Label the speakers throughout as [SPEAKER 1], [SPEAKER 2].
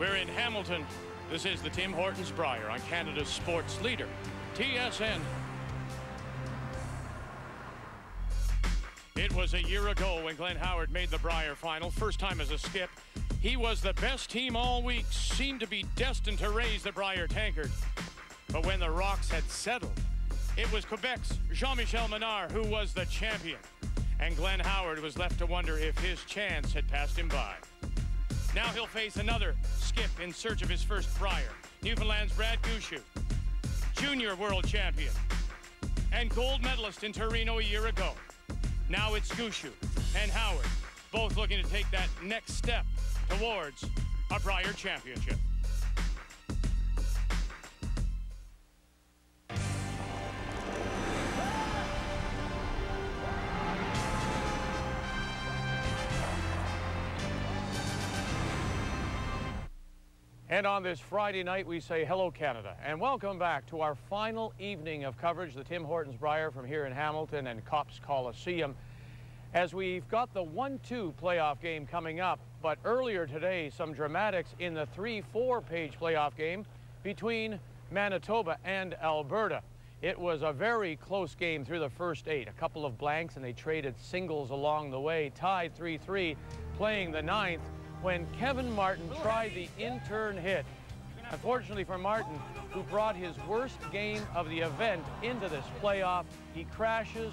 [SPEAKER 1] We're in Hamilton. This is the Tim Hortons Brier on Canada's sports leader, TSN. It was a year ago when Glenn Howard made the Brier final, first time as a skip. He was the best team all week, seemed to be destined to raise the Brier tankard. But when the rocks had settled, it was Quebec's Jean-Michel Menard who was the champion. And Glenn Howard was left to wonder if his chance had passed him by. Now he'll face another skip in search of his first Brier, Newfoundland's Brad Gushue, junior world champion, and gold medalist in Torino a year ago. Now it's Gushue and Howard, both looking to take that next step towards a Brier championship. And on this Friday night, we say hello, Canada, and welcome back to our final evening of coverage, the Tim Hortons Brier from here in Hamilton and Copps Coliseum. As we've got the 1-2 playoff game coming up, but earlier today, some dramatics in the 3-4 page playoff game between Manitoba and Alberta. It was a very close game through the first eight. A couple of blanks, and they traded singles along the way, tied 3-3, playing the ninth when Kevin Martin tried the in-turn hit. Unfortunately for Martin, who brought his worst game of the event into this playoff, he crashes,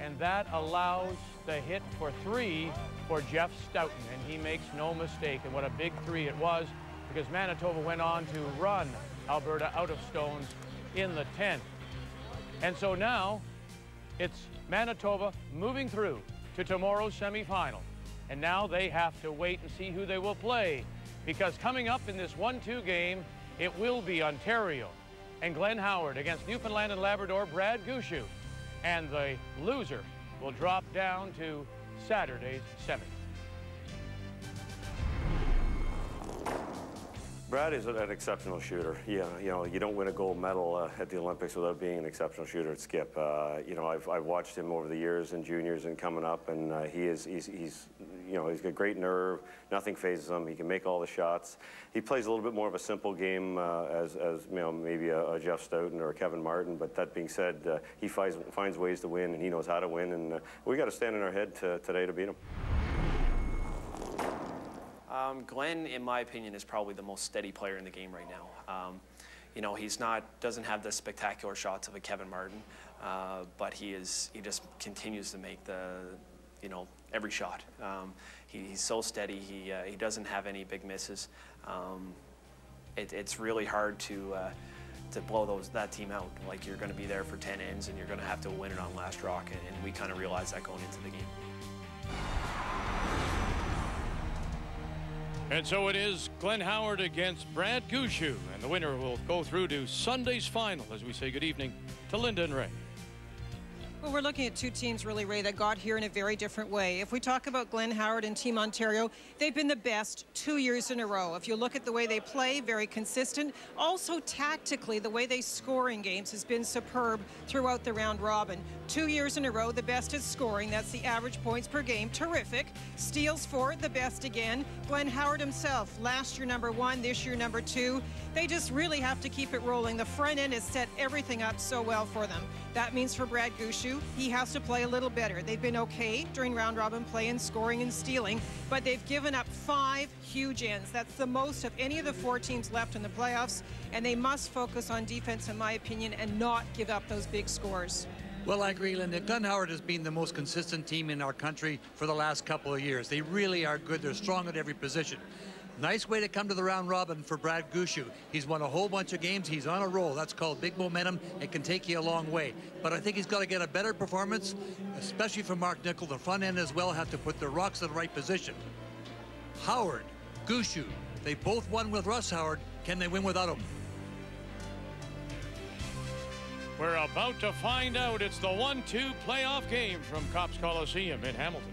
[SPEAKER 1] and that allows the hit for three for Jeff Stoughton, and he makes no mistake. And what a big three it was, because Manitoba went on to run Alberta out of stones in the 10th. And so now it's Manitoba moving through to tomorrow's semifinal. And now they have to wait and see who they will play. Because coming up in this 1-2 game, it will be Ontario and Glenn Howard against Newfoundland and Labrador Brad Gushue. And the loser will drop down to Saturday's semi.
[SPEAKER 2] Brad is an exceptional shooter. Yeah, you know, you don't win a gold medal uh, at the Olympics without being an exceptional shooter at skip. Uh, you know, I've, I've watched him over the years in juniors and coming up, and uh, he is he's, he's you know he's got great nerve. Nothing phases him. He can make all the shots. He plays a little bit more of a simple game uh, as as you know maybe a, a, Jeff Stoughton or a Kevin Martin. But that being said, uh, he finds finds ways to win, and he knows how to win. And uh, we got to stand in our head to, today to beat him.
[SPEAKER 3] Um, Glenn, in my opinion, is probably the most steady player in the game right now. Um, you know, he's not doesn't have the spectacular shots of a Kevin Martin, uh, but he is he just continues to make the you know every shot. Um, he, he's so steady. He uh, he doesn't have any big misses. Um, it, it's really hard to. Uh, to blow those that team out, like you're going to be there for 10 ends and you're going to have to win it on last rock, and, and we kind of realized that going into the game.
[SPEAKER 1] And so it is Glenn Howard against Brad Gushue, and the winner will go through to Sunday's final as we say good evening to Linda and Ray.
[SPEAKER 4] Well, we're looking at two teams, really, Ray, that got here in a very different way. If we talk about Glenn Howard and Team Ontario, they've been the best two years in a row. If you look at the way they play, very consistent. Also, tactically, the way they score in games has been superb throughout the round robin. Two years in a row, the best is scoring. That's the average points per game. Terrific. Steals for the best again. Glenn Howard himself, last year number one, this year number two. They just really have to keep it rolling. The front end has set everything up so well for them. That means for Brad He has to play a little better. They've been okay during round robin play and scoring and stealing, but they've given up five huge ends. That's the most of any of the four teams left in the playoffs, and they must focus on defense, in my opinion, and not give up those big scores.
[SPEAKER 5] Well, I agree, Linda. Glenn Howard has been the most consistent team in our country for the last couple of years. They really are good. They're strong at every position. Nice way to come to the round robin for Brad Gushue. He's won a whole bunch of games. He's on a roll. That's called big momentum. It can take you a long way. But I think he's got to get a better performance, especially from Mark Nichols. The front end as well have to put their rocks in the right position. Howard, Gushue, they both won with Russ Howard. Can they win without him?
[SPEAKER 1] We're about to find out. It's the 1-2 playoff game from Copps Coliseum in Hamilton.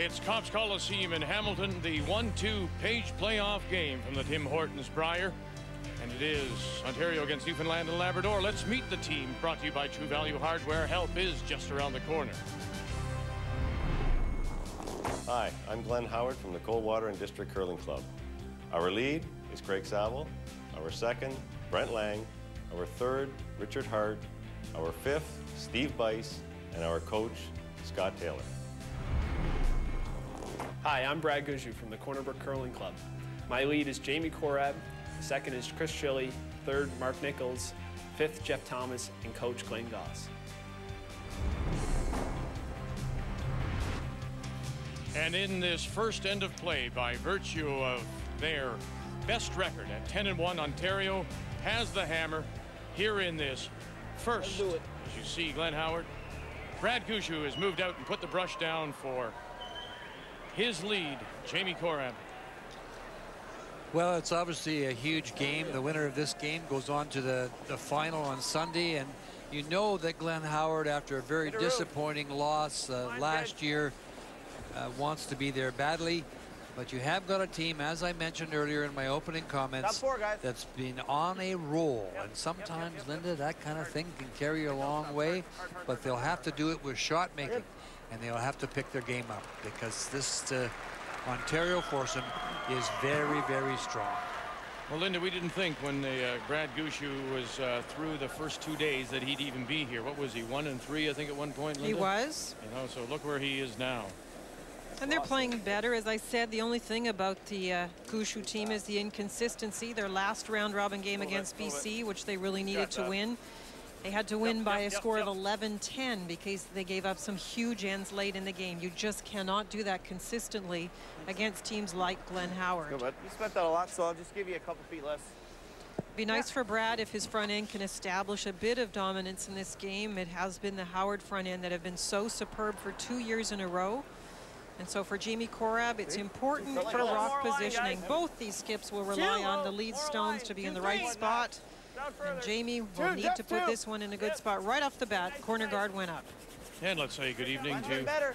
[SPEAKER 1] It's Copps Coliseum in Hamilton, the 1-2 page playoff game from the Tim Hortons Brier. And it is Ontario against Newfoundland and Labrador. Let's meet the team brought to you by True Value Hardware. Help is just around the corner.
[SPEAKER 6] Hi, I'm Glenn Howard from the Coldwater and District Curling Club. Our lead is Craig Savill, our second, Brent Laing, our third, Richard Hart, our fifth, Steve Bice, and our coach, Scott Taylor.
[SPEAKER 3] Hi, I'm Brad Gushue from the Corner Brook Curling Club. My lead is Jamie Korab, second is Chris Schille, third Mark Nichols, fifth Jeff Thomas, and coach Glenn Goss.
[SPEAKER 1] And in this first end of play, by virtue of their best record at 10 and 1, Ontario has the hammer here in this first. As you see, Glenn Howard, Brad Gushue has moved out and put the brush down for his lead, Jamie Korab.
[SPEAKER 5] Well, it's obviously a huge game. The winner of this game goes on to the, the final on Sunday. And you know that Glenn Howard, after a very disappointing loss uh, last year, uh, wants to be there badly. But you have got a team, as I mentioned earlier in my opening comments,
[SPEAKER 7] four,
[SPEAKER 5] that's been on a roll. And sometimes, Linda, that kind of thing can carry you a long way. But they'll have to do it with shot making. And they'll have to pick their game up because this uh, Ontario foursome is very, very strong.
[SPEAKER 1] Well, Linda, we didn't think when the, uh, Brad Gushue was uh, through the first two days that he'd even be here. What was he, one and three, I think, at one point, Linda?
[SPEAKER 4] He was.
[SPEAKER 1] You know, so look where he is now.
[SPEAKER 4] And they're playing better. As I said, the only thing about the uh, Gushue team is the inconsistency. Their last round robin game against BC, which they really needed to win, they had to win by a score of 11-10 because they gave up some huge ends late in the game. You just cannot do that consistently against teams like Glenn Howard.
[SPEAKER 7] Good, bud. You spent that a lot, so I'll just give you a couple feet less.
[SPEAKER 4] Be nice for Brad if his front end can establish a bit of dominance in this game. It has been the Howard front end that have been so superb for two years in a row. And so for Jamie Korab, it's important for rock positioning. Both these skips will rely on the lead stones to be in the right spot. And Jamie will need to put this one in a good spot right off the bat. Corner guard went up.
[SPEAKER 1] And let's say good evening to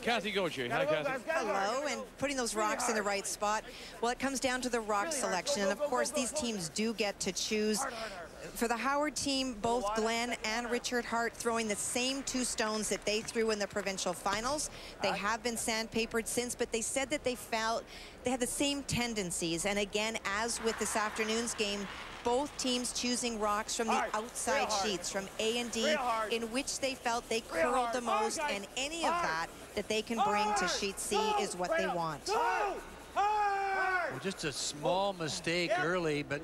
[SPEAKER 1] Kathy Gauthier. Hi, Kathy.
[SPEAKER 8] Hello, and putting those rocks in the right spot. Well, it comes down to the rock selection. And of course, these teams do get to choose. For the Howard team, both Glenn and Richard Hart throwing the same two stones that they threw in the provincial finals. They have been sandpapered since, but they said that they felt they had the same tendencies. And again, as with this afternoon's game, both teams choosing rocks from the outside sheets, from A and D, in which they felt they curled the most, and any of that that they can bring to sheet C is what they want.
[SPEAKER 5] Well, just a small mistake early, but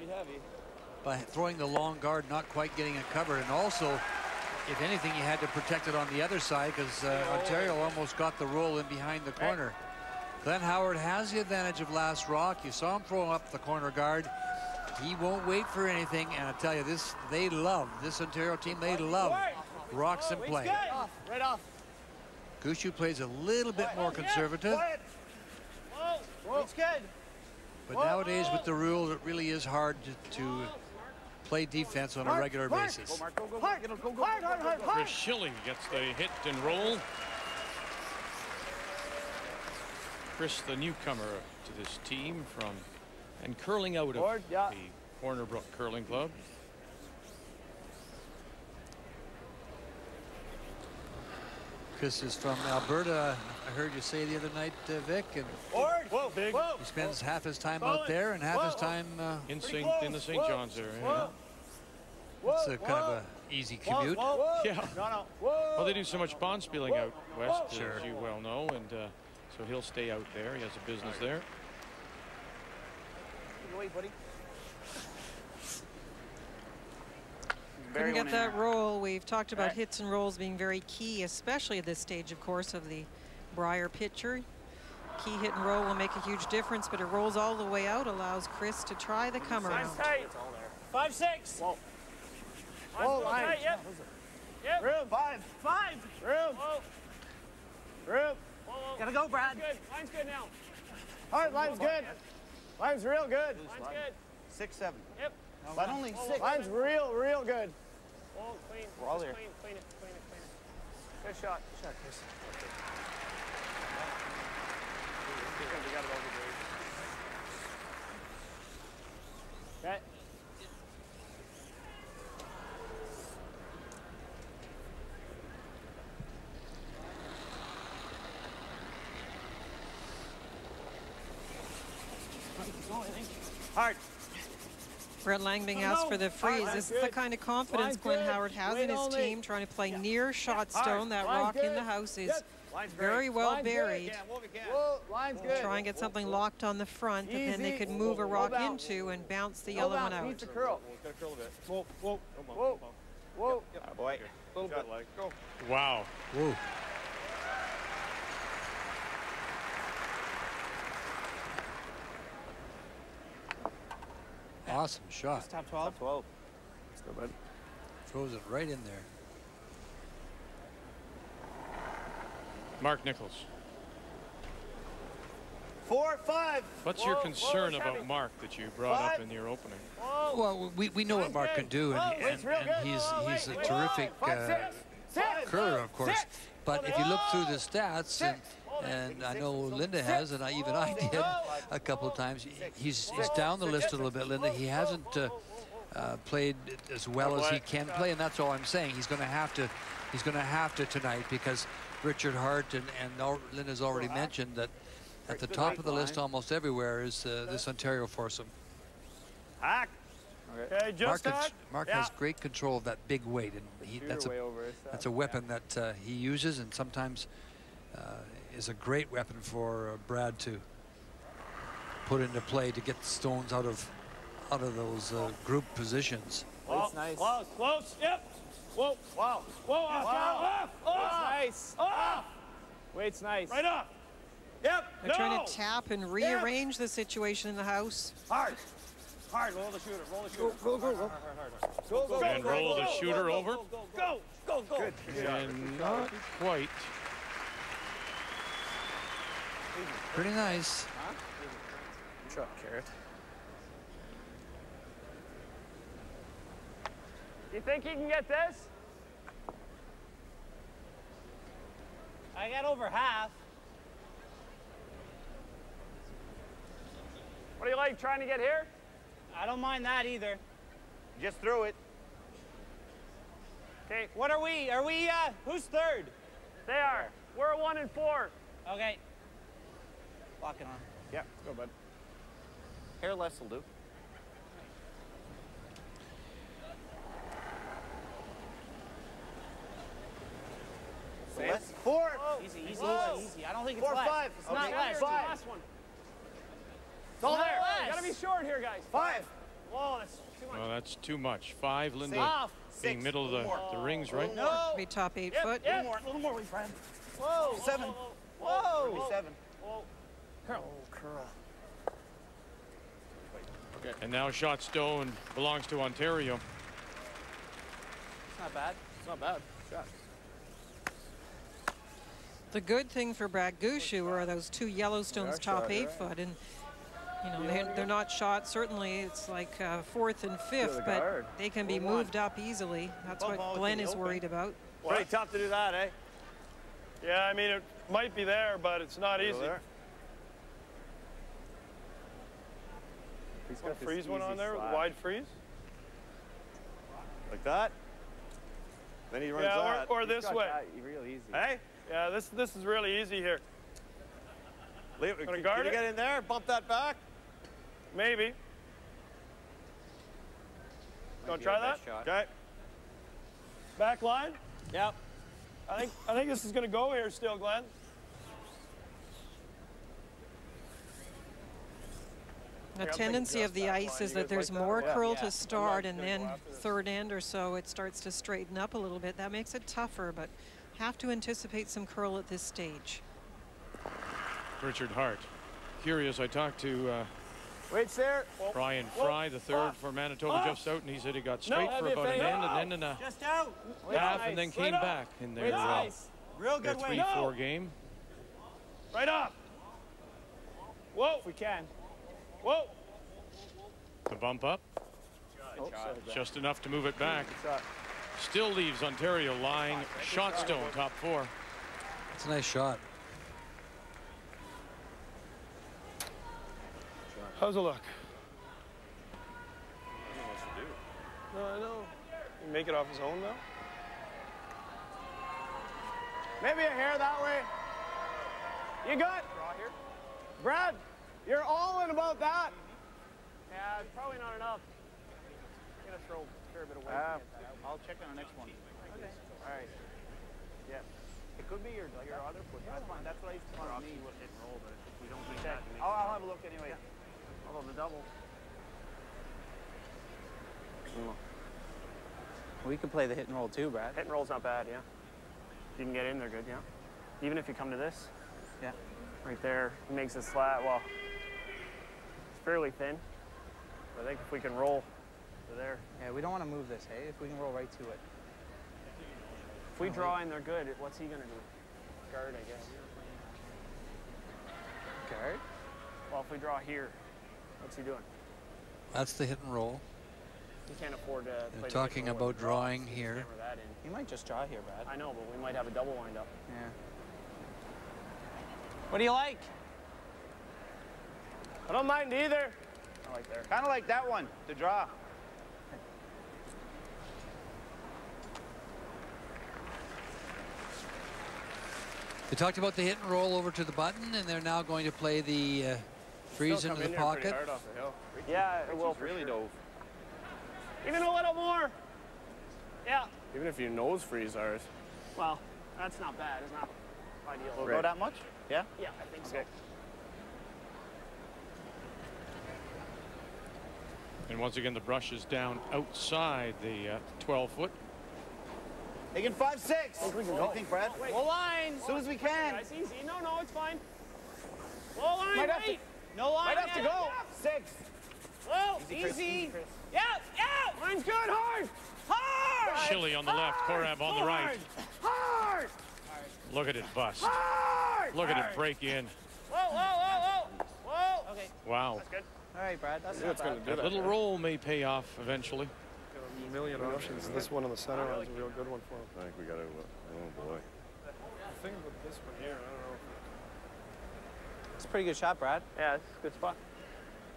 [SPEAKER 5] by throwing the long guard, not quite getting it covered. And also, if anything, you had to protect it on the other side because uh, Ontario almost got the roll in behind the corner. Glenn Howard has the advantage of last rock. You saw him throw up the corner guard. He won't wait for anything. And I tell you, this they love, this Ontario team, they love rocks and play.
[SPEAKER 7] Right off.
[SPEAKER 5] Gushue plays a little bit more conservative.
[SPEAKER 7] It's good.
[SPEAKER 5] But nowadays with the rule, it really is hard to, to play defense on a regular basis.
[SPEAKER 1] Chris Schille gets the hit and roll. Chris, the newcomer to this team from and curling out of
[SPEAKER 7] Board, yeah.
[SPEAKER 1] the Corner Brook Curling Club.
[SPEAKER 5] Chris is from Alberta. I heard you say the other night, uh, Vic, and
[SPEAKER 7] Whoa, big.
[SPEAKER 5] he spends half his time out there and half his time. Uh,
[SPEAKER 1] in St. in the St. John's area. yeah.
[SPEAKER 5] it's a kind of a easy commute.
[SPEAKER 1] Yeah.
[SPEAKER 7] No, no.
[SPEAKER 1] Well, they do so much bonspieling out west,
[SPEAKER 5] Sure.
[SPEAKER 1] as you well know, and uh, so he'll stay out there. He has a business there.
[SPEAKER 7] Wait, buddy.
[SPEAKER 4] Couldn't get that roll. We've talked about hits and rolls being very key, especially at this stage, of course, of the Brier pitcher. Key hit and roll will make a huge difference, but it rolls all the way out, allows Chris to try the come around.
[SPEAKER 7] Five, six. Whoa. Whoa, line. Yep. Yep. Room. Five. Five. Room. Whoa. Room. Whoa, whoa. Gotta go, Brad.
[SPEAKER 3] Good. Line's good now.
[SPEAKER 7] All right, line's good. Line's real good.
[SPEAKER 3] Line's good.
[SPEAKER 7] Six, seven.
[SPEAKER 3] Yep.
[SPEAKER 7] But only six. Line's real, real good.
[SPEAKER 3] Whoa, clean.
[SPEAKER 7] We're all
[SPEAKER 3] Just
[SPEAKER 7] there.
[SPEAKER 3] Clean, clean it, clean it, clean it. Good shot. Good shot, Chris.
[SPEAKER 7] Okay. Hard.
[SPEAKER 4] Brent Laing being asked for the freeze. This is the kind of confidence Glenn Howard has in his team, trying to play near shot stone. That rock in the house is very well buried. Try and get something locked on the front that then they could move a rock into and bounce the yellow one out.
[SPEAKER 7] curl. Whoa, whoa, whoa, whoa. boy. Little bit. Go.
[SPEAKER 1] Wow.
[SPEAKER 5] Whoa. Awesome shot.
[SPEAKER 7] Top 12. 12.
[SPEAKER 2] Let's go.
[SPEAKER 5] Throws it right in there.
[SPEAKER 1] Mark Nichols.
[SPEAKER 7] Four, five.
[SPEAKER 1] What's
[SPEAKER 7] Whoa,
[SPEAKER 1] your concern
[SPEAKER 7] whoa,
[SPEAKER 1] about
[SPEAKER 7] Chevy.
[SPEAKER 1] Mark that you brought up in your opening?
[SPEAKER 7] Whoa.
[SPEAKER 5] Well, we, we know what Mark can do, and,
[SPEAKER 7] Whoa,
[SPEAKER 5] and, and he's
[SPEAKER 7] Whoa,
[SPEAKER 5] he's a
[SPEAKER 7] wait, wait.
[SPEAKER 5] terrific
[SPEAKER 7] Five,
[SPEAKER 5] uh,
[SPEAKER 7] six, six,
[SPEAKER 5] curler, of course.
[SPEAKER 7] six.
[SPEAKER 5] But if you look through the stats, and, and I know Linda has, and I, even I did a couple of times, he's, he's down the list a little bit, Linda. He hasn't uh, uh, played as well as he can play, and that's all I'm saying. He's going to have to, he's going to have to tonight because Richard Hart and, and al- Linda's already mentioned that at the top of the list almost everywhere is uh, this Ontario foursome.
[SPEAKER 7] Hack. Okay, just
[SPEAKER 5] Mark, has, Mark
[SPEAKER 7] yeah.
[SPEAKER 5] has great control of that big weight, and he, that's a
[SPEAKER 7] over
[SPEAKER 5] that's a weapon that uh, he uses, and sometimes uh, is a great weapon for uh, Brad to put into play to get stones out of out of those uh, group positions.
[SPEAKER 7] Close, nice. Close, close. Yep. Whoa. Wow. Whoa. Off. Off. Off. nice. Off. Weight's nice. Right up. Yep.
[SPEAKER 4] They're trying to tap and rearrange the situation in the house.
[SPEAKER 7] Hard. Hard. Roll the shooter. Roll the shooter. Go, go, go. Go, go, go.
[SPEAKER 1] And
[SPEAKER 7] go,
[SPEAKER 1] roll
[SPEAKER 7] go,
[SPEAKER 1] the
[SPEAKER 7] go,
[SPEAKER 1] shooter
[SPEAKER 7] go,
[SPEAKER 1] over.
[SPEAKER 7] Go, go, go. go, go. Good.
[SPEAKER 1] And not quite.
[SPEAKER 5] Pretty nice.
[SPEAKER 7] Shot, Carrot. You think you can get this? I got over half. What do you like trying to get here? I don't mind that either. Just threw it. Okay. What are we? Are we, uh, who's third? They are. We're one and four. Okay. Lock it on. Yeah, go, bud. Hair less will do. Less? Four. Easy, easy, easy, easy. I don't think it's Four, less. five. It's not less. Five. Last one. It's all there. You gotta be short here, guys. Five. Whoa, that's too much.
[SPEAKER 1] Well, that's too much. Five, Linda
[SPEAKER 7] Off.
[SPEAKER 1] being
[SPEAKER 7] Six.
[SPEAKER 1] middle of the, the rings, right?
[SPEAKER 7] No.
[SPEAKER 4] Be top eight
[SPEAKER 7] Yep,
[SPEAKER 4] foot.
[SPEAKER 7] yep. A little more, a little more, my friend. Whoa. Seven. Whoa. Whoa. Seven. Whoa. Curl. curl.
[SPEAKER 1] And now shot stone belongs to Ontario.
[SPEAKER 7] It's not bad. It's not bad. Shot.
[SPEAKER 4] The good thing for Brad Gushue are those two Yellowstones top eight foot, and you know they're, they're not shot. Certainly, it's like uh, fourth and fifth, but they can be moved up easily. That's what Glenn is worried about.
[SPEAKER 7] Pretty tough to do that, eh?
[SPEAKER 9] Yeah, I mean, it might be there, but it's not easy.
[SPEAKER 7] there.
[SPEAKER 9] Want to freeze one on there, wide freeze?
[SPEAKER 6] Like that? Then he runs
[SPEAKER 9] Yeah,
[SPEAKER 6] that.
[SPEAKER 9] or, or this way.
[SPEAKER 7] Real easy.
[SPEAKER 9] Hey? Yeah, this this is really easy here.
[SPEAKER 6] Leave,
[SPEAKER 9] Gonna
[SPEAKER 6] can
[SPEAKER 9] guard
[SPEAKER 6] you
[SPEAKER 9] it?
[SPEAKER 6] get in there? Bump that back?
[SPEAKER 9] Maybe. Gonna try that?
[SPEAKER 6] Okay.
[SPEAKER 9] Back line?
[SPEAKER 7] Yep.
[SPEAKER 9] I think I think this is gonna go here still, Glenn.
[SPEAKER 4] The
[SPEAKER 9] I'm
[SPEAKER 4] tendency of the ice is that there's
[SPEAKER 9] like
[SPEAKER 4] more
[SPEAKER 9] Yeah.
[SPEAKER 4] curl
[SPEAKER 9] Yeah.
[SPEAKER 4] to start, and then third end or so it starts to straighten up a little bit. That makes it tougher, but have to anticipate some curl at this stage.
[SPEAKER 1] Richard Hart. Curious, I talked to uh,
[SPEAKER 7] Wait, there.
[SPEAKER 1] Ryan Fry, the third for Manitoba,
[SPEAKER 7] Jeff
[SPEAKER 1] just out, and he said he got straight
[SPEAKER 7] No.
[SPEAKER 1] for about an end, and then in a
[SPEAKER 7] Just out.
[SPEAKER 1] half, and then came back in their, uh,
[SPEAKER 7] Real good weight.
[SPEAKER 1] 3-4 game.
[SPEAKER 9] Right up. Whoa.
[SPEAKER 7] If we can.
[SPEAKER 9] Whoa.
[SPEAKER 1] The bump up, oh, just enough to move it back. Still leaves Ontario lying shot stone, top four.
[SPEAKER 5] It's a nice shot.
[SPEAKER 9] How's it look? No, I know. You make it off his own though.
[SPEAKER 7] Maybe a hair that way. You got. Brad, you're all in about that. Yeah, it's probably not enough. I'm gonna throw a fair bit of weight.
[SPEAKER 10] Uh,
[SPEAKER 7] to get that out.
[SPEAKER 10] I'll check on the next one.
[SPEAKER 7] Okay.
[SPEAKER 10] All right.
[SPEAKER 7] Yeah. It could be your, your other foot.
[SPEAKER 10] That's fine. That's what I used to
[SPEAKER 7] Or
[SPEAKER 10] on
[SPEAKER 7] I'll
[SPEAKER 10] me.
[SPEAKER 7] see what hit and roll, but if we don't make
[SPEAKER 10] Check.
[SPEAKER 7] that, it makes
[SPEAKER 10] I'll, I'll have a look anyway.
[SPEAKER 7] Although the double.
[SPEAKER 10] We could play the hit and roll too, Brad.
[SPEAKER 7] Hit and roll's not bad, yeah. If you can get in there good, yeah. Even if you come to this.
[SPEAKER 10] Yeah.
[SPEAKER 7] Right there, it makes a flat. Well, it's fairly thin. I think if we can roll to there.
[SPEAKER 10] Yeah, we don't want to move this, hey? If we can roll right to it.
[SPEAKER 7] If we draw in, they're good, what's he gonna do? Guard, I guess.
[SPEAKER 10] Guard?
[SPEAKER 7] Well, if we draw here, what's he doing?
[SPEAKER 5] That's the hit and roll.
[SPEAKER 7] He can't afford to. play the hit and
[SPEAKER 5] talking
[SPEAKER 7] roll
[SPEAKER 5] about
[SPEAKER 7] and draw,
[SPEAKER 5] drawing
[SPEAKER 7] so
[SPEAKER 5] here.
[SPEAKER 7] hammer that in.
[SPEAKER 10] He might just draw here, Brad.
[SPEAKER 7] I know, but we might have a double wind up.
[SPEAKER 10] Yeah. What do you like?
[SPEAKER 7] I don't mind either. I like there.
[SPEAKER 10] Kind of like that one, the draw.
[SPEAKER 5] They talked about the hit and roll over to the button, and they're now going to play the uh, freeze into the
[SPEAKER 7] in
[SPEAKER 5] pocket.
[SPEAKER 7] hard off the hill. Yeah, it will
[SPEAKER 10] really
[SPEAKER 7] sure.
[SPEAKER 10] dove.
[SPEAKER 7] Even a little more. Yeah.
[SPEAKER 9] Even if you nose freeze ours.
[SPEAKER 7] Well, that's not bad. It's not ideal.
[SPEAKER 10] Will it go that much? Yeah?
[SPEAKER 7] Yeah, I think
[SPEAKER 10] Okay.
[SPEAKER 1] And once again, the brush is down outside the uh, 12 foot.
[SPEAKER 10] Taking five six.
[SPEAKER 7] Think we can go.
[SPEAKER 10] think, Brad?
[SPEAKER 7] Wait. Low line.
[SPEAKER 10] As soon as we can.
[SPEAKER 7] Guys, easy. No, no, it's fine. Low line,
[SPEAKER 10] Might have to-
[SPEAKER 7] wait. No line.
[SPEAKER 10] Might have to go.
[SPEAKER 7] yeah.
[SPEAKER 10] Six.
[SPEAKER 7] Whoa,
[SPEAKER 10] Easy, Chris,
[SPEAKER 7] easy.
[SPEAKER 10] easy, Chris.
[SPEAKER 7] Yeah, yeah. Line's good. Hard. Hard.
[SPEAKER 1] Schille on the left,
[SPEAKER 7] Hard.
[SPEAKER 1] Korab on the right.
[SPEAKER 7] Hard.
[SPEAKER 1] Look at it bust.
[SPEAKER 7] Hard.
[SPEAKER 1] Look at it break in.
[SPEAKER 7] Whoa, whoa, whoa, whoa. Whoa. Okay.
[SPEAKER 1] Wow.
[SPEAKER 7] That's good.
[SPEAKER 10] All right, Brad. That's
[SPEAKER 9] Yeah,
[SPEAKER 10] not
[SPEAKER 9] gonna
[SPEAKER 10] bad.
[SPEAKER 9] do
[SPEAKER 1] That
[SPEAKER 9] that.
[SPEAKER 1] little roll may pay off eventually.
[SPEAKER 9] Got a million options. This one in the center is a real good one for him.
[SPEAKER 2] I think we got to, oh boy.
[SPEAKER 9] The thing about this one here, I don't know.
[SPEAKER 10] It's a pretty good shot, Brad.
[SPEAKER 7] Yeah, it's a good spot.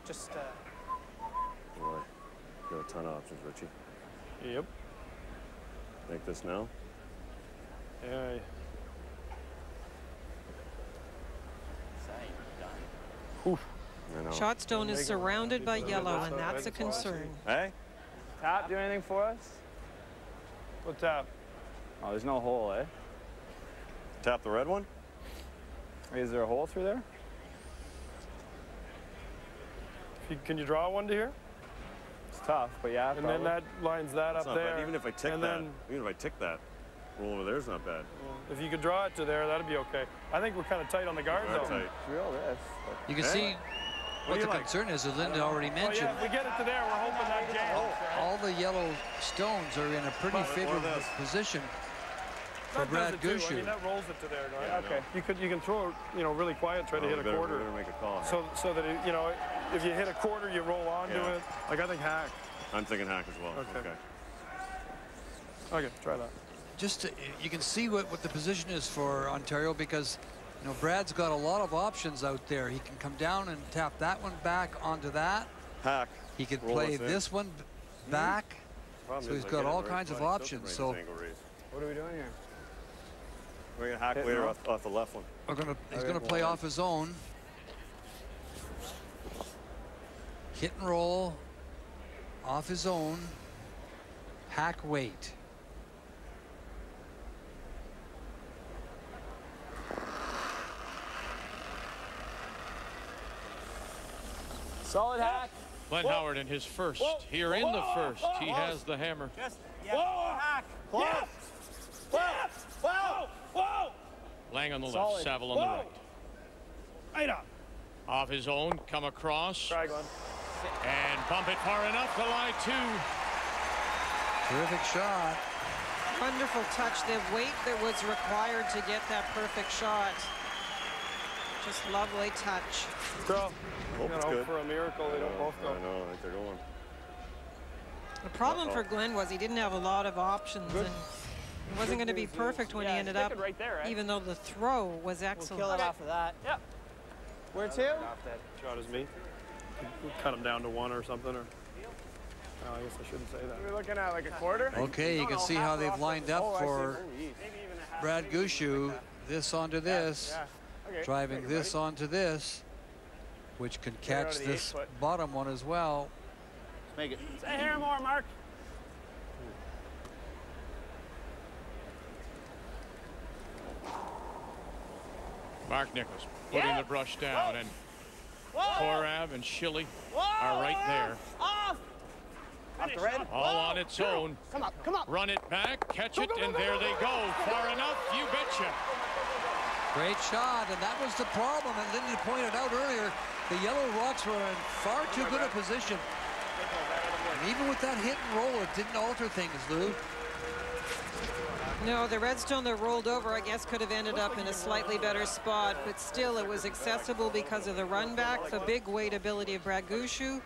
[SPEAKER 10] Just uh,
[SPEAKER 2] Boy, got a ton of options, Richie.
[SPEAKER 9] Yep.
[SPEAKER 2] Make this now.
[SPEAKER 9] Yeah.
[SPEAKER 2] I know.
[SPEAKER 4] Shotstone is surrounded by yellow, and that's a concern.
[SPEAKER 2] Hey?
[SPEAKER 7] Tap, do anything for us?
[SPEAKER 9] What tap?
[SPEAKER 7] Oh, there's no hole, eh?
[SPEAKER 2] Tap the red one?
[SPEAKER 7] Is there a hole through there?
[SPEAKER 9] You- Can you draw one to here?
[SPEAKER 7] It's tough, but yeah.
[SPEAKER 9] And then that lines that
[SPEAKER 2] It's
[SPEAKER 9] up
[SPEAKER 2] not
[SPEAKER 9] there.
[SPEAKER 2] bad. Even if I tick
[SPEAKER 9] and
[SPEAKER 2] that,
[SPEAKER 9] then
[SPEAKER 2] even if I tick that, roll over there's not bad.
[SPEAKER 9] if you could draw it to there, that'd be okay. I think we're kind of tight on the guard
[SPEAKER 2] That's
[SPEAKER 9] though.
[SPEAKER 2] tight.
[SPEAKER 7] Drill this.
[SPEAKER 5] You can
[SPEAKER 2] Hey.
[SPEAKER 5] see
[SPEAKER 2] What
[SPEAKER 5] what the
[SPEAKER 2] you like?
[SPEAKER 5] concern is, as Linda already
[SPEAKER 9] Oh
[SPEAKER 5] mentioned.
[SPEAKER 9] yeah, we get it to there, we're hoping that jams.
[SPEAKER 5] Oh, all the yellow stones are in a pretty
[SPEAKER 2] Or
[SPEAKER 5] favorable position for
[SPEAKER 9] That
[SPEAKER 5] Brad
[SPEAKER 9] it too. I mean, that rolls it to there. Right?
[SPEAKER 2] Yeah, I know.
[SPEAKER 9] okay. You could you can throw it, you know, really quiet, try to
[SPEAKER 2] Oh,
[SPEAKER 9] hit
[SPEAKER 2] we
[SPEAKER 9] a
[SPEAKER 2] better,
[SPEAKER 9] quarter.
[SPEAKER 2] Better make a call.
[SPEAKER 9] So so that it, you know, if you hit a quarter, you roll onto
[SPEAKER 2] Yeah.
[SPEAKER 9] it. Like I think hack.
[SPEAKER 2] I'm thinking hack as well.
[SPEAKER 9] Okay.
[SPEAKER 2] okay.
[SPEAKER 9] Okay, try that.
[SPEAKER 5] Just to, you can see what, what the position is for Ontario because you know Brad's got a lot of options out there. He can come down and tap that one back onto that.
[SPEAKER 2] Hack.
[SPEAKER 5] He could
[SPEAKER 2] Roll
[SPEAKER 5] play
[SPEAKER 2] us in.
[SPEAKER 5] this one b- back.
[SPEAKER 2] Problem
[SPEAKER 5] So he's got
[SPEAKER 2] get it
[SPEAKER 5] all
[SPEAKER 2] right
[SPEAKER 5] kinds of options, so-
[SPEAKER 2] this angle raise.
[SPEAKER 7] What are we doing here?
[SPEAKER 2] We're gonna hack
[SPEAKER 7] Hit
[SPEAKER 2] later
[SPEAKER 7] roll?
[SPEAKER 2] off, off the left one.
[SPEAKER 5] We're gonna he's
[SPEAKER 7] Okay.
[SPEAKER 5] gonna play off his own. Hit and roll off his own. Hack weight.
[SPEAKER 7] Solid hack.
[SPEAKER 1] Glenn Howard in his first.
[SPEAKER 7] Whoa.
[SPEAKER 1] Here in the
[SPEAKER 7] Whoa.
[SPEAKER 1] first, he
[SPEAKER 7] Whoa.
[SPEAKER 1] has the hammer.
[SPEAKER 10] Just
[SPEAKER 7] Whoa. Hack.
[SPEAKER 10] Close.
[SPEAKER 7] Yeah. Whoa. Whoa. Whoa.
[SPEAKER 1] Laing on the left,
[SPEAKER 7] Solid.
[SPEAKER 1] Savill on the right.
[SPEAKER 9] Right up.
[SPEAKER 1] Off his own, come across,
[SPEAKER 9] Try Glenn.
[SPEAKER 1] and bump it far enough to lie two.
[SPEAKER 5] Terrific shot.
[SPEAKER 4] Wonderful touch. The weight that was required to get that perfect shot. Just lovely touch.
[SPEAKER 9] Throw.
[SPEAKER 2] Hope it's good.
[SPEAKER 9] for a miracle, they don't both go.
[SPEAKER 2] I know, I think they're going.
[SPEAKER 4] The problem for Glenn was he didn't have a lot of options, and it wasn't going to be perfect when
[SPEAKER 7] Yeah,
[SPEAKER 4] he ended up,
[SPEAKER 7] right there, eh?
[SPEAKER 4] even though the throw was excellent.
[SPEAKER 10] We'll
[SPEAKER 4] excellent.
[SPEAKER 10] kill it off of that.
[SPEAKER 7] Yep.
[SPEAKER 10] Where to?
[SPEAKER 9] Off that shot is me. We'll cut him down to one or something, or. Oh, I guess I shouldn't say that.
[SPEAKER 7] We're looking at like a quarter.
[SPEAKER 5] Okay, you can see how they've lined up for Brad Gushue. This onto this,
[SPEAKER 7] Yeah. Okay.
[SPEAKER 5] driving this onto this. Which can catch this bottom one as well.
[SPEAKER 7] Let's make it. Stay here more, Mark.
[SPEAKER 1] Mark Nichols putting
[SPEAKER 7] Yeah.
[SPEAKER 1] the brush down, and
[SPEAKER 7] Whoa.
[SPEAKER 1] Korab and Schille
[SPEAKER 7] Whoa.
[SPEAKER 1] are right there.
[SPEAKER 7] Off. Off the red.
[SPEAKER 1] All on its own.
[SPEAKER 7] Come up, come up.
[SPEAKER 1] Run it back, catch
[SPEAKER 7] Go,
[SPEAKER 1] it,
[SPEAKER 7] go, go,
[SPEAKER 1] and
[SPEAKER 7] go,
[SPEAKER 1] there
[SPEAKER 7] go,
[SPEAKER 1] they
[SPEAKER 7] go,
[SPEAKER 1] go. Far enough, you betcha.
[SPEAKER 5] Great shot, and that was the problem. And Lindy pointed out earlier, the Yellow Rocks were in far too good a position. And even with that hit and roll, it didn't alter things, Lou.
[SPEAKER 4] No, the Redstone that rolled over, I guess, could have ended up in a slightly better spot, but still it was accessible because of the run back, the big weight ability of Brad Gushue,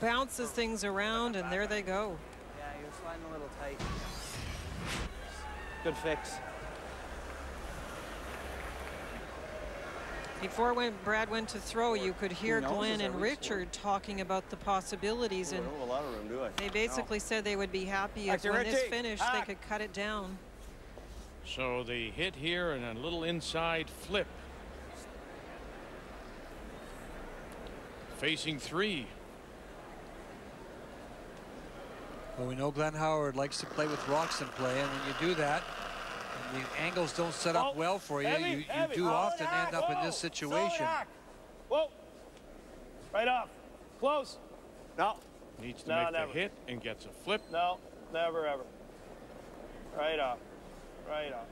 [SPEAKER 4] bounces things around, and there they go.
[SPEAKER 10] Yeah, you're sliding a little tight. Good fix.
[SPEAKER 4] Before when Brad went to throw, you could hear Glenn and
[SPEAKER 10] our weak
[SPEAKER 4] Richard talking about the possibilities,
[SPEAKER 6] I
[SPEAKER 4] and
[SPEAKER 6] a lot of room, do I?
[SPEAKER 4] they basically said they would be happy if
[SPEAKER 7] Back
[SPEAKER 4] when this
[SPEAKER 7] Richie.
[SPEAKER 4] finished, they
[SPEAKER 7] ah.
[SPEAKER 4] could cut it down.
[SPEAKER 1] So the hit here and a little inside flip. Facing three.
[SPEAKER 5] Well, we know Glenn Howard likes to play with rocks in play, and when you do that, and the angles don't set up
[SPEAKER 7] Oh,
[SPEAKER 5] well for you,
[SPEAKER 7] heavy,
[SPEAKER 5] you, you
[SPEAKER 7] heavy.
[SPEAKER 5] do
[SPEAKER 7] Solid
[SPEAKER 5] often end up in this situation.
[SPEAKER 7] Whoa. Right off. Close. No,
[SPEAKER 1] Needs to
[SPEAKER 7] No,
[SPEAKER 1] make
[SPEAKER 7] never.
[SPEAKER 1] the hit and gets a flip.
[SPEAKER 7] no, never, ever. Right off. Right off.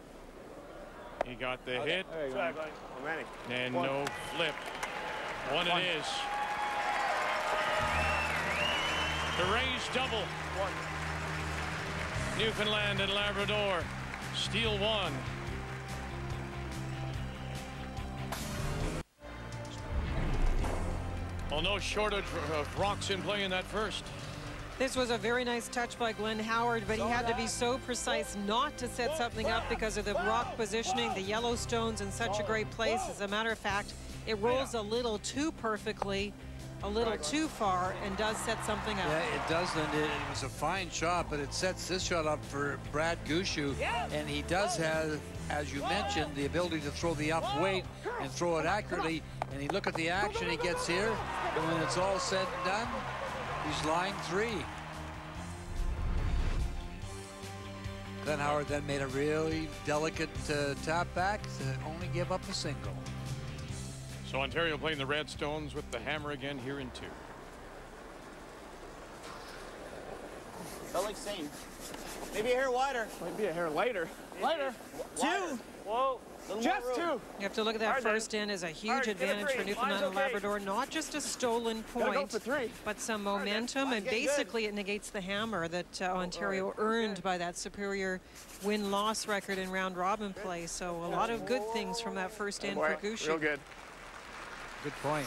[SPEAKER 1] He got the hit
[SPEAKER 6] There you go.
[SPEAKER 7] Exactly.
[SPEAKER 1] And
[SPEAKER 7] One.
[SPEAKER 1] no flip. One,
[SPEAKER 7] One.
[SPEAKER 1] it is. The Rays double.
[SPEAKER 7] One.
[SPEAKER 1] Newfoundland and Labrador. Steal one. Well, no shortage of rocks in play in that first.
[SPEAKER 4] This was a very nice touch by Glenn Howard, but he had to be so precise not to set something up because of the rock positioning, the Yellowstone's in such a great place. As a matter of fact, it rolls a little too perfectly, a little too far, and does set something up.
[SPEAKER 5] Yeah, it does, Linda. It was a fine shot, but it sets this shot up for Brad Gushue. And he does have, as you mentioned, the ability to throw the up weight and throw it accurately. And you look at the action he gets here, and when it's all said and done, he's line three. Glenn Howard then made a really delicate uh, tap back to only give up a single.
[SPEAKER 1] So Ontario playing the Redstones with the hammer again here in two.
[SPEAKER 10] Felt like same. Maybe a hair wider.
[SPEAKER 7] Might be a hair lighter. Lighter.
[SPEAKER 10] Two.
[SPEAKER 7] Whoa. Just two.
[SPEAKER 4] You have to look at that
[SPEAKER 7] Hard, then.
[SPEAKER 4] first in as a huge
[SPEAKER 7] Hard, get a
[SPEAKER 4] advantage for. Newfoundland
[SPEAKER 7] Mine's
[SPEAKER 4] and
[SPEAKER 7] okay.
[SPEAKER 4] Labrador. Not just a stolen
[SPEAKER 7] Gotta go
[SPEAKER 4] point,
[SPEAKER 7] for three.
[SPEAKER 4] but some momentum,
[SPEAKER 7] Mine's
[SPEAKER 4] and
[SPEAKER 7] getting good.
[SPEAKER 4] basically it negates the hammer that uh, Ontario earned by that superior win-loss record in round robin play. So a lot of good things from that first in for Gushue.
[SPEAKER 7] real good.
[SPEAKER 5] Good point.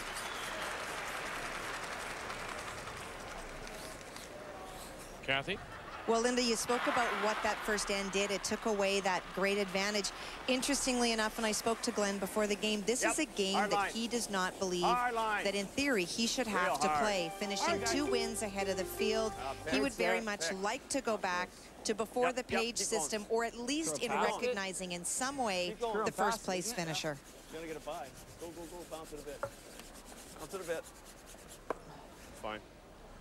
[SPEAKER 1] Kathy?
[SPEAKER 8] Well, Linda, you spoke about what that first end did. It took away that great advantage. Interestingly enough, when I spoke to Glenn before the game, this
[SPEAKER 7] Yep,
[SPEAKER 8] is a game
[SPEAKER 7] hard
[SPEAKER 8] that
[SPEAKER 7] line.
[SPEAKER 8] he does not believe that in theory he should have
[SPEAKER 7] Real
[SPEAKER 8] to
[SPEAKER 7] hard.
[SPEAKER 8] play, finishing
[SPEAKER 7] Hard, guys.
[SPEAKER 8] two wins ahead of the field.
[SPEAKER 7] Uh,
[SPEAKER 8] He would very
[SPEAKER 7] pick,
[SPEAKER 8] much
[SPEAKER 7] pick.
[SPEAKER 8] like to go back to before
[SPEAKER 7] Yep,
[SPEAKER 8] the
[SPEAKER 7] yep,
[SPEAKER 8] page
[SPEAKER 7] keep going.
[SPEAKER 8] system, or at least in
[SPEAKER 7] fast.
[SPEAKER 8] recognizing in some way the first place
[SPEAKER 7] isn't
[SPEAKER 8] finisher.
[SPEAKER 6] Gonna get a five. Go, go, go. Bounce it a bit. Bounce it a bit. Fine.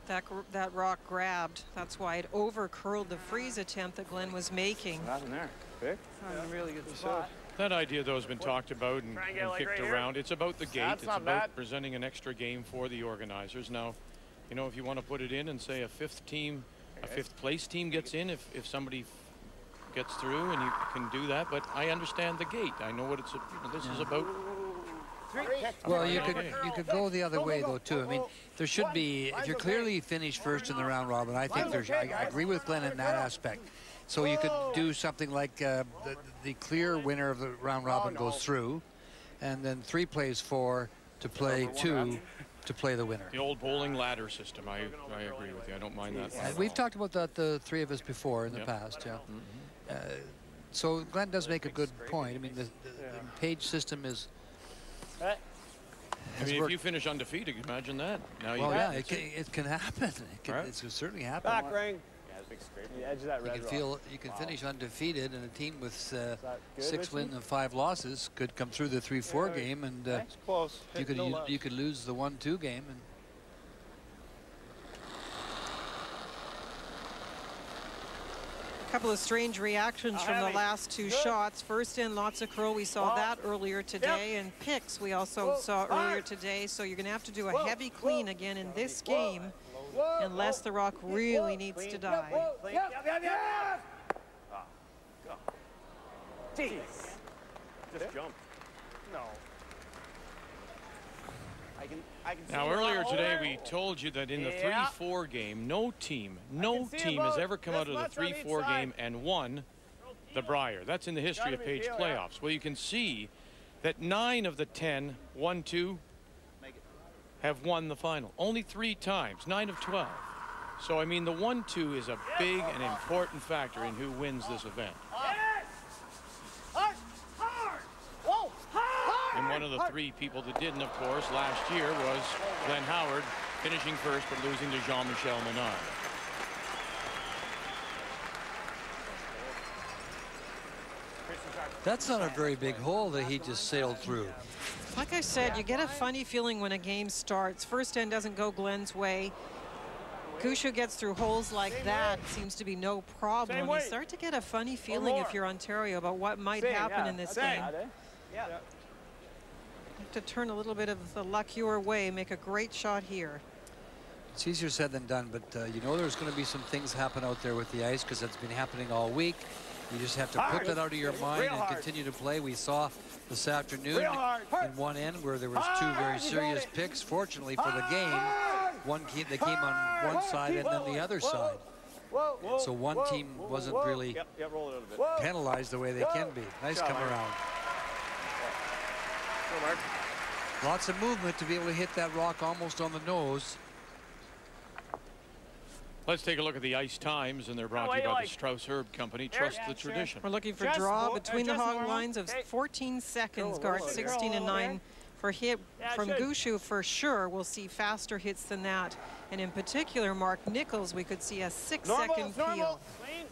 [SPEAKER 4] That, that rock grabbed. That's why it over curled the freeze attempt that Glenn was making.
[SPEAKER 7] Nothing there. Pick.
[SPEAKER 10] Found a really good spot.
[SPEAKER 1] That idea, though, has been talked about and,
[SPEAKER 7] and get
[SPEAKER 1] and
[SPEAKER 7] like
[SPEAKER 1] kicked
[SPEAKER 7] right here.
[SPEAKER 1] around. It's about the gate.
[SPEAKER 7] That's
[SPEAKER 1] it's
[SPEAKER 7] not
[SPEAKER 1] about
[SPEAKER 7] bad.
[SPEAKER 1] presenting an extra game for the organizers. Now, you know, if you want to put it in and say a fifth team, a fifth place team gets in, if, if somebody f- gets through and you can do that, but I understand the gate. I know what it's, this is about.
[SPEAKER 5] Well, you could you could go the other way though too. I mean, there should be if you're clearly finished first in the round robin. I think there's. I, I agree with Glenn in that aspect. So you could do something like uh, the the clear winner of the round robin goes through, and then three plays four to play two to play the winner.
[SPEAKER 1] The old bowling ladder system. I, I agree with you. I don't mind that. one
[SPEAKER 5] we've talked about that the three of us before in the
[SPEAKER 1] Yep.
[SPEAKER 5] past. Yeah. Uh, so Glenn does make a good point. I mean, the, the, the page system is.
[SPEAKER 1] I
[SPEAKER 5] has
[SPEAKER 1] mean, if you finish undefeated, imagine that. Now you
[SPEAKER 5] Well,
[SPEAKER 1] got-
[SPEAKER 5] yeah, it can, it can happen. It can,
[SPEAKER 1] Right.
[SPEAKER 5] It's certainly happen.
[SPEAKER 7] Back ring.
[SPEAKER 10] big
[SPEAKER 7] edge of that
[SPEAKER 5] You can
[SPEAKER 7] rock.
[SPEAKER 5] feel you can
[SPEAKER 10] Wow.
[SPEAKER 5] finish undefeated, and a team with uh, six wins and five losses could come through the three-four
[SPEAKER 7] Yeah.
[SPEAKER 5] game, and uh,
[SPEAKER 10] close.
[SPEAKER 5] you could
[SPEAKER 10] no
[SPEAKER 5] you, you could lose the one-two game. And
[SPEAKER 4] couple of strange reactions from the last two
[SPEAKER 7] Good.
[SPEAKER 4] shots. First in, lots of curl. We saw
[SPEAKER 7] Whoa.
[SPEAKER 4] that earlier today. And picks we also
[SPEAKER 7] Whoa.
[SPEAKER 4] saw
[SPEAKER 7] Hard.
[SPEAKER 4] earlier today. So you're going to have to do a
[SPEAKER 7] Whoa.
[SPEAKER 4] heavy clean
[SPEAKER 7] Whoa.
[SPEAKER 4] again in this game
[SPEAKER 7] Whoa,
[SPEAKER 4] unless
[SPEAKER 7] whoa.
[SPEAKER 4] the rock really
[SPEAKER 7] Whoa.
[SPEAKER 4] needs to die.
[SPEAKER 7] Whoa, clean. Yep, yep, yep. Ah, Jeez.
[SPEAKER 2] Just jump.
[SPEAKER 7] No.
[SPEAKER 10] I can, I can see
[SPEAKER 1] Now,
[SPEAKER 10] it.
[SPEAKER 1] earlier today, we told you that in the
[SPEAKER 7] Yeah.
[SPEAKER 1] 3-4 game, no team, no team has ever come
[SPEAKER 7] this
[SPEAKER 1] out of the
[SPEAKER 7] much on each
[SPEAKER 1] 3-4 game and won the Brier. That's in the history of
[SPEAKER 7] be
[SPEAKER 1] Page
[SPEAKER 7] Peel, yeah.
[SPEAKER 1] playoffs. Well, you can see that nine of the 10, 1-2, have won the final. Only three times, nine of 12. So, I mean, the 1-2 is a big and important factor in who wins this event.
[SPEAKER 7] Yes. Hard. Hard. Whoa. Hard.
[SPEAKER 1] And one of the three people that didn't, of course, last year was Glenn Howard, finishing first but losing to Jean-Michel Menard.
[SPEAKER 5] that's not a very big hole that he just sailed through.
[SPEAKER 4] Like I said, you get a funny feeling when a game starts. First end doesn't go Glenn's way. Gushue gets through holes like that, seems to be no problem. You start to get a funny feeling if you're Ontario about what might
[SPEAKER 7] Same,
[SPEAKER 4] happen
[SPEAKER 7] yeah.
[SPEAKER 4] in this
[SPEAKER 7] Same.
[SPEAKER 4] game.
[SPEAKER 10] Yeah.
[SPEAKER 4] Have to turn a little bit of the luck your way, make a great shot here.
[SPEAKER 5] It's easier said than done, but uh, you know there's going to be some things happen out there with the ice because it's been happening all week. You just have to put that out of your mind
[SPEAKER 7] Real
[SPEAKER 5] and
[SPEAKER 7] hard.
[SPEAKER 5] continue to play. We saw this afternoon in one end where there was two very serious picks. Fortunately for the game,
[SPEAKER 7] Hard.
[SPEAKER 5] one came, they came on one
[SPEAKER 7] Hard.
[SPEAKER 5] side and then the other
[SPEAKER 7] Whoa.
[SPEAKER 5] side.
[SPEAKER 7] Whoa. Whoa.
[SPEAKER 5] So one
[SPEAKER 7] Whoa.
[SPEAKER 5] team wasn't
[SPEAKER 7] Whoa.
[SPEAKER 5] really
[SPEAKER 10] Yep, yep, roll it a bit.
[SPEAKER 5] Penalized the way they
[SPEAKER 7] Whoa.
[SPEAKER 5] can be. Nice
[SPEAKER 7] Shot,
[SPEAKER 5] come
[SPEAKER 7] Mark.
[SPEAKER 5] around.
[SPEAKER 7] Go, Mark.
[SPEAKER 5] Lots of movement to be able to hit that rock almost on the nose.
[SPEAKER 1] Let's take a look at the ice times, and they're brought to you
[SPEAKER 7] you
[SPEAKER 1] by
[SPEAKER 7] like?
[SPEAKER 1] the Strauss Herb Company.
[SPEAKER 7] There.
[SPEAKER 1] Trust
[SPEAKER 7] Yeah,
[SPEAKER 1] the
[SPEAKER 7] sure.
[SPEAKER 1] tradition.
[SPEAKER 4] We're looking for
[SPEAKER 7] Just
[SPEAKER 4] draw
[SPEAKER 7] mo- uh,
[SPEAKER 4] between the
[SPEAKER 7] just
[SPEAKER 4] hog
[SPEAKER 7] normal.
[SPEAKER 4] lines of
[SPEAKER 7] Okay.
[SPEAKER 4] 14 seconds. Guard 16 and
[SPEAKER 7] Roll,
[SPEAKER 4] 9 for hit
[SPEAKER 7] Yeah,
[SPEAKER 4] from
[SPEAKER 7] should.
[SPEAKER 4] Gushue for sure. We'll see faster hits than that. And in particular, Mark Nichols, we could see a six
[SPEAKER 7] Normal. normal.
[SPEAKER 4] peel.
[SPEAKER 7] Clean.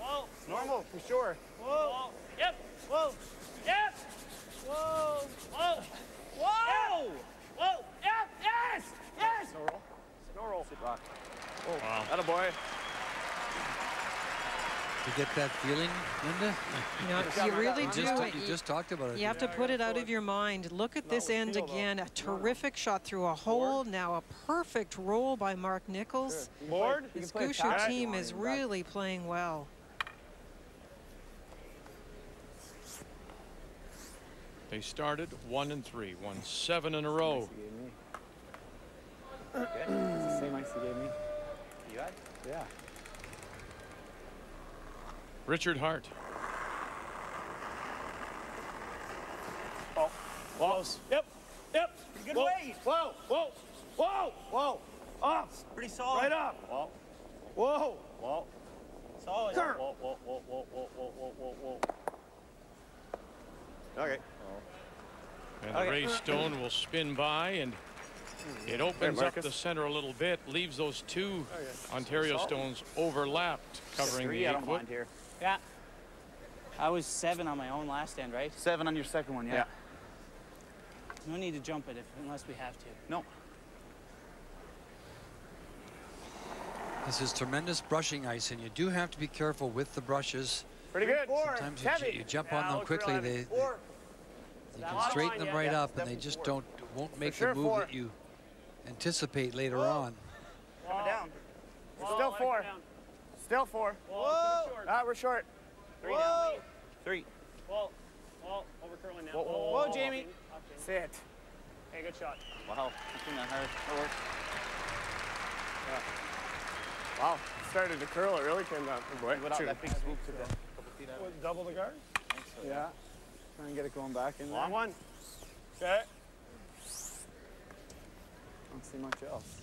[SPEAKER 7] Whoa. Normal for sure. Whoa. Yep. Whoa. Yep. Whoa. Whoa. Whoa. Whoa. Yep. Yes. Yes. No roll. No roll. Sit rock.
[SPEAKER 1] Wow.
[SPEAKER 7] That a boy.
[SPEAKER 5] You get that feeling, Linda?
[SPEAKER 4] You, know,
[SPEAKER 7] job,
[SPEAKER 4] you really do.
[SPEAKER 5] just,
[SPEAKER 4] You-
[SPEAKER 5] you just talked about it.
[SPEAKER 4] You have to put it out of your mind. Look at this end again. A terrific shot through a hole. Now a perfect roll by Mark Nichols.
[SPEAKER 7] Board.
[SPEAKER 4] This Gushue team is really playing well.
[SPEAKER 1] They started one and three, won seven in a row.
[SPEAKER 7] Okay. the same ice he gave me.
[SPEAKER 10] You had?
[SPEAKER 7] Yeah.
[SPEAKER 1] Richard Hart.
[SPEAKER 7] Oh, close. Yep, yep.
[SPEAKER 10] Good
[SPEAKER 7] whoa.
[SPEAKER 10] Weight.
[SPEAKER 7] Whoa, whoa, whoa, whoa. Up.
[SPEAKER 10] It's pretty solid.
[SPEAKER 7] Right up.
[SPEAKER 10] Whoa.
[SPEAKER 7] Whoa.
[SPEAKER 10] Whoa. Solid. Whoa! Whoa, whoa, whoa, whoa, whoa, whoa, whoa, whoa.
[SPEAKER 6] Okay.
[SPEAKER 1] And the
[SPEAKER 7] Okay.
[SPEAKER 1] Ray Stone will spin by, and hmm. it opens up the center a little bit, leaves those two oh, Ontario
[SPEAKER 7] Salt.
[SPEAKER 1] Stones overlapped, covering
[SPEAKER 10] Three,
[SPEAKER 1] the
[SPEAKER 10] I
[SPEAKER 1] eight
[SPEAKER 10] don't
[SPEAKER 1] foot.
[SPEAKER 10] mind here. Yeah. I was seven on my own last end, right?
[SPEAKER 11] Seven on your second one, yeah.
[SPEAKER 10] No need to jump it if, unless we have to.
[SPEAKER 11] No.
[SPEAKER 5] This is tremendous brushing ice, and you do have to be careful with the brushes.
[SPEAKER 7] Pretty good.
[SPEAKER 5] Sometimes you, you jump on them quickly, they, they
[SPEAKER 7] Four.
[SPEAKER 5] You can straighten them right up, and they just don't won't make the move that you anticipate later on.
[SPEAKER 10] Coming down.
[SPEAKER 7] Still four. Still four.
[SPEAKER 10] Whoa.
[SPEAKER 7] Ah, we're short.
[SPEAKER 10] Three down. Three.
[SPEAKER 7] Whoa. Whoa. Over curling now.
[SPEAKER 10] Whoa, whoa, whoa, Jamie.
[SPEAKER 7] Sit. Hey, good shot.
[SPEAKER 11] Wow. Nothing that hard. That worked.
[SPEAKER 7] Wow. Started to curl. It really came down. Good boy.
[SPEAKER 11] Without
[SPEAKER 7] Shoot.
[SPEAKER 11] that big swoop to the couple feet out.
[SPEAKER 7] What, double the guard? Yeah. Try and get it going back in there.
[SPEAKER 10] Long one.
[SPEAKER 7] Okay. Don't see much else.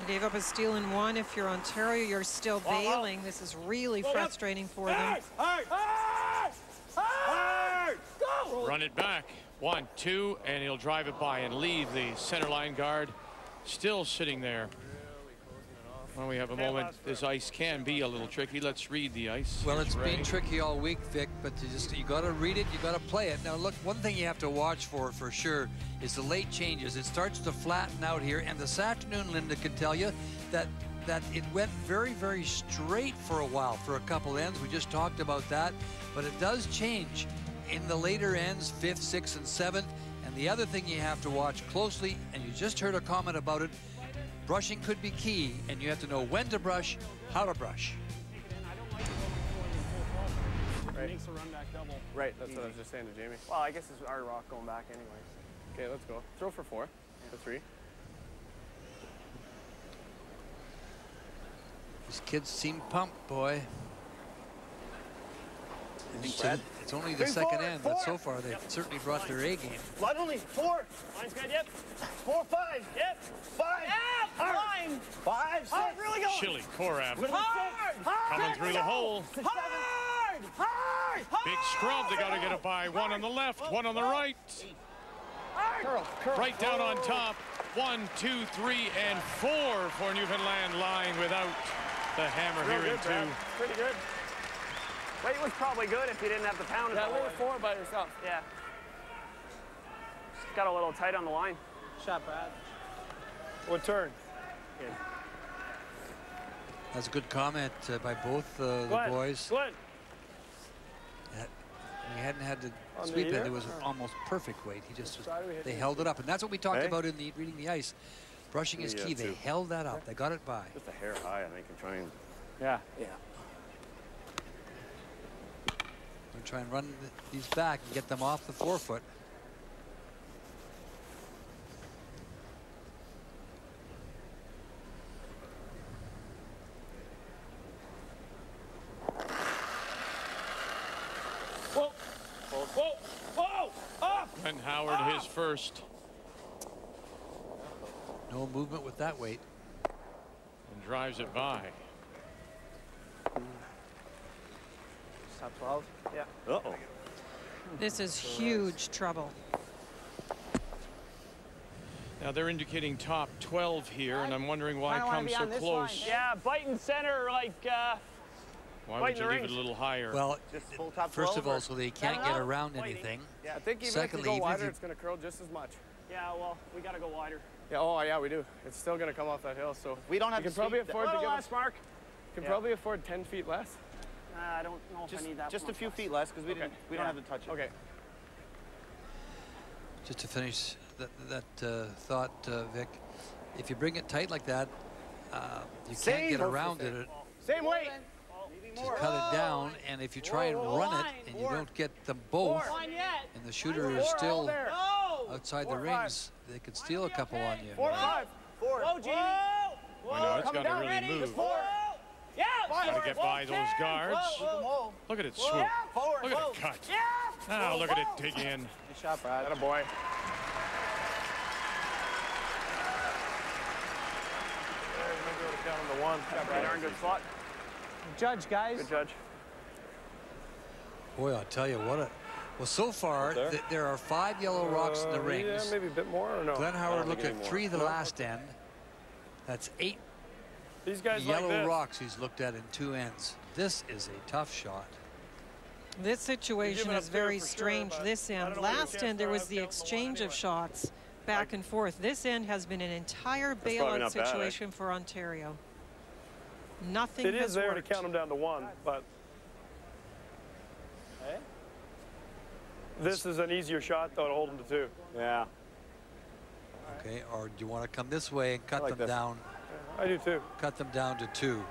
[SPEAKER 4] You gave up a steal in one. If you're Ontario, you're still bailing. This is really frustrating for them.
[SPEAKER 1] Run it back. One, two, and he'll drive it by and leave the center line guard still sitting there. When we have a moment, this ice can be a little tricky. Let's read the ice.
[SPEAKER 5] Well, it's
[SPEAKER 1] Ray.
[SPEAKER 5] been tricky all week, Vic, but you just you got to read it, you got to play it. Now, look, one thing you have to watch for for sure is the late changes. It starts to flatten out here, and this afternoon, Linda can tell you that that it went very, very straight for a while for a couple ends. We just talked about that, but it does change in the later ends, fifth, sixth, and seventh. And the other thing you have to watch closely, and you just heard a comment about it, brushing could be key, and you have to know when to brush, how to brush.
[SPEAKER 9] Right.
[SPEAKER 7] Makes a run back double.
[SPEAKER 9] Right, that's what I was just saying to Jamie.
[SPEAKER 7] Well, I guess it's our rock going back anyway.
[SPEAKER 9] Okay, let's go. Throw for four. yeah. For three.
[SPEAKER 5] These kids seem pumped, boy. It's,
[SPEAKER 10] Brad?
[SPEAKER 5] It's only the
[SPEAKER 7] Three,
[SPEAKER 5] second
[SPEAKER 7] four,
[SPEAKER 5] end, but so far they've certainly brought their A game.
[SPEAKER 7] Line only. Four. Line's good, yep. Four, five. Yep. Five. Yeah, line. Five, six. Hard, really going.
[SPEAKER 1] Chili Korab
[SPEAKER 7] Hard. Hard.
[SPEAKER 1] coming through the hole.
[SPEAKER 7] Hard. Hard.
[SPEAKER 1] Big scrub. They got to get it by. One on the left, one on the right.
[SPEAKER 7] Curl, curl.
[SPEAKER 1] Right down on top. One, two, three, and four for Newfoundland lying without the hammer
[SPEAKER 7] Real
[SPEAKER 1] here in
[SPEAKER 7] good, Brad.
[SPEAKER 1] two.
[SPEAKER 7] Pretty good. Weight was probably good if you didn't have the pound. Yeah, weight four by yourself. Yeah. Just got a little tight on the line. Shot, bad.
[SPEAKER 9] What turn?
[SPEAKER 5] That's a good comment uh, by both uh, the boys.
[SPEAKER 7] Glenn.
[SPEAKER 5] That he hadn't had to
[SPEAKER 9] On the
[SPEAKER 5] sweep it. It was almost perfect weight. He just was,
[SPEAKER 9] Side we hit
[SPEAKER 5] they held it up, and that's what we talked
[SPEAKER 2] Hey?
[SPEAKER 5] about in the reading the ice. Brushing is
[SPEAKER 2] Yeah,
[SPEAKER 5] key. They
[SPEAKER 2] too.
[SPEAKER 5] held that up. They got it by.
[SPEAKER 2] Just a hair high, I think, and try and
[SPEAKER 7] Yeah. Yeah.
[SPEAKER 5] We'll try and run these back and get them off the forefoot.
[SPEAKER 7] Whoa. Whoa. Whoa. Up.
[SPEAKER 1] Glenn Howard, his ah! first.
[SPEAKER 5] No movement with that weight.
[SPEAKER 1] And drives it by.
[SPEAKER 7] Top 12. Yeah.
[SPEAKER 2] Uh-oh.
[SPEAKER 4] This is huge trouble.
[SPEAKER 1] Now they're indicating top 12 here, and I'm wondering why it comes so close.
[SPEAKER 7] line. Yeah, biting center like uh,
[SPEAKER 1] Why
[SPEAKER 7] Right
[SPEAKER 1] would you
[SPEAKER 7] the
[SPEAKER 1] leave it a little higher?
[SPEAKER 5] Well,
[SPEAKER 10] Just full top
[SPEAKER 5] first
[SPEAKER 10] 12
[SPEAKER 5] of all,
[SPEAKER 10] or-
[SPEAKER 5] so they can't get around anything.
[SPEAKER 9] Yeah, I think even
[SPEAKER 5] Secondly,
[SPEAKER 9] if you
[SPEAKER 5] even
[SPEAKER 9] go
[SPEAKER 5] if
[SPEAKER 9] wider,
[SPEAKER 5] you-
[SPEAKER 9] it's going to curl just as much.
[SPEAKER 7] Yeah, well, we gotta go wider.
[SPEAKER 9] Yeah, oh yeah, we do. It's still going to come off that hill, so
[SPEAKER 10] We don't
[SPEAKER 9] you
[SPEAKER 10] have
[SPEAKER 9] can
[SPEAKER 10] to
[SPEAKER 9] probably afford to
[SPEAKER 7] Little
[SPEAKER 9] give
[SPEAKER 7] less,
[SPEAKER 9] us,
[SPEAKER 7] Mark.
[SPEAKER 9] can
[SPEAKER 7] Yeah.
[SPEAKER 9] probably afford 10 feet less.
[SPEAKER 7] Uh, I don't know if
[SPEAKER 10] Just,
[SPEAKER 7] I need that.
[SPEAKER 10] just a few
[SPEAKER 7] less.
[SPEAKER 10] feet less because we
[SPEAKER 9] Okay.
[SPEAKER 10] didn't. We don't have to touch it.
[SPEAKER 9] Okay.
[SPEAKER 5] Just to finish that, that uh, thought, uh, Vic, if you bring it tight like that, uh, you
[SPEAKER 9] Same.
[SPEAKER 5] can't get around
[SPEAKER 9] fit.
[SPEAKER 5] it.
[SPEAKER 9] Same weight.
[SPEAKER 5] Just cut it down, and if you try and run it and you don't get them both, and the shooter is still
[SPEAKER 9] there.
[SPEAKER 7] No.
[SPEAKER 5] outside the
[SPEAKER 9] Four, five.
[SPEAKER 5] rings, they could steal a couple on you.
[SPEAKER 9] Four, five.
[SPEAKER 10] Four.
[SPEAKER 7] Whoa, Jamie. Whoa.
[SPEAKER 1] I know, it's
[SPEAKER 7] Coming
[SPEAKER 1] got to really
[SPEAKER 7] Ready?
[SPEAKER 1] move.
[SPEAKER 7] Whoa. Yeah.
[SPEAKER 1] Got to get by those guards.
[SPEAKER 7] Whoa.
[SPEAKER 1] Look at it swoop.
[SPEAKER 10] Forward.
[SPEAKER 1] Look at it cut.
[SPEAKER 7] Yeah.
[SPEAKER 1] Now look at it dig in.
[SPEAKER 10] Good shot, Brad.
[SPEAKER 9] That a boy. Down on the one.
[SPEAKER 7] Pretty darn good spot.
[SPEAKER 11] Judge, guys.
[SPEAKER 9] Good judge.
[SPEAKER 5] Boy, I'll tell you what. A, well, so far
[SPEAKER 9] there?
[SPEAKER 5] th there are five yellow rocks in the
[SPEAKER 9] Uh,
[SPEAKER 5] rings.
[SPEAKER 9] Yeah, maybe a bit more or no?
[SPEAKER 5] Glenn Howard looked at
[SPEAKER 2] any
[SPEAKER 5] three the
[SPEAKER 9] more.
[SPEAKER 5] last end. That's eight
[SPEAKER 9] These guys
[SPEAKER 5] yellow
[SPEAKER 9] like this.
[SPEAKER 5] rocks he's looked at in two ends. This is a tough shot.
[SPEAKER 4] This situation is very
[SPEAKER 9] for sure,
[SPEAKER 4] strange this end.
[SPEAKER 9] don't know what your
[SPEAKER 4] Last end, there was the
[SPEAKER 9] getting the one
[SPEAKER 4] exchange of shots back and forth. This end has been an entire
[SPEAKER 2] probably
[SPEAKER 4] bailout
[SPEAKER 2] not bad, eh?
[SPEAKER 4] situation for Ontario. Nothing
[SPEAKER 9] It
[SPEAKER 4] has
[SPEAKER 9] is there
[SPEAKER 4] worked.
[SPEAKER 9] to count them down to one, but this is an easier shot though to hold them to two.
[SPEAKER 2] Yeah.
[SPEAKER 5] Okay, or do you want to come this way and cut
[SPEAKER 2] like
[SPEAKER 5] them
[SPEAKER 2] this.
[SPEAKER 5] down?
[SPEAKER 9] I do too.
[SPEAKER 5] Cut them down to two.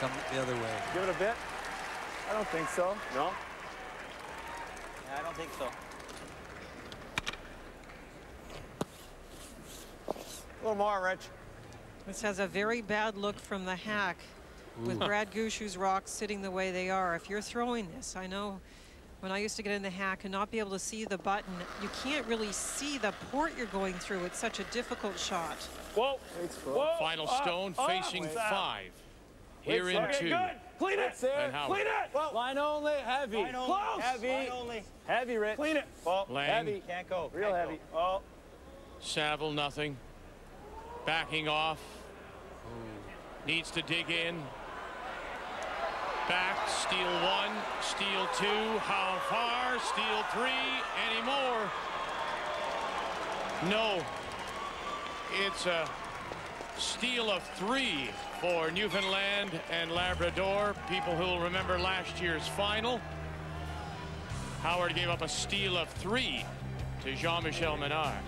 [SPEAKER 5] Come the other way.
[SPEAKER 9] Give it a bit. I don't think so.
[SPEAKER 2] No?
[SPEAKER 10] Yeah, I don't think so.
[SPEAKER 11] A little more, Rich.
[SPEAKER 4] This has a very bad look from the hack with Brad Gushue's rocks sitting the way they are. If you're throwing this, I know when I used to get in the hack and not be able to see the button, you can't really see the port you're going through. It's such a difficult shot.
[SPEAKER 9] Whoa. Whoa.
[SPEAKER 1] Final
[SPEAKER 9] ah.
[SPEAKER 1] stone
[SPEAKER 9] up.
[SPEAKER 1] facing
[SPEAKER 9] Wait.
[SPEAKER 1] five. Here in two.
[SPEAKER 9] good.
[SPEAKER 7] Clean it.
[SPEAKER 1] And Howard.
[SPEAKER 7] Clean it.
[SPEAKER 11] Well, line only, heavy.
[SPEAKER 7] Line only.
[SPEAKER 11] Close.
[SPEAKER 7] Heavy.
[SPEAKER 11] Line only.
[SPEAKER 7] Heavy, Rich. Clean it.
[SPEAKER 1] Laing.
[SPEAKER 7] heavy.
[SPEAKER 11] Can't go.
[SPEAKER 7] Real
[SPEAKER 11] Can't
[SPEAKER 7] heavy.
[SPEAKER 11] go. Oh.
[SPEAKER 1] Savill, nothing. Backing off. Needs to dig in. Back, steal one, steal two. How far? Steal three. Any more? No. It's a steal of three for Newfoundland and Labrador. People who'll remember last year's final. Howard gave up a steal of three to Jean-Michel Menard.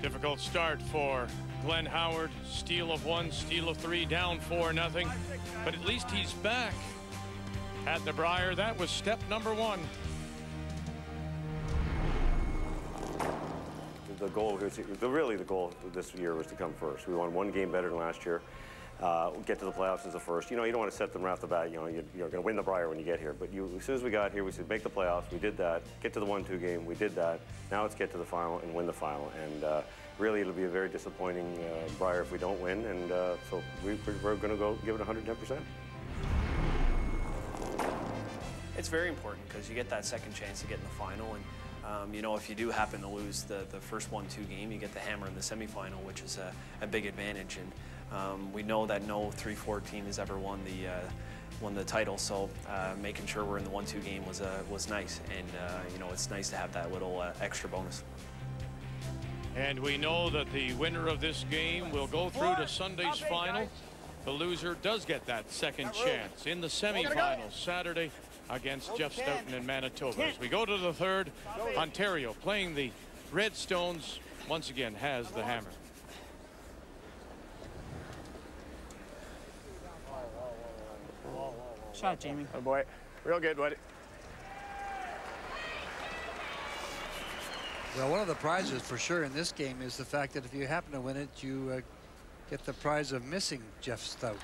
[SPEAKER 1] Difficult start for Glenn Howard. Steal of one, steal of three, down four, nothing. But at least he's back at the Brier. That was step number one.
[SPEAKER 2] The goal, the, really the goal this year was to come first. We won one game better than last year. Uh, get to the playoffs as the first. You know, you don't want to set them right off the bat. You know, you, you're going to win the Brier when you get here. But you, as soon as we got here, we said make the playoffs. We did that. Get to the one-two game. We did that. Now let's get to the final and win the final. And uh, really, it'll be a very disappointing uh, Brier if we don't win. And uh, so we, we're going to go give it 110 percent.
[SPEAKER 3] It's very important because you get that second chance to get in the final. And, um, you know, if you do happen to lose the, the first one two game, you get the hammer in the semifinal, which is a, a big advantage. And um, we know that no 3 4 team has ever won the. Uh, won the title, so uh, making sure we're in the one-two game was uh, was nice, and uh, you know it's nice to have that little uh, extra bonus.
[SPEAKER 1] And we know that the winner of this game will go through to Sunday's final. The loser does get that second chance in the semifinals Saturday against Jeff Stoughton in Manitoba. As we go to the third, Ontario playing the Redstones once again has the hammer.
[SPEAKER 11] Shot, Jamie.
[SPEAKER 7] Oh boy. Real good, buddy.
[SPEAKER 5] Well, one of the prizes for sure in this game is the fact that if you happen to win it, you uh, get the prize of missing Jeff Stout.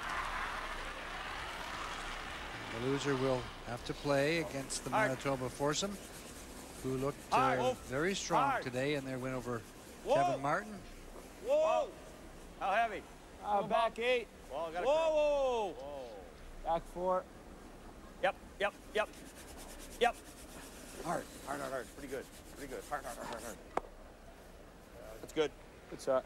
[SPEAKER 5] And the loser will have to play against the Manitoba foursome, who looked uh, very strong
[SPEAKER 11] Hard.
[SPEAKER 5] today in their win over
[SPEAKER 11] Whoa.
[SPEAKER 5] Kevin Martin.
[SPEAKER 11] Whoa. How heavy? Uh, back eight.
[SPEAKER 7] Well,
[SPEAKER 11] Whoa, whoa. Back four.
[SPEAKER 7] Yep, yep, yep. Yep.
[SPEAKER 11] Hard.
[SPEAKER 7] Hard, hard, hard. Pretty good. Pretty good. Hard, hard, hard, hard. That's good. Good shot.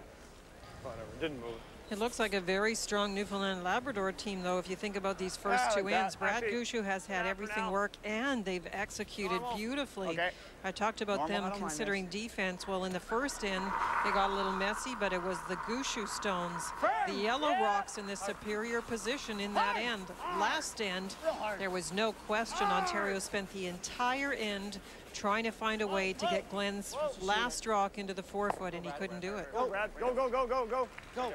[SPEAKER 7] Whatever. Didn't move.
[SPEAKER 4] It looks like a very strong Newfoundland Labrador team, though, if you think about these first
[SPEAKER 7] Ah,
[SPEAKER 4] two ends. Brad. Gushue has had
[SPEAKER 7] Yeah,
[SPEAKER 4] everything work, and they've executed
[SPEAKER 7] Normal.
[SPEAKER 4] beautifully.
[SPEAKER 7] Okay.
[SPEAKER 4] I talked about
[SPEAKER 11] Normal,
[SPEAKER 4] them considering defense. Well, in the first end, they got a little messy, but it was the Gushue stones, the yellow
[SPEAKER 7] Yeah.
[SPEAKER 4] rocks in the superior position in that end. Last end, there was no question Ontario spent the entire end trying to find a way to get Glenn's last rock into the forefoot, and he couldn't do it.
[SPEAKER 7] Go, Brad. Go, go, go, go, go. Go.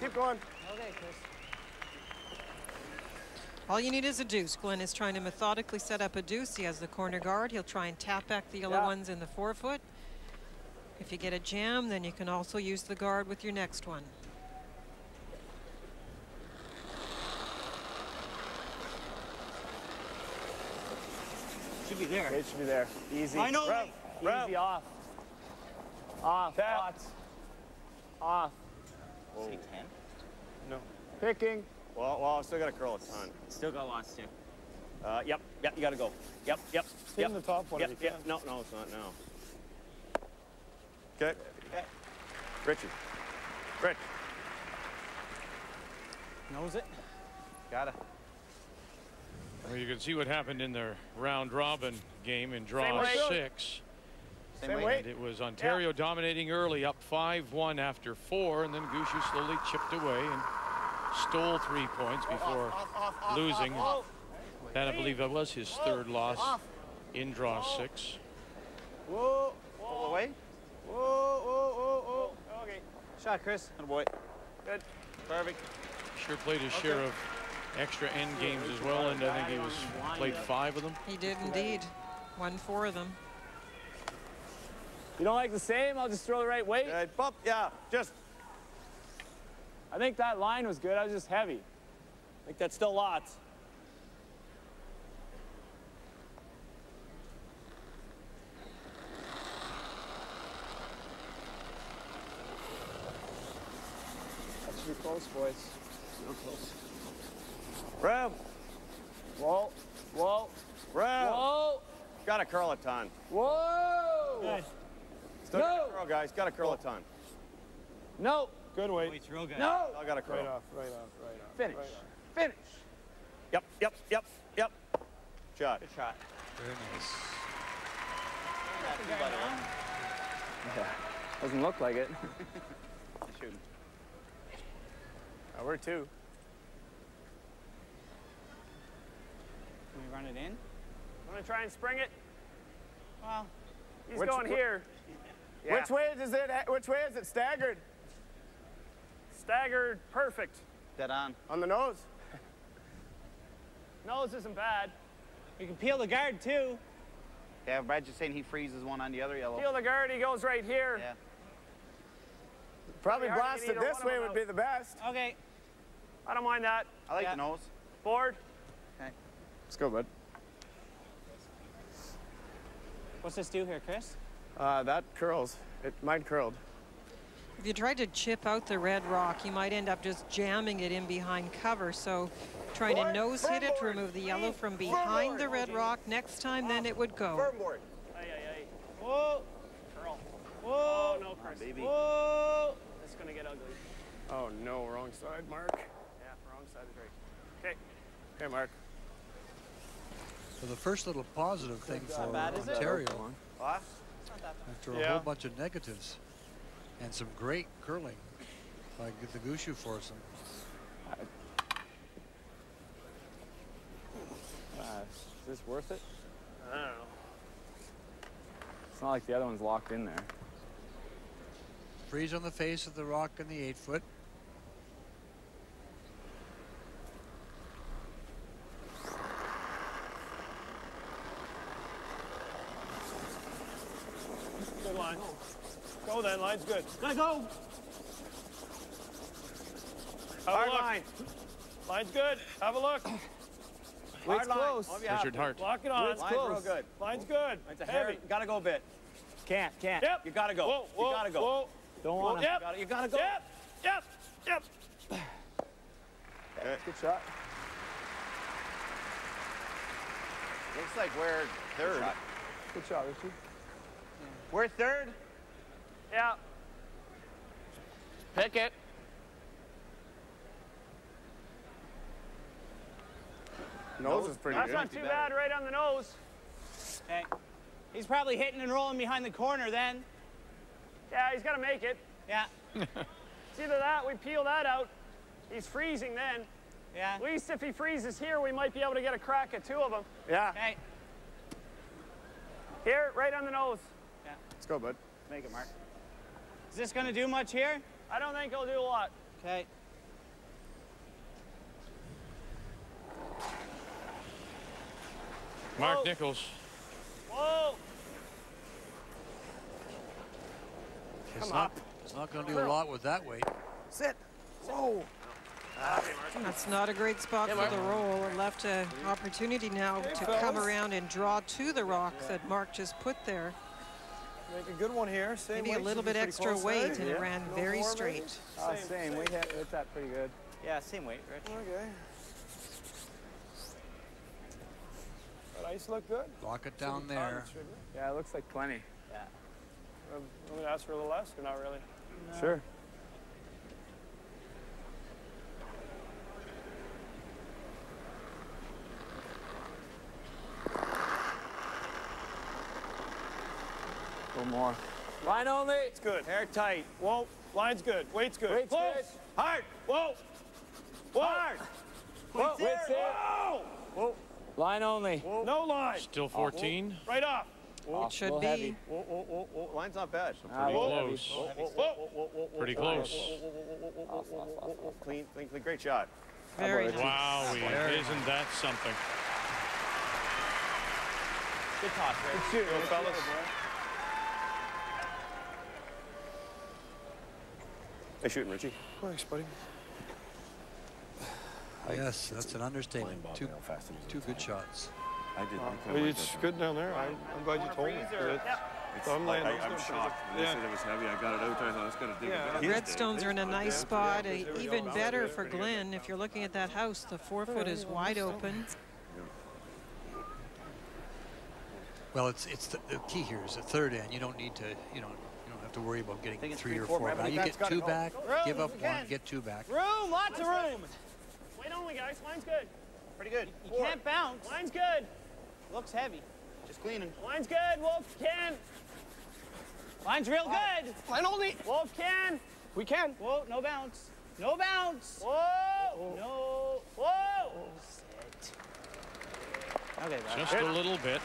[SPEAKER 7] Keep going. Okay, Chris.
[SPEAKER 4] All you need is a deuce. Glenn is trying to methodically set up a deuce. He has the corner guard. He'll try and tap back the yellow
[SPEAKER 7] Yeah.
[SPEAKER 4] ones in the forefoot. If you get a jam, then you can also use the guard with your next one.
[SPEAKER 11] Should be there.
[SPEAKER 7] It should be there. Easy.
[SPEAKER 11] I know.
[SPEAKER 7] Rev. Rev.
[SPEAKER 11] Easy off. Off.
[SPEAKER 7] Tap.
[SPEAKER 11] Lots. Off.
[SPEAKER 10] Say 10.
[SPEAKER 7] No. Picking.
[SPEAKER 2] Well, well, I've still got to curl a ton.
[SPEAKER 10] Still got lots too.
[SPEAKER 2] Uh, yep, yep, you got to go. Yep, yep.
[SPEAKER 7] Stay
[SPEAKER 2] yep.
[SPEAKER 7] in the top one
[SPEAKER 2] Yep,
[SPEAKER 7] if you
[SPEAKER 2] yep.
[SPEAKER 7] can.
[SPEAKER 2] No, no, it's not now. Okay. okay. Richie. Rich.
[SPEAKER 11] Knows it. Gotta.
[SPEAKER 1] Well, you can see what happened in the round robin game in draw
[SPEAKER 7] weight.
[SPEAKER 1] six.
[SPEAKER 10] Same,
[SPEAKER 7] Same
[SPEAKER 10] weight.
[SPEAKER 7] weight.
[SPEAKER 1] It was Ontario dominating early, up 5-1 after four, and then Gushue slowly chipped away and stole three points before losing. That, I believe, that was his third loss in draw six.
[SPEAKER 7] Whoa. Whoa. Away. Whoa, whoa, whoa, whoa. Okay.
[SPEAKER 11] Shot, Chris.
[SPEAKER 10] Good boy.
[SPEAKER 7] Good.
[SPEAKER 10] Perfect.
[SPEAKER 1] Sure played his share of extra end games as well, and I think he was played five of them.
[SPEAKER 4] He did indeed. Won four of them.
[SPEAKER 7] You don't like the same? I'll just throw the right weight.
[SPEAKER 11] Good. Bump. Yeah. Just.
[SPEAKER 7] I think that line was good. I was just heavy.
[SPEAKER 11] I think that's still lots. Close, boys. Real close. Rev. Whoa. Whoa. Rev.
[SPEAKER 7] Whoa.
[SPEAKER 11] Got to curl a ton.
[SPEAKER 7] Whoa.
[SPEAKER 11] Good. Still
[SPEAKER 7] No.
[SPEAKER 11] got to curl, guys. Got to curl a ton.
[SPEAKER 7] No.
[SPEAKER 9] Good weight.
[SPEAKER 10] Wait's real good.
[SPEAKER 7] No.
[SPEAKER 11] I got to curl.
[SPEAKER 9] Right off, right off, right off.
[SPEAKER 7] Finish.
[SPEAKER 9] Right off.
[SPEAKER 7] Finish.
[SPEAKER 11] Yep, yep, yep, yep. Shot.
[SPEAKER 7] Good shot.
[SPEAKER 5] Very nice.
[SPEAKER 7] Yeah. Doesn't look like it.
[SPEAKER 10] Shooting.
[SPEAKER 11] Uh, we're two.
[SPEAKER 10] Can we run it in?
[SPEAKER 7] Want to try and spring it?
[SPEAKER 10] Well,
[SPEAKER 7] He's
[SPEAKER 11] Which-
[SPEAKER 7] going here.
[SPEAKER 11] Which way is it? Eh, which way is it staggered?
[SPEAKER 7] Staggered, perfect.
[SPEAKER 10] dead on.
[SPEAKER 11] On the nose.
[SPEAKER 7] Nose isn't bad.
[SPEAKER 10] You can peel the guard too. Yeah, Brad's just saying he freezes one on the other yellow.
[SPEAKER 7] Peel the guard, he goes right here.
[SPEAKER 10] Yeah.
[SPEAKER 11] Probably
[SPEAKER 7] Pretty
[SPEAKER 11] blast it this way would
[SPEAKER 7] out.
[SPEAKER 11] be the best.
[SPEAKER 10] Okay.
[SPEAKER 7] I don't mind that.
[SPEAKER 10] I like Yeah. the nose.
[SPEAKER 7] Board.
[SPEAKER 11] Let's go, bud.
[SPEAKER 10] What's this do here, Chris?
[SPEAKER 11] Uh, that curls. It mine curled.
[SPEAKER 4] If you tried to chip out the red rock, you might end up just jamming it in behind cover. So trying to nose hit it,
[SPEAKER 11] firm
[SPEAKER 4] remove the yellow from
[SPEAKER 11] Firm
[SPEAKER 4] behind the red rock. Next time, then it would go.
[SPEAKER 11] Firm board.
[SPEAKER 7] Aye, aye, aye.
[SPEAKER 10] Whoa.
[SPEAKER 7] Curl.
[SPEAKER 10] Whoa.
[SPEAKER 7] Oh, no, Chris.
[SPEAKER 10] baby.
[SPEAKER 7] Whoa. It's going to get ugly.
[SPEAKER 11] Oh no, wrong side, Mark.
[SPEAKER 7] Yeah, wrong side is right. Okay.
[SPEAKER 11] Okay, Mark.
[SPEAKER 5] So the first little positive thing for
[SPEAKER 10] bad, is it?
[SPEAKER 5] Ontario, after a
[SPEAKER 11] Yeah.
[SPEAKER 5] whole bunch of negatives, and some great curling by the Gushue foursome.
[SPEAKER 12] Uh, is this worth it?
[SPEAKER 7] I don't know.
[SPEAKER 12] It's not like the other one's locked in there.
[SPEAKER 5] Freeze on the face of the rock in the eight foot.
[SPEAKER 9] Good line. Go then, line's good.
[SPEAKER 7] Gotta go.
[SPEAKER 9] Have
[SPEAKER 11] Hard
[SPEAKER 9] a look.
[SPEAKER 11] line.
[SPEAKER 9] Line's good. Have a look.
[SPEAKER 11] Hard
[SPEAKER 12] close.
[SPEAKER 11] Yeah.
[SPEAKER 1] Richard Hart.
[SPEAKER 9] Lock it on.
[SPEAKER 11] Line's real good.
[SPEAKER 9] Line's good.
[SPEAKER 11] It's a hair.
[SPEAKER 9] Heavy.
[SPEAKER 11] Gotta go a bit. Can't, can't.
[SPEAKER 9] Yep.
[SPEAKER 11] You gotta go.
[SPEAKER 9] Whoa, whoa,
[SPEAKER 11] you gotta go.
[SPEAKER 9] Whoa.
[SPEAKER 12] Don't want to.
[SPEAKER 9] Yep.
[SPEAKER 11] You gotta, you gotta go.
[SPEAKER 9] Yep. Yep. Yep.
[SPEAKER 12] Good shot.
[SPEAKER 10] Looks like we're third.
[SPEAKER 12] Good shot, Richie.
[SPEAKER 10] We're third.
[SPEAKER 7] Yeah.
[SPEAKER 12] Pick it.
[SPEAKER 11] Nose is pretty
[SPEAKER 7] That's
[SPEAKER 11] good.
[SPEAKER 7] not too bad right on the nose.
[SPEAKER 10] Okay. He's probably hitting and rolling behind the corner then.
[SPEAKER 7] Yeah, he's got to make it.
[SPEAKER 10] Yeah.
[SPEAKER 7] It's either that, we peel that out. He's freezing then.
[SPEAKER 10] Yeah.
[SPEAKER 7] At least if he freezes here, we might be able to get a crack at two of them.
[SPEAKER 11] Yeah.
[SPEAKER 10] Okay.
[SPEAKER 7] Here, right on the nose. Yeah.
[SPEAKER 11] Let's go, bud.
[SPEAKER 10] Make it, Mark. Is this gonna do much here?
[SPEAKER 7] I don't think he'll do a lot.
[SPEAKER 10] Okay.
[SPEAKER 1] Mark
[SPEAKER 7] Whoa.
[SPEAKER 1] Nichols.
[SPEAKER 7] Whoa!
[SPEAKER 5] It's not, it's not going to do a lot with that weight.
[SPEAKER 11] Sit. Whoa.
[SPEAKER 4] That's not a great spot for the roll. It left an opportunity now to come around and draw to the rock that Mark just put there.
[SPEAKER 9] Make a good one here. Same
[SPEAKER 4] Maybe a little bit extra weight,
[SPEAKER 9] right?
[SPEAKER 4] and it ran very
[SPEAKER 9] more, maybe?
[SPEAKER 4] straight.
[SPEAKER 12] Oh, same. We hit, hit that pretty good.
[SPEAKER 10] Yeah, same weight, Rich.
[SPEAKER 9] Okay. That ice look good?
[SPEAKER 5] Lock it down
[SPEAKER 9] Caught
[SPEAKER 5] there.
[SPEAKER 9] it.
[SPEAKER 12] Yeah, it looks like plenty.
[SPEAKER 9] Yeah. I'm gonna ask for a little less, or not really?
[SPEAKER 12] Sure. little more. Line only.
[SPEAKER 9] It's good.
[SPEAKER 11] Hair tight.
[SPEAKER 9] Whoa. Line's good. Weight's good.
[SPEAKER 12] Weight's
[SPEAKER 9] Close.
[SPEAKER 12] good.
[SPEAKER 11] Hard.
[SPEAKER 9] Whoa. Whoa.
[SPEAKER 11] Hard.
[SPEAKER 12] Whoa.
[SPEAKER 9] Weight's there.
[SPEAKER 12] there. Whoa.
[SPEAKER 9] Whoa.
[SPEAKER 12] Line only. Whoa.
[SPEAKER 9] No line.
[SPEAKER 1] Still 14. Off.
[SPEAKER 9] Right off.
[SPEAKER 12] Whoa.
[SPEAKER 4] It should be.
[SPEAKER 11] Whoa, whoa, whoa, whoa. Line's not bad.
[SPEAKER 12] So
[SPEAKER 1] pretty
[SPEAKER 12] ah,
[SPEAKER 1] close.
[SPEAKER 11] Whoa, whoa, whoa, whoa, whoa, whoa.
[SPEAKER 1] Pretty close.
[SPEAKER 11] Clean, clean, clean. Great shot.
[SPEAKER 4] Very nice.
[SPEAKER 1] Wow, isn't that something?
[SPEAKER 10] Good toss, man.
[SPEAKER 12] Good shoot,
[SPEAKER 11] fellas. Hey, shooting, Richie.
[SPEAKER 9] Thanks, buddy.
[SPEAKER 5] Yes, that's an understatement. Two, two good shots.
[SPEAKER 11] I did.
[SPEAKER 9] Well, it's good down there. I, I'm glad you told me. It's-
[SPEAKER 2] It's,
[SPEAKER 9] I'm
[SPEAKER 2] I,
[SPEAKER 9] laying-
[SPEAKER 2] I, I'm shocked. When
[SPEAKER 9] Yeah.
[SPEAKER 2] they said it was heavy, I got it out there. I thought I was going to dig
[SPEAKER 9] Yeah.
[SPEAKER 2] it.
[SPEAKER 4] Redstones are in a nice spot,
[SPEAKER 9] Yeah,
[SPEAKER 4] uh, even
[SPEAKER 9] go.
[SPEAKER 4] better for Glenn. If you're looking at that house, the forefoot is wide open.
[SPEAKER 5] Well, it's it's the, the key here is the third end. You don't need to, you know, you don't have to worry about getting three
[SPEAKER 10] three,
[SPEAKER 5] or
[SPEAKER 10] four,
[SPEAKER 5] four
[SPEAKER 10] Brad,
[SPEAKER 5] back. You get two back,
[SPEAKER 10] Room
[SPEAKER 5] give up one, get two back.
[SPEAKER 7] Room, lots of room.
[SPEAKER 11] Wait only, guys. Line's good.
[SPEAKER 10] Pretty good.
[SPEAKER 7] You can't bounce.
[SPEAKER 11] Line's good.
[SPEAKER 10] Looks heavy. Just cleaning.
[SPEAKER 11] Line's good. Wolf can.
[SPEAKER 7] Line's real good.
[SPEAKER 11] Line only. Wolf can.
[SPEAKER 7] We can.
[SPEAKER 10] Whoa, no bounce. No bounce. Oh.
[SPEAKER 11] Whoa. No. Whoa.
[SPEAKER 10] Oh, okay, Brad.
[SPEAKER 1] Just a little bit.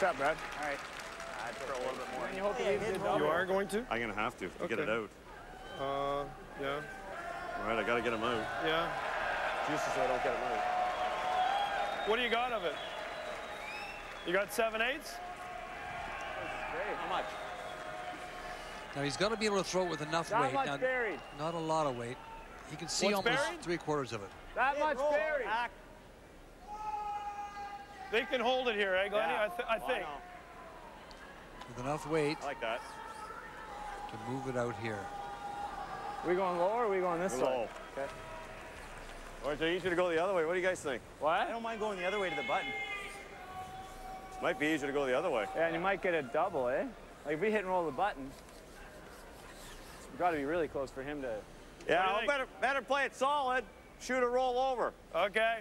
[SPEAKER 11] What's up, Brad?
[SPEAKER 10] All right.
[SPEAKER 11] I'd throw a little bit more. And you hope he leaves the
[SPEAKER 9] You are going to?
[SPEAKER 2] I'm going to have to to get it out.
[SPEAKER 9] Uh, yeah.
[SPEAKER 2] All right, I got to get him out.
[SPEAKER 9] Yeah.
[SPEAKER 11] Juices so I don't get him out.
[SPEAKER 9] What do you got of it? You got seven eighths?
[SPEAKER 11] Great. How much?
[SPEAKER 5] Now he's got to be able to throw it with enough
[SPEAKER 11] That
[SPEAKER 5] weight.
[SPEAKER 11] much
[SPEAKER 5] Now,
[SPEAKER 11] buried.
[SPEAKER 5] not a lot of weight. He can see
[SPEAKER 9] What's
[SPEAKER 5] almost
[SPEAKER 9] buried?
[SPEAKER 5] three quarters of it.
[SPEAKER 11] That much buried.
[SPEAKER 9] They can hold it here, eh, Glennie?
[SPEAKER 11] Yeah.
[SPEAKER 9] I, th- I think.
[SPEAKER 5] With enough weight
[SPEAKER 2] I like that.
[SPEAKER 5] to move it out here.
[SPEAKER 11] we going lower or are we going this
[SPEAKER 2] We're
[SPEAKER 11] way?
[SPEAKER 2] low.
[SPEAKER 11] Okay.
[SPEAKER 2] Or is it easier to go the other way? What do you guys think?
[SPEAKER 11] What?
[SPEAKER 10] I don't mind going the other way to the button.
[SPEAKER 2] Might be easier to go the other way.
[SPEAKER 11] Yeah, and you might get a double, eh? Like if we hit and roll the button, it's got to be really close for him to.
[SPEAKER 2] Yeah,
[SPEAKER 9] do you
[SPEAKER 2] well,
[SPEAKER 9] think?
[SPEAKER 2] better, better play it solid. Shoot a roll over.
[SPEAKER 9] Okay.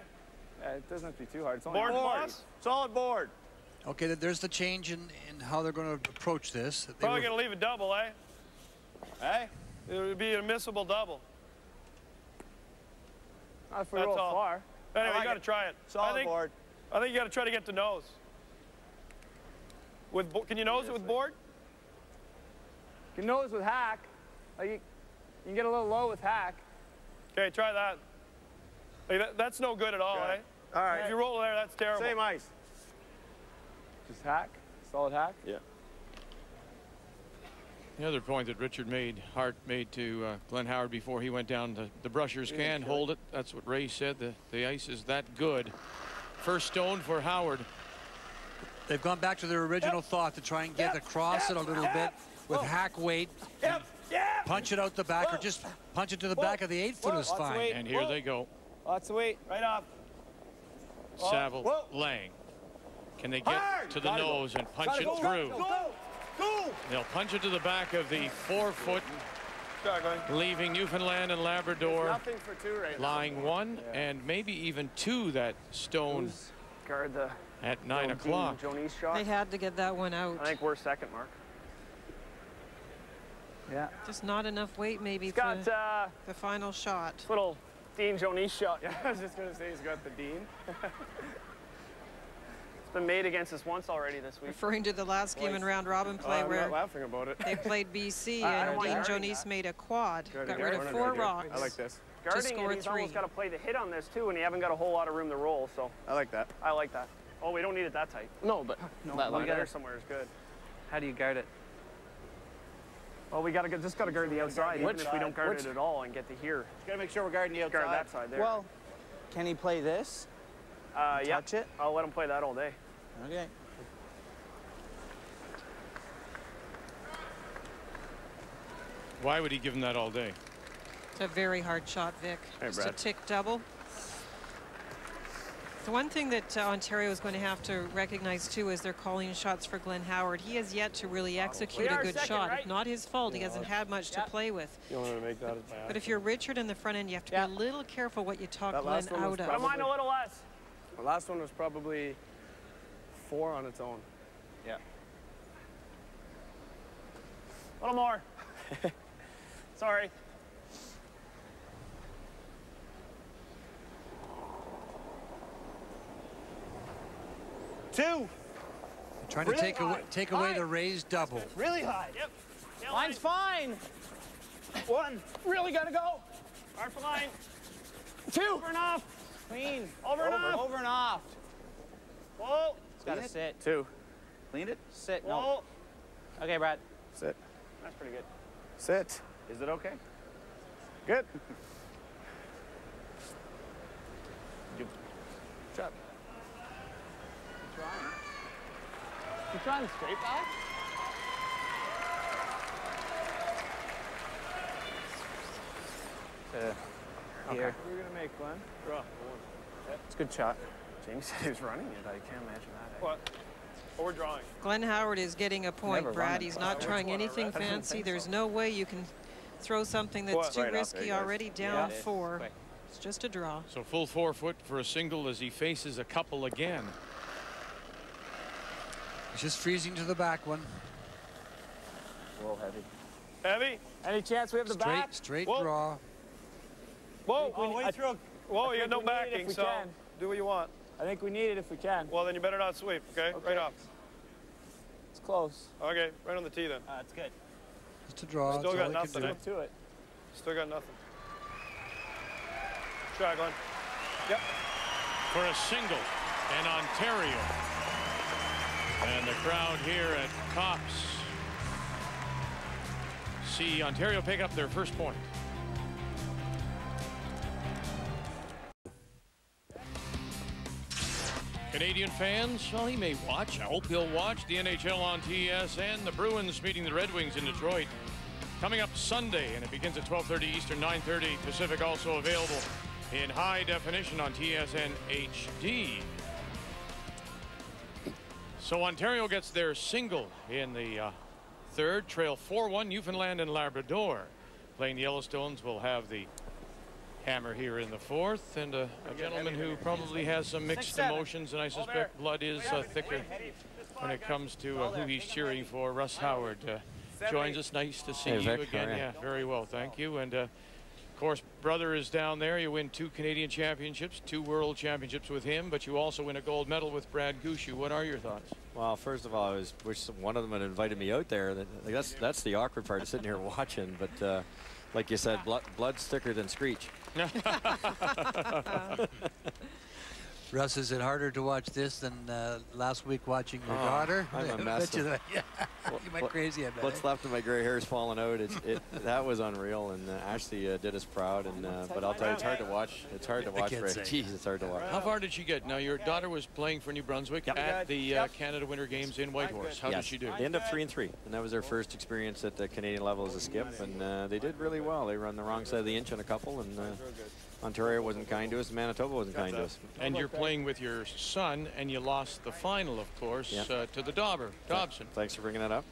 [SPEAKER 11] Yeah, it doesn't have to be too hard. It's only
[SPEAKER 9] Board
[SPEAKER 11] one
[SPEAKER 9] plus?
[SPEAKER 2] Solid board.
[SPEAKER 5] Okay, there's the change in, in how they're going to approach this. They
[SPEAKER 9] Probably
[SPEAKER 5] were-
[SPEAKER 9] going to leave a double, eh?
[SPEAKER 2] Hey?
[SPEAKER 9] It would be an admissible double.
[SPEAKER 11] Not if we
[SPEAKER 9] That's
[SPEAKER 11] roll
[SPEAKER 9] all.
[SPEAKER 11] far.
[SPEAKER 9] Anyway,
[SPEAKER 2] like
[SPEAKER 9] you got to try it. I
[SPEAKER 2] Solid
[SPEAKER 9] think,
[SPEAKER 2] board.
[SPEAKER 9] I think you got to try to get the nose. With bo- can you nose it with board?
[SPEAKER 11] You can nose with hack. Like you, you can get a little low with hack.
[SPEAKER 9] Okay, try that. Like that that's no good at all,
[SPEAKER 2] Okay.
[SPEAKER 9] eh?
[SPEAKER 2] All right.
[SPEAKER 9] If you roll there, that's terrible.
[SPEAKER 2] Same ice.
[SPEAKER 11] Just hack. Solid hack.
[SPEAKER 2] Yeah.
[SPEAKER 1] The other point that Richard made, Hart made to uh, Glenn Howard before he went down, the, the brushers can hold it. That's what Ray said. The, the ice is that good. First stone for Howard.
[SPEAKER 5] They've gone back to their original thought to try and get across it a little bit with hack weight. and Punch it out the back or just punch it to the back of the eight foot is fine.
[SPEAKER 1] And here they go.
[SPEAKER 11] Lots of weight.
[SPEAKER 9] Right off.
[SPEAKER 1] Savill,
[SPEAKER 2] whoa.
[SPEAKER 1] Laing. Can they get
[SPEAKER 2] Hard.
[SPEAKER 1] to the
[SPEAKER 2] Gotta go.
[SPEAKER 1] nose and punch
[SPEAKER 2] Gotta
[SPEAKER 1] it
[SPEAKER 2] go,
[SPEAKER 1] through?
[SPEAKER 2] Go, go, go.
[SPEAKER 1] They'll punch it to the back of the four foot, leaving Newfoundland and Labrador
[SPEAKER 11] Nothing for two right now.
[SPEAKER 1] lying one and maybe even two that stone
[SPEAKER 11] Who's guard the
[SPEAKER 1] at nine o'clock.
[SPEAKER 4] They had to get that one out.
[SPEAKER 11] I think we're second, Mark. Yeah.
[SPEAKER 4] Just not enough weight maybe
[SPEAKER 11] He's
[SPEAKER 4] for
[SPEAKER 11] got uh,
[SPEAKER 4] the final shot.
[SPEAKER 11] little Dean Joanisse shot. Yeah, I was just gonna say he's got the Dean. it's been made against us once already this week.
[SPEAKER 4] Referring to the last game in round robin oh, play
[SPEAKER 11] I'm
[SPEAKER 4] where
[SPEAKER 11] not laughing about it.
[SPEAKER 4] they played BC
[SPEAKER 11] I- I
[SPEAKER 4] and Dean
[SPEAKER 11] guarding Joanisse
[SPEAKER 4] made a quad.
[SPEAKER 11] Good,
[SPEAKER 4] Got
[SPEAKER 11] good.
[SPEAKER 4] rid of
[SPEAKER 11] Good
[SPEAKER 4] four
[SPEAKER 11] idea.
[SPEAKER 4] rocks.
[SPEAKER 11] I like this.
[SPEAKER 4] to
[SPEAKER 11] Guarding
[SPEAKER 4] score
[SPEAKER 11] it, he's
[SPEAKER 4] three.
[SPEAKER 11] almost got to play the hit on this too, and you haven't got a whole lot of room to roll. So
[SPEAKER 10] I like that.
[SPEAKER 11] I like that. Oh, we don't need it that tight.
[SPEAKER 7] No, but
[SPEAKER 11] No,
[SPEAKER 7] that
[SPEAKER 11] one
[SPEAKER 7] line.
[SPEAKER 11] there somewhere is good.
[SPEAKER 10] How do you guard it?
[SPEAKER 11] Well, we gotta get, just gotta guard the outside, even
[SPEAKER 10] Which
[SPEAKER 11] if we don't guard
[SPEAKER 10] Which-
[SPEAKER 11] it at all and get to here.
[SPEAKER 10] Just Gotta make sure we're guarding the outside.
[SPEAKER 11] Guard that side there.
[SPEAKER 10] Well, can he play this?
[SPEAKER 11] uh, yeah,
[SPEAKER 10] touch it?
[SPEAKER 11] I'll let him play that all day.
[SPEAKER 10] Okay.
[SPEAKER 1] Why would he give him that all day?
[SPEAKER 4] It's a very hard shot, Vic.
[SPEAKER 2] Hey,
[SPEAKER 4] Just a tick double. The one thing that uh, Ontario is going to have to recognize too is they're calling shots for Glenn Howard. He has yet to really execute a good
[SPEAKER 11] second,
[SPEAKER 4] shot.
[SPEAKER 11] right?
[SPEAKER 4] Not his fault. He hasn't had much to play with.
[SPEAKER 9] You want to make that as
[SPEAKER 4] But if you're Richard in the front end, you have to
[SPEAKER 11] Yeah.
[SPEAKER 4] be a little careful what you talk
[SPEAKER 11] That
[SPEAKER 4] Glenn
[SPEAKER 11] last one
[SPEAKER 4] out of.
[SPEAKER 11] I don't mind a little less.
[SPEAKER 7] The last one was probably four on its own.
[SPEAKER 10] Yeah.
[SPEAKER 11] A little more. Sorry.
[SPEAKER 10] Two.
[SPEAKER 5] Trying to
[SPEAKER 10] Really
[SPEAKER 5] take away,
[SPEAKER 10] high.
[SPEAKER 5] take away
[SPEAKER 10] High.
[SPEAKER 5] the raised double.
[SPEAKER 10] Really high.
[SPEAKER 11] Yep. Yeah,
[SPEAKER 10] Line's fine. One.
[SPEAKER 11] really gotta go. Hard for line. Two. Over and off.
[SPEAKER 10] Clean.
[SPEAKER 11] Over and off.
[SPEAKER 10] Over and off.
[SPEAKER 11] Whoa.
[SPEAKER 10] It's gotta
[SPEAKER 11] Clean it.
[SPEAKER 10] sit.
[SPEAKER 7] Two.
[SPEAKER 10] Clean it. Sit.
[SPEAKER 11] Whoa.
[SPEAKER 10] No. Okay, Brad.
[SPEAKER 7] Sit.
[SPEAKER 11] That's pretty good.
[SPEAKER 7] Sit.
[SPEAKER 11] Is it okay?
[SPEAKER 7] Good. Shot.
[SPEAKER 12] You trying the straight back?
[SPEAKER 11] Uh, to here.
[SPEAKER 12] We're gonna make Glenn.
[SPEAKER 9] Draw.
[SPEAKER 11] It's a good shot.
[SPEAKER 3] Jamie said he was running it. I can't imagine that.
[SPEAKER 9] What? Oh, we're drawing.
[SPEAKER 4] Glenn Howard is getting a point,
[SPEAKER 11] Never
[SPEAKER 4] Brad. He's not trying anything
[SPEAKER 9] right? I don't
[SPEAKER 4] fancy. There's
[SPEAKER 11] so.
[SPEAKER 4] no way you can throw something that's
[SPEAKER 9] What?
[SPEAKER 4] too
[SPEAKER 11] Right up there,
[SPEAKER 4] risky already down
[SPEAKER 11] Yeah.
[SPEAKER 4] four. It's just a draw.
[SPEAKER 1] So full four foot for a single as he faces a couple again.
[SPEAKER 5] He's just freezing to the back one.
[SPEAKER 11] A little heavy.
[SPEAKER 9] Heavy.
[SPEAKER 12] Any chance we have the
[SPEAKER 5] Straight,
[SPEAKER 12] back?
[SPEAKER 5] straight
[SPEAKER 9] Whoa.
[SPEAKER 5] draw.
[SPEAKER 9] Whoa.
[SPEAKER 12] Oh, wait, through.
[SPEAKER 9] Whoa,
[SPEAKER 12] I
[SPEAKER 9] you got no
[SPEAKER 12] we if
[SPEAKER 9] backing,
[SPEAKER 12] we
[SPEAKER 9] so
[SPEAKER 12] can.
[SPEAKER 9] do what you want.
[SPEAKER 12] I think we need it if we can.
[SPEAKER 9] Well, then you better not sweep, okay?
[SPEAKER 12] Okay.
[SPEAKER 9] Right off.
[SPEAKER 12] It's close.
[SPEAKER 9] Okay, right on the tee then.
[SPEAKER 10] Ah, it's good.
[SPEAKER 5] Just a draw.
[SPEAKER 9] Still got nothing,
[SPEAKER 5] can do.
[SPEAKER 12] Stick to it.
[SPEAKER 9] Still got nothing. Try, Glenn. Yep.
[SPEAKER 1] for a single in Ontario. And the crowd here at Copps see Ontario pick up their first point. Canadian fans, well, he may watch. I hope he'll watch the NHL on TSN. The Bruins meeting the Red Wings in Detroit. Coming up Sunday, and it begins at 12:30 Eastern, 9:30 Pacific. Also available in high definition on TSN HD. So Ontario gets their single in the uh, third. Trail 4-1 Newfoundland and Labrador. Playing the Yellowstones will have the hammer here in the fourth, and a, a gentleman who probably has some mixed emotions, and I suspect blood is uh, thicker when it comes to uh, who he's cheering for. Russ Howard uh, joins us. Nice to see
[SPEAKER 13] Hey,
[SPEAKER 1] you
[SPEAKER 13] Vic,
[SPEAKER 1] again. Yeah, very well, thank you. And uh, of course, brother is down there. You win two Canadian championships, two world championships with him, but you also win a gold medal with Brad Gushue. What are your thoughts?
[SPEAKER 13] Well, first of all, I was wish one of them had invited me out there. That's that's the awkward part of sitting here watching. But uh, like you said, blood, blood's thicker than Screech.
[SPEAKER 5] Russ, is it harder to watch this than uh, last week watching your
[SPEAKER 13] Oh,
[SPEAKER 5] daughter?
[SPEAKER 13] I'm a
[SPEAKER 5] I
[SPEAKER 13] mess
[SPEAKER 5] bet you that- yeah. you went
[SPEAKER 13] What-
[SPEAKER 5] crazy, I bet.
[SPEAKER 13] What's
[SPEAKER 5] eh?
[SPEAKER 13] left of my gray hair is falling out. It's, it, that was unreal, and uh, Ashley uh, did us proud. And uh, but I'll tell you, it's hard to watch. It's hard to watch.
[SPEAKER 5] can't
[SPEAKER 13] Ray. Jeez, it's hard to watch.
[SPEAKER 1] How far did she get? Now, your daughter was playing for New Brunswick at the uh, Canada Winter Games in Whitehorse. How did she do?
[SPEAKER 13] They ended up three and three, and that was their first experience at the Canadian level as a skip, and uh, they did really well. They were on the wrong side of the inch on a couple, and uh, Ontario wasn't kind to us, Manitoba wasn't kind to us.
[SPEAKER 1] And you're playing with your son, and you lost the final, of course,
[SPEAKER 13] Yeah.
[SPEAKER 1] uh, to the Dauber, Dobson.
[SPEAKER 13] Thanks for bringing that up.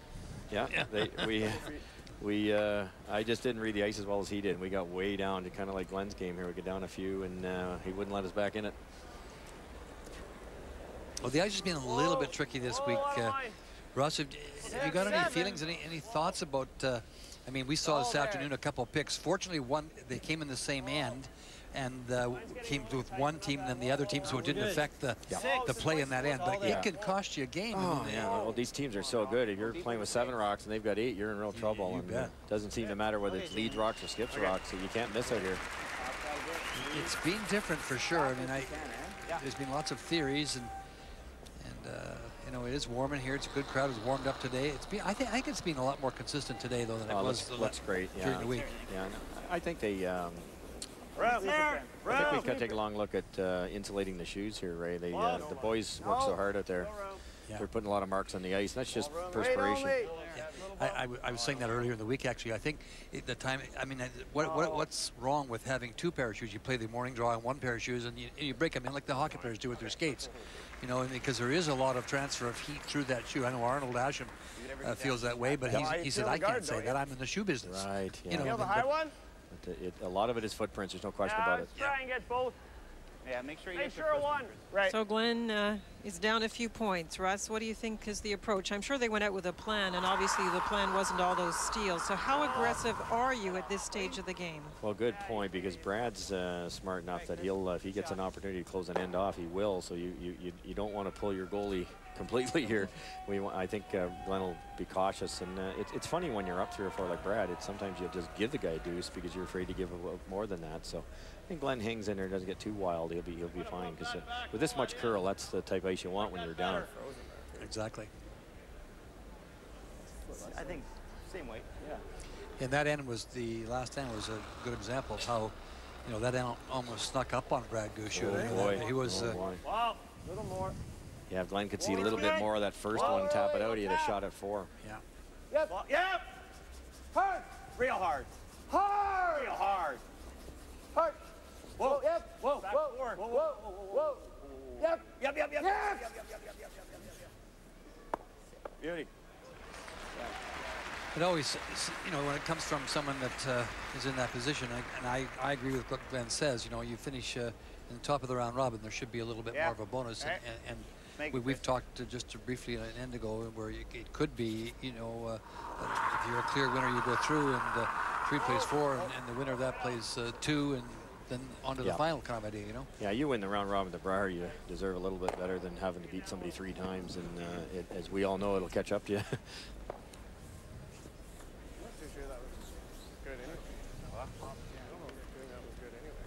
[SPEAKER 13] Yeah, They, we we uh, I just didn't read the ice as well as he did. We got way down to kind of like Glenn's game here. We got down a few, and uh, he wouldn't let us back in it.
[SPEAKER 5] Well, the ice has been a little bit tricky this week. Uh, Russ, have, have you got any feelings, any, any thoughts about, uh, I mean, we saw this afternoon a couple of picks. Fortunately, one they came in the same end and uh, came with one team and then the other team, so it didn't affect the, the play in that end. But
[SPEAKER 13] Yeah.
[SPEAKER 5] it can cost you a game.
[SPEAKER 13] Oh yeah, well these teams are so good. If you're playing with seven rocks and they've got eight, you're in real trouble.
[SPEAKER 5] you
[SPEAKER 13] and
[SPEAKER 5] bet.
[SPEAKER 13] It doesn't seem to matter whether it's lead rocks or skips rocks. So you can't miss out here.
[SPEAKER 5] It's been different for sure. I mean, I, there's been lots of theories, and and uh, you know it is warm in here. It's a good crowd. It's warmed up today. It's been. I think I think it's been a lot more consistent today though than
[SPEAKER 13] Oh,
[SPEAKER 5] it was
[SPEAKER 13] looks, looks great. Yeah,
[SPEAKER 5] during the week.
[SPEAKER 13] Yeah, I think they. Um,
[SPEAKER 10] Row.
[SPEAKER 13] I think we could take a long look at uh, insulating the shoes here, Ray. They, uh, the boys work so hard out there.
[SPEAKER 5] Yeah.
[SPEAKER 13] They're putting a lot of marks on the ice. That's just perspiration.
[SPEAKER 5] I I was saying that earlier in the week, actually. I think it, the time, I mean, uh, what, what, what's wrong with having two pair of shoes? You play the morning draw on one pair of shoes and you, and you break them in like the hockey players do with their skates. You know, because there is a lot of transfer of heat through that shoe. I know Arnold Asham uh, feels that way, but he's, he said, I can't say that. I'm in the shoe business.
[SPEAKER 13] Right. Yeah.
[SPEAKER 5] You know,
[SPEAKER 10] Feel the high one?
[SPEAKER 13] But it, a lot of it is footprints. There's no question
[SPEAKER 10] Yeah,
[SPEAKER 13] about it.
[SPEAKER 10] let's try and get both. Yeah, make sure you
[SPEAKER 7] Make
[SPEAKER 10] get
[SPEAKER 7] sure
[SPEAKER 10] your
[SPEAKER 7] one.
[SPEAKER 10] Right.
[SPEAKER 4] So Glenn uh, is down a few points. Russ, what do you think is the approach? I'm sure they went out with a plan, and obviously the plan wasn't all those steals. So how aggressive are you at this stage of the game?
[SPEAKER 13] Well, good point because Brad's uh, smart enough that he'll, uh, if he gets an opportunity to close an end off, he will. So you you, you, you don't want to pull your goalie completely here. We want, I think uh, Glenn will be cautious, and uh, it, it's funny when you're up three or four like Brad. It's sometimes you just give the guy a deuce because you're afraid to give him more than that. So I think Glenn hangs in there, doesn't get too wild. He'll be he'll be fine because uh, with this much curl, that's the type of ice you want when you're down.
[SPEAKER 5] Exactly.
[SPEAKER 10] I think same weight. Yeah.
[SPEAKER 5] And that end was the last end was a good example of how, you know, that end almost snuck up on Brad Gushue.
[SPEAKER 13] Oh, boy.
[SPEAKER 5] He was.
[SPEAKER 13] Oh,
[SPEAKER 5] uh,
[SPEAKER 13] boy.
[SPEAKER 7] Wow, little more.
[SPEAKER 13] Yeah, if Glenn could see a little bit more of that first one, tap it out, he had a shot at four.
[SPEAKER 5] Yeah.
[SPEAKER 10] Yep. Yep. Hard. Real hard. Hard. Real hard. Hard. Whoa. Yep. Whoa.
[SPEAKER 7] Back
[SPEAKER 10] whoa.
[SPEAKER 7] forward.
[SPEAKER 10] Whoa. Whoa. Whoa. Whoa. Yep. Yep. Yep. Yep. Yep. Yep. Yep. Yep. Yep. Yep. Yep. Yep.
[SPEAKER 11] Beauty.
[SPEAKER 5] It always, you know, when it comes from someone that uh, is in that position, and I, I agree with what Glenn says, you know, you finish uh, in the top of the round robin, there should be a little bit
[SPEAKER 10] Yeah.
[SPEAKER 5] more of a bonus.
[SPEAKER 10] All
[SPEAKER 5] And,
[SPEAKER 10] right.
[SPEAKER 5] and,
[SPEAKER 10] Make
[SPEAKER 5] we,
[SPEAKER 10] it
[SPEAKER 5] we've talked uh, just to briefly an end ago where you, it could be, you know, uh, uh, if you're a clear winner, you go through and uh, three plays four, and, and the winner of that plays uh, two, and then on to the final kind of idea, you know?
[SPEAKER 13] Yeah, you win the round robin the Brier, you deserve a little bit better than having to beat somebody three times, and uh, it, as we all know, it'll catch up to you.
[SPEAKER 9] I'm not too sure that was good anyway. I don't know if doing that was good anyway.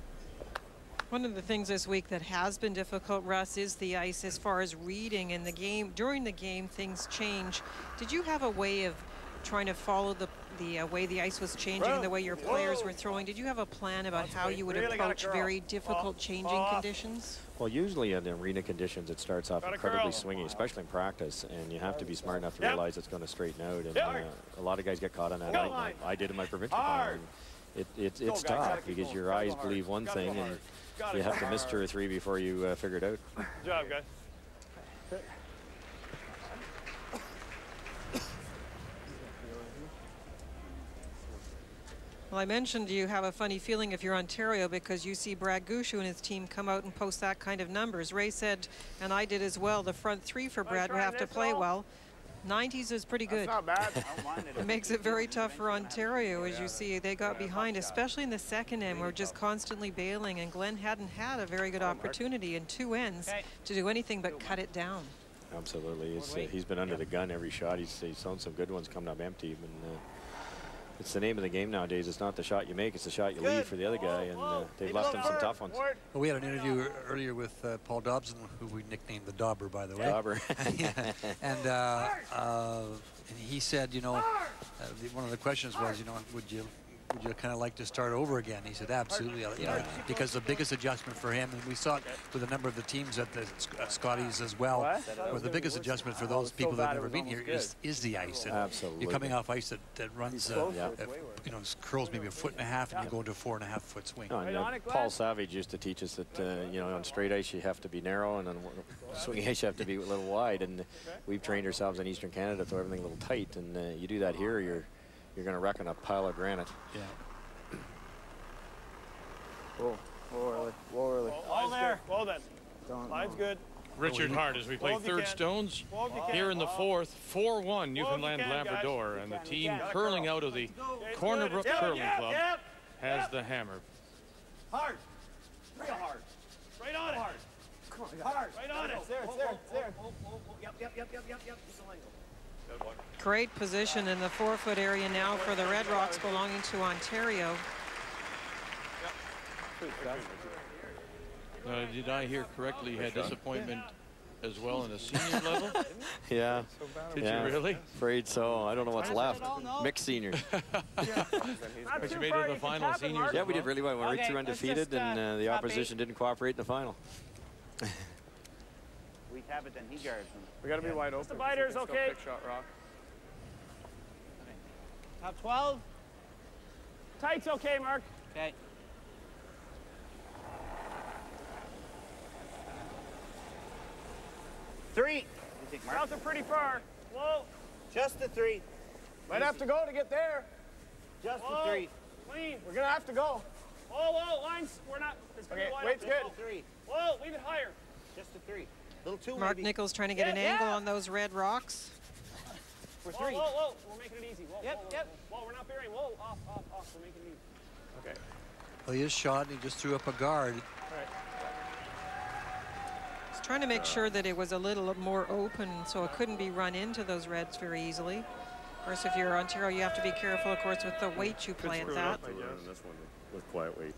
[SPEAKER 4] One of the things this week that has been difficult, Russ, is the ice as far as reading in the game. During the game, things change. Did you have a way of trying to follow the the uh, way the ice was changing and the way your players were throwing? Did you have a plan about how you would
[SPEAKER 7] Really
[SPEAKER 4] approach very difficult changing
[SPEAKER 7] off.
[SPEAKER 4] conditions?
[SPEAKER 13] Well, usually in arena conditions, it starts off incredibly
[SPEAKER 7] curl.
[SPEAKER 13] swingy, especially in practice, and you have to be smart enough to
[SPEAKER 7] Yep.
[SPEAKER 13] realize it's going to straighten out. And uh, a lot of guys get caught on that.
[SPEAKER 7] Go
[SPEAKER 13] I. I did in my provincial final. It, it,
[SPEAKER 7] Go,
[SPEAKER 13] it's tough because your eyes believe one thing,
[SPEAKER 7] go
[SPEAKER 13] and
[SPEAKER 7] hard. Gotta
[SPEAKER 13] you
[SPEAKER 7] go
[SPEAKER 13] have to miss two or three before you uh, figure it out.
[SPEAKER 9] Good job, guys.
[SPEAKER 4] Well, I mentioned you have a funny feeling if you're Ontario because you see Brad Gushue and his team come out and post that kind of numbers. Ray said, and I did as well, the front three for Brad would have to play
[SPEAKER 7] all?
[SPEAKER 4] well. 90s is pretty
[SPEAKER 10] That's
[SPEAKER 4] good.
[SPEAKER 10] not bad. I don't mind it.
[SPEAKER 4] It makes it very tough for Ontario, as you see. They got behind, especially in the second end. We're just constantly bailing, and Glenn hadn't had a very good opportunity in two ends to do anything but cut it down.
[SPEAKER 13] Absolutely, he's, uh, he's been under the gun every shot. He's, he's thrown some good ones coming up empty. And, uh, it's the name of the game nowadays. It's not the shot you make; it's the shot you leave for the other guy. And uh, they've left him some tough ones.
[SPEAKER 5] Well, we had an interview earlier with uh, Paul Dobson, who we nicknamed the Dauber, by the way.
[SPEAKER 13] Dauber.
[SPEAKER 5] and uh, uh, and he said, you know, uh, the, one of the questions was, you know, would you would you kind of like to start over again? He said, absolutely. You know, because the biggest adjustment for him, and we saw it with a number of the teams at the uh, Scotties as well,
[SPEAKER 11] What?
[SPEAKER 5] where the biggest adjustment for those people that have never been here is, is the ice. And
[SPEAKER 13] Absolutely.
[SPEAKER 5] You're coming off ice that, that runs, uh,
[SPEAKER 11] closer,
[SPEAKER 5] uh,
[SPEAKER 11] it's way worse.
[SPEAKER 5] you know, curls maybe a foot and a half, and you go into a four and a half foot swing.
[SPEAKER 13] No, and, uh,
[SPEAKER 11] on it, Glenn.
[SPEAKER 13] Paul Savage used to teach us that uh, you know on straight ice you have to be narrow and on swinging ice you have to be a little wide. And we've trained ourselves in Eastern Canada to throw everything a little tight. And uh, you do that here, you're you're going to wreck on a pile of granite.
[SPEAKER 5] Yeah.
[SPEAKER 11] Whoa, whoa early, whoa early.
[SPEAKER 9] All there. Well then.
[SPEAKER 11] Don't.
[SPEAKER 9] Line's good.
[SPEAKER 1] Richard Hart as we play
[SPEAKER 9] Well,
[SPEAKER 1] third
[SPEAKER 9] can.
[SPEAKER 1] stones
[SPEAKER 9] Well, if you can.
[SPEAKER 1] here in the fourth, 4-1 Newfoundland
[SPEAKER 9] can, guys.
[SPEAKER 1] Labrador,
[SPEAKER 9] You
[SPEAKER 1] and the team
[SPEAKER 9] can.
[SPEAKER 1] curling out of the
[SPEAKER 9] Yeah, it's
[SPEAKER 1] Corner Brook
[SPEAKER 9] it's.
[SPEAKER 1] Curling
[SPEAKER 9] Yep,
[SPEAKER 1] Club
[SPEAKER 9] yep,
[SPEAKER 1] has
[SPEAKER 9] yep.
[SPEAKER 1] the hammer.
[SPEAKER 10] Hard. Real hard.
[SPEAKER 9] Right on it.
[SPEAKER 10] Hard. Hard.
[SPEAKER 9] Right on it.
[SPEAKER 10] It's there. It's there. It's there. Yep. Yep. Yep. Yep. Yep. Yep. Just a lingo.
[SPEAKER 4] Great position in the four-foot area now for the Red Rocks belonging to Ontario.
[SPEAKER 1] Uh, did I hear correctly? You had disappointment as well in the senior level?
[SPEAKER 13] Yeah.
[SPEAKER 1] Did
[SPEAKER 13] yeah.
[SPEAKER 1] you really?
[SPEAKER 13] Afraid so. I don't know what's left. Mixed seniors.
[SPEAKER 1] But you made it to the final seniors.
[SPEAKER 13] yeah, we did really well. We went right
[SPEAKER 7] Okay,
[SPEAKER 13] through undefeated,
[SPEAKER 7] just, uh,
[SPEAKER 13] and uh, the
[SPEAKER 7] stop
[SPEAKER 13] opposition didn't cooperate in the final.
[SPEAKER 10] We tap it, then he guards them.
[SPEAKER 9] We got to be wide open.
[SPEAKER 7] the biters,
[SPEAKER 9] so
[SPEAKER 7] okay?
[SPEAKER 9] still shot rock.
[SPEAKER 7] Top 12. Tight's okay, Mark. Okay.
[SPEAKER 10] Three. You think Mark?
[SPEAKER 7] Out there pretty far. Whoa,
[SPEAKER 10] Just the three.
[SPEAKER 9] Might have to go to get there.
[SPEAKER 10] Just
[SPEAKER 7] whoa.
[SPEAKER 10] the three.
[SPEAKER 7] Clean.
[SPEAKER 9] We're gonna have to go.
[SPEAKER 7] Whoa, whoa, lines. We're not. It's gonna
[SPEAKER 9] Okay,
[SPEAKER 7] be
[SPEAKER 9] weight's
[SPEAKER 7] open.
[SPEAKER 9] good.
[SPEAKER 10] Three.
[SPEAKER 7] Whoa, leave it higher.
[SPEAKER 10] Just the three. Little two
[SPEAKER 4] Mark
[SPEAKER 10] maybe.
[SPEAKER 4] Nichols trying to get
[SPEAKER 7] Yeah,
[SPEAKER 4] an angle
[SPEAKER 7] yeah.
[SPEAKER 4] on those Red Rocks.
[SPEAKER 10] For
[SPEAKER 7] Whoa,
[SPEAKER 10] three.
[SPEAKER 7] whoa, whoa. We're making it easy. Whoa,
[SPEAKER 10] Yep,
[SPEAKER 7] whoa, whoa,
[SPEAKER 10] yep.
[SPEAKER 7] Whoa, whoa, we're not burying. Whoa, off, off, off. We're making it easy.
[SPEAKER 9] Okay.
[SPEAKER 5] Well, he is shot, and he just threw up a guard.
[SPEAKER 4] He's trying to make uh. sure that it was a little more open so it couldn't be run into those Reds very easily. Of course, if you're Ontario, you have to be careful, of course, with the weight you play at that.
[SPEAKER 9] up, I guess.
[SPEAKER 2] this one with quiet weight.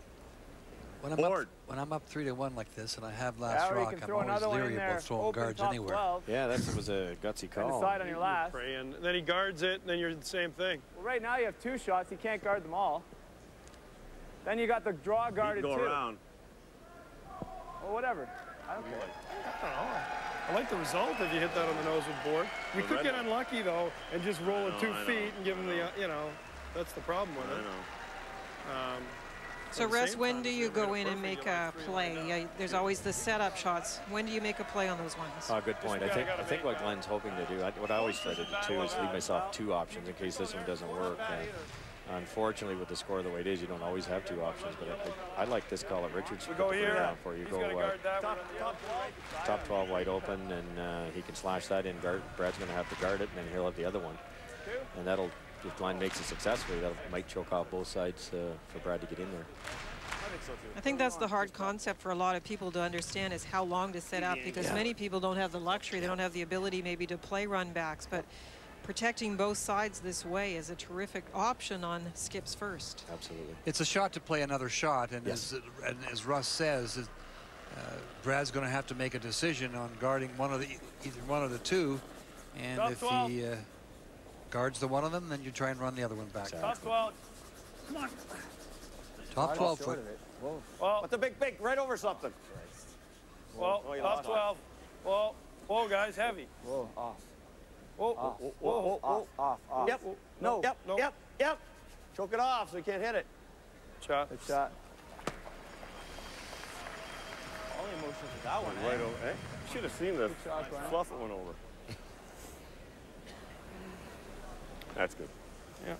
[SPEAKER 5] When I'm,
[SPEAKER 2] Board.
[SPEAKER 5] up, when I'm up three to one like this, and I have last
[SPEAKER 11] Yeah,
[SPEAKER 5] rock, I'm
[SPEAKER 11] throw
[SPEAKER 5] always
[SPEAKER 11] another in
[SPEAKER 5] leery about throwing
[SPEAKER 11] Open
[SPEAKER 5] guards anywhere.
[SPEAKER 11] 12.
[SPEAKER 13] Yeah, that was a gutsy
[SPEAKER 11] And
[SPEAKER 13] call.
[SPEAKER 11] decide on your last.
[SPEAKER 9] Pray and then he guards it, and then you're the same thing.
[SPEAKER 11] Well, right now you have two shots. You can't guard them all. Then you got the draw guarded
[SPEAKER 2] go
[SPEAKER 11] too.
[SPEAKER 2] around.
[SPEAKER 11] Well, whatever. I don't care.
[SPEAKER 9] I don't know. I like the result if you hit that on the nose with board. You
[SPEAKER 2] The
[SPEAKER 9] could
[SPEAKER 2] red
[SPEAKER 9] get
[SPEAKER 2] one.
[SPEAKER 9] unlucky though and just roll it two
[SPEAKER 2] I know.
[SPEAKER 9] feet and give him the, uh, you know, that's the problem with it.
[SPEAKER 2] I
[SPEAKER 9] it.
[SPEAKER 2] know.
[SPEAKER 9] Um,
[SPEAKER 4] So,
[SPEAKER 9] at
[SPEAKER 4] Russ, when do you go in and make a play?
[SPEAKER 9] lined up.
[SPEAKER 4] Yeah, There's always the setup shots. When do you make a play on those ones?
[SPEAKER 13] Oh, good point. I think I think what
[SPEAKER 9] that.
[SPEAKER 13] Glenn's hoping to do, I, what I always try to do too, is leave myself two options in case this one doesn't work. Uh, unfortunately, with the score the way it is, you don't always have two options. But I, I like this call that Richards
[SPEAKER 9] We
[SPEAKER 13] put
[SPEAKER 9] go
[SPEAKER 13] the foot
[SPEAKER 9] here.
[SPEAKER 13] down for you.
[SPEAKER 9] He's
[SPEAKER 13] Go
[SPEAKER 9] gonna
[SPEAKER 13] uh,
[SPEAKER 9] guard that one on the other.
[SPEAKER 13] top 12 wide open, and uh, he can slash that in. Guard, Brad's going to have to guard it, and then he'll have the other one. And that'll, if Glenn makes it successfully, that might choke off both sides uh, for Brad to get in there.
[SPEAKER 4] I think that's the hard concept for a lot of people to understand is how long to set up because many people don't have the luxury, they don't have the ability maybe to play run backs, but protecting both sides this way is a terrific option on skips first.
[SPEAKER 13] Absolutely.
[SPEAKER 5] It's a shot to play another shot, and,
[SPEAKER 13] Yes.
[SPEAKER 5] as, and as Russ says, it- uh, Brad's going to have to make a decision on guarding one of the either one of the two, and
[SPEAKER 9] Top
[SPEAKER 5] if
[SPEAKER 9] 12.
[SPEAKER 5] he uh, guards the one of them, then you try and run the other one back.
[SPEAKER 9] Top 12. Come on.
[SPEAKER 5] Top 12 foot.
[SPEAKER 9] Well,
[SPEAKER 10] What's the big, big, right over something?
[SPEAKER 9] well,
[SPEAKER 10] Oh,
[SPEAKER 9] top
[SPEAKER 10] lost.
[SPEAKER 9] 12. Whoa, whoa, guys, heavy.
[SPEAKER 11] Whoa, off.
[SPEAKER 9] Whoa,
[SPEAKER 11] Off.
[SPEAKER 9] whoa,
[SPEAKER 10] whoa,
[SPEAKER 9] whoa,
[SPEAKER 10] whoa.
[SPEAKER 11] Off, off, off.
[SPEAKER 10] Yep.
[SPEAKER 9] No,
[SPEAKER 10] Yep.
[SPEAKER 9] no.
[SPEAKER 10] Yep. Yep. Choke it off so you can't hit it.
[SPEAKER 9] Shot.
[SPEAKER 11] Good shot. All the emotions with that one,
[SPEAKER 2] Right
[SPEAKER 11] eh?
[SPEAKER 2] over. Eh? Should have seen the
[SPEAKER 11] shot, Glenn.
[SPEAKER 2] fluff it went over. That's good.
[SPEAKER 9] Yeah.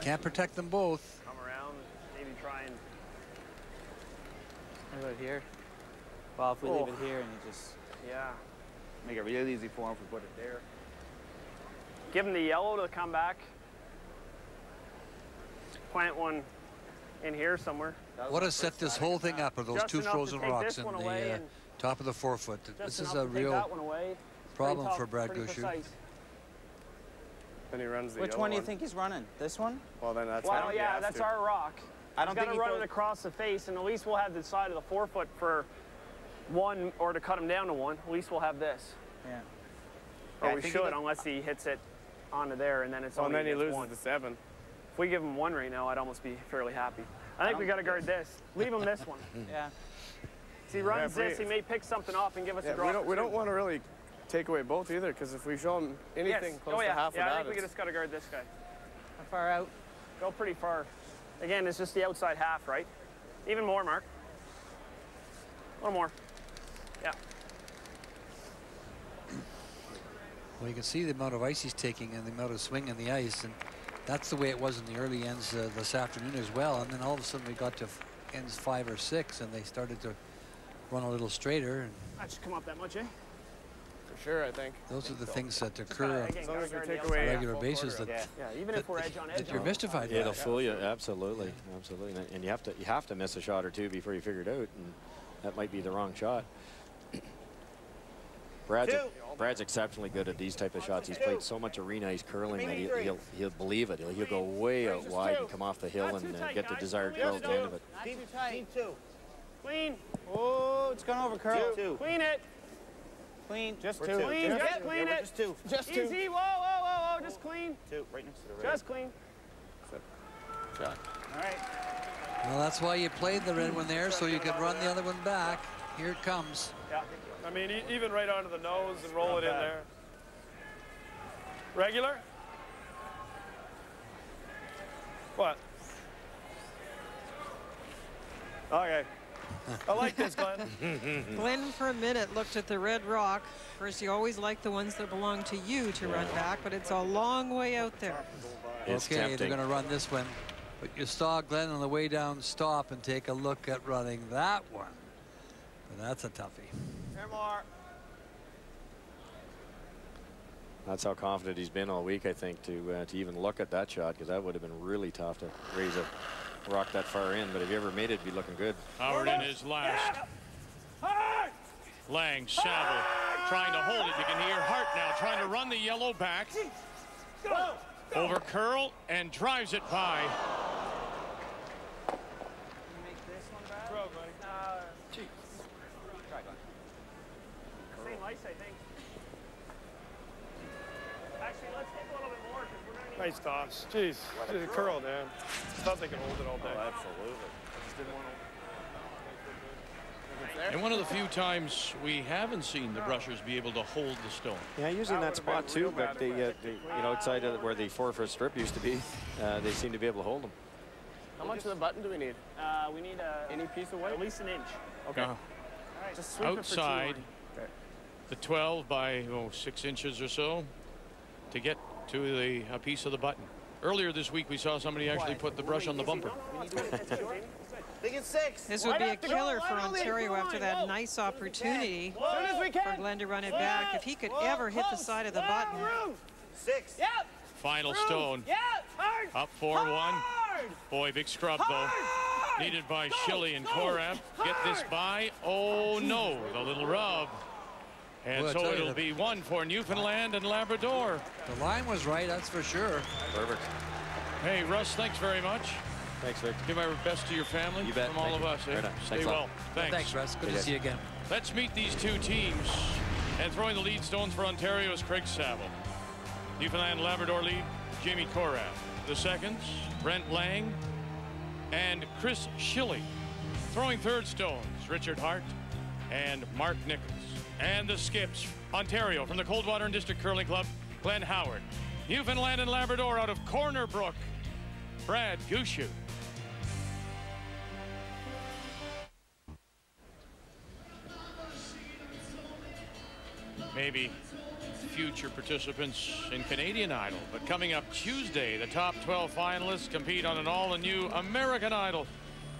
[SPEAKER 5] Can't protect them both.
[SPEAKER 7] Come around, maybe try and.
[SPEAKER 11] What about here? Well, if we
[SPEAKER 7] Oh.
[SPEAKER 11] leave it here and you just
[SPEAKER 7] Yeah.
[SPEAKER 11] make it real easy for him if we put it there.
[SPEAKER 7] Give him the yellow to come back. Plant one in here somewhere.
[SPEAKER 5] What has set this whole thing up are those
[SPEAKER 7] Just
[SPEAKER 5] two frozen rocks in the uh, top of the four
[SPEAKER 7] foot.
[SPEAKER 5] This is a
[SPEAKER 7] to take
[SPEAKER 5] real
[SPEAKER 7] that one away. It's pretty
[SPEAKER 5] problem
[SPEAKER 7] tough,
[SPEAKER 5] for Brad
[SPEAKER 7] pretty Gushue.
[SPEAKER 9] Then he runs the
[SPEAKER 11] Which
[SPEAKER 9] yellow
[SPEAKER 11] one do you think he's running? This one?
[SPEAKER 9] Well, then that's
[SPEAKER 7] Well, yeah, that's
[SPEAKER 9] to.
[SPEAKER 7] our rock.
[SPEAKER 11] I don't
[SPEAKER 7] He's got
[SPEAKER 11] think
[SPEAKER 7] to
[SPEAKER 11] he
[SPEAKER 7] run it across the face, and at least we'll have the side of the four foot for one, or to cut him down to one. At least we'll have this.
[SPEAKER 11] Yeah.
[SPEAKER 7] Or
[SPEAKER 11] Yeah,
[SPEAKER 7] we
[SPEAKER 11] think he
[SPEAKER 7] should, unless he hits it onto there, and then it's
[SPEAKER 9] Well, and then he loses
[SPEAKER 7] one.
[SPEAKER 9] the seven.
[SPEAKER 7] If we give him one right now, I'd almost be fairly happy. I think we got to guard this. Leave him this one.
[SPEAKER 11] Yeah.
[SPEAKER 7] If he runs
[SPEAKER 9] Yeah,
[SPEAKER 7] this, he may pick something off and give us
[SPEAKER 9] Yeah,
[SPEAKER 7] a drop.
[SPEAKER 9] we don't, we don't want to really take away both either because if we show him anything
[SPEAKER 7] yes.
[SPEAKER 9] close
[SPEAKER 7] oh, yeah.
[SPEAKER 9] to half
[SPEAKER 7] yeah,
[SPEAKER 9] of
[SPEAKER 7] I think we
[SPEAKER 9] it's-
[SPEAKER 7] just got to guard this guy.
[SPEAKER 11] How far out?
[SPEAKER 7] Go pretty far. Again, it's just the outside half, right? Even more, Mark. A little more. Yeah.
[SPEAKER 5] Well, you can see the amount of ice he's taking and the amount of swing in the ice, and that's the way it was in the early ends uh, this afternoon as well. And then all of a sudden we got to f- ends five or six, and they started to run a little straighter. And
[SPEAKER 7] That should come up that much, eh?
[SPEAKER 9] For sure, I think.
[SPEAKER 5] those are the things that occur on
[SPEAKER 7] again,
[SPEAKER 9] As long
[SPEAKER 7] gotta
[SPEAKER 9] as we
[SPEAKER 7] guard the
[SPEAKER 9] take
[SPEAKER 7] outside
[SPEAKER 9] away
[SPEAKER 5] a regular
[SPEAKER 9] full
[SPEAKER 5] basis that,
[SPEAKER 7] Yeah, even if we're edge on edge.
[SPEAKER 5] that you're mystified by.
[SPEAKER 13] it'll fool you. Absolutely, absolutely. And- And you have to you have to miss a shot or two before you figure it out, and that might be the wrong shot. Brad's Brad's exceptionally good at these type of shots. He's played so much arena ice curling that he, he'll he'll believe it. He'll, he'll go way out wide and come off the hill and uh, get the desired curl at the end of it.
[SPEAKER 11] Not too tight.
[SPEAKER 7] Clean.
[SPEAKER 11] Oh, it's gone over curl.
[SPEAKER 10] Two.
[SPEAKER 7] Clean it.
[SPEAKER 11] Clean.
[SPEAKER 10] Just two.
[SPEAKER 9] two.
[SPEAKER 7] Clean.
[SPEAKER 10] Just
[SPEAKER 7] Just clean
[SPEAKER 10] Yeah,
[SPEAKER 7] it.
[SPEAKER 10] Just two.
[SPEAKER 9] Just two.
[SPEAKER 7] Easy. Whoa, whoa, whoa, whoa. Just clean.
[SPEAKER 10] Two. Right next to the red.
[SPEAKER 7] Just clean. Shot.
[SPEAKER 11] All right.
[SPEAKER 5] Well, that's why you played the red one there, so you could run the other one back. Here it comes.
[SPEAKER 7] Yeah.
[SPEAKER 9] I mean, e- even right onto the nose and roll it in there. Regular? What? Okay. I like this, Glenn.
[SPEAKER 4] Glenn, for a minute, looked at the red rock. First, you always like the ones that belong to you to run back, but it's a long way out there.
[SPEAKER 13] It's
[SPEAKER 5] okay, they're going to run this one. But you saw Glenn on the way down stop and take a look at running that one. But that's a toughie.
[SPEAKER 10] Here more.
[SPEAKER 13] That's how confident he's been all week, I think, to uh, to even look at that shot because that would have been really tough to raise a rock that far in. But if you ever made it, it'd be looking good.
[SPEAKER 1] Howard in his last. Laing, Savill, trying to hold it. You can hear Hart now trying to run the yellow back. Over curl and drives it by.
[SPEAKER 11] Make this one back.
[SPEAKER 9] Throw, buddy.
[SPEAKER 7] Same ice, I think. Actually, let's take a little bit more because we're going to need
[SPEAKER 9] Nice toss. Jeez. Jeez, curl, man. Thought they could hold it all day.
[SPEAKER 10] Oh, absolutely.
[SPEAKER 9] I just didn't want to.
[SPEAKER 1] And one of the few times we haven't seen the brushers be able to hold the stone.
[SPEAKER 13] Yeah, using that spot too, but the, uh, the, you know outside of where the four foot strip used to be, uh, they seem to be able to hold them.
[SPEAKER 9] How much of the button do we need?
[SPEAKER 11] Uh, we need a,
[SPEAKER 9] Any piece of white?
[SPEAKER 11] at least an inch.
[SPEAKER 9] Okay.
[SPEAKER 1] Uh,
[SPEAKER 11] Just sweep it for two
[SPEAKER 1] outside
[SPEAKER 11] line.
[SPEAKER 1] the 12 by oh, six inches or so to get to the a piece of the button. Earlier this week, we saw somebody actually put the brush on the bumper.
[SPEAKER 10] Think it's six.
[SPEAKER 4] This would be a
[SPEAKER 10] Right after goal,
[SPEAKER 4] killer for
[SPEAKER 10] right on the
[SPEAKER 4] Ontario after that nice opportunity
[SPEAKER 10] Soon as we
[SPEAKER 4] for
[SPEAKER 10] can.
[SPEAKER 4] Glenn to run it back. If he could ever hit the side of the button.
[SPEAKER 10] Six.
[SPEAKER 9] Yep.
[SPEAKER 1] Final stone
[SPEAKER 9] Yep.
[SPEAKER 1] Up 4 1. Boy, big scrub though. Needed by Schille and Korab. Get this by. Oh no, the little rub. And
[SPEAKER 5] Well,
[SPEAKER 1] so it'll
[SPEAKER 5] the-
[SPEAKER 1] be one for Newfoundland and Labrador.
[SPEAKER 5] The line was right, that's for sure.
[SPEAKER 13] Perfect.
[SPEAKER 1] Hey, Russ, thanks very much.
[SPEAKER 13] Thanks, Vic.
[SPEAKER 1] Give my best to your family
[SPEAKER 13] You bet.
[SPEAKER 1] from all
[SPEAKER 13] Thank
[SPEAKER 1] of us. eh?
[SPEAKER 13] Right on.
[SPEAKER 1] Stay
[SPEAKER 13] Thanks
[SPEAKER 1] well. Thanks.
[SPEAKER 5] Thanks, Russ. Good
[SPEAKER 13] Hey,
[SPEAKER 5] to see you again.
[SPEAKER 1] Let's meet these two teams. And throwing the lead stones for Ontario is Craig Savill. Newfoundland and Labrador lead, Jamie Korab. The seconds, Brent Laing and Chris Schille. Throwing third stones, Richard Hart and Mark Nichols. And the skips, Ontario from the Coldwater and District Curling Club, Glenn Howard. Newfoundland and Labrador out of Corner Brook, Brad Gushue. maybe future participants in Canadian Idol. But coming up Tuesday, the top 12 finalists compete on an all-new American Idol.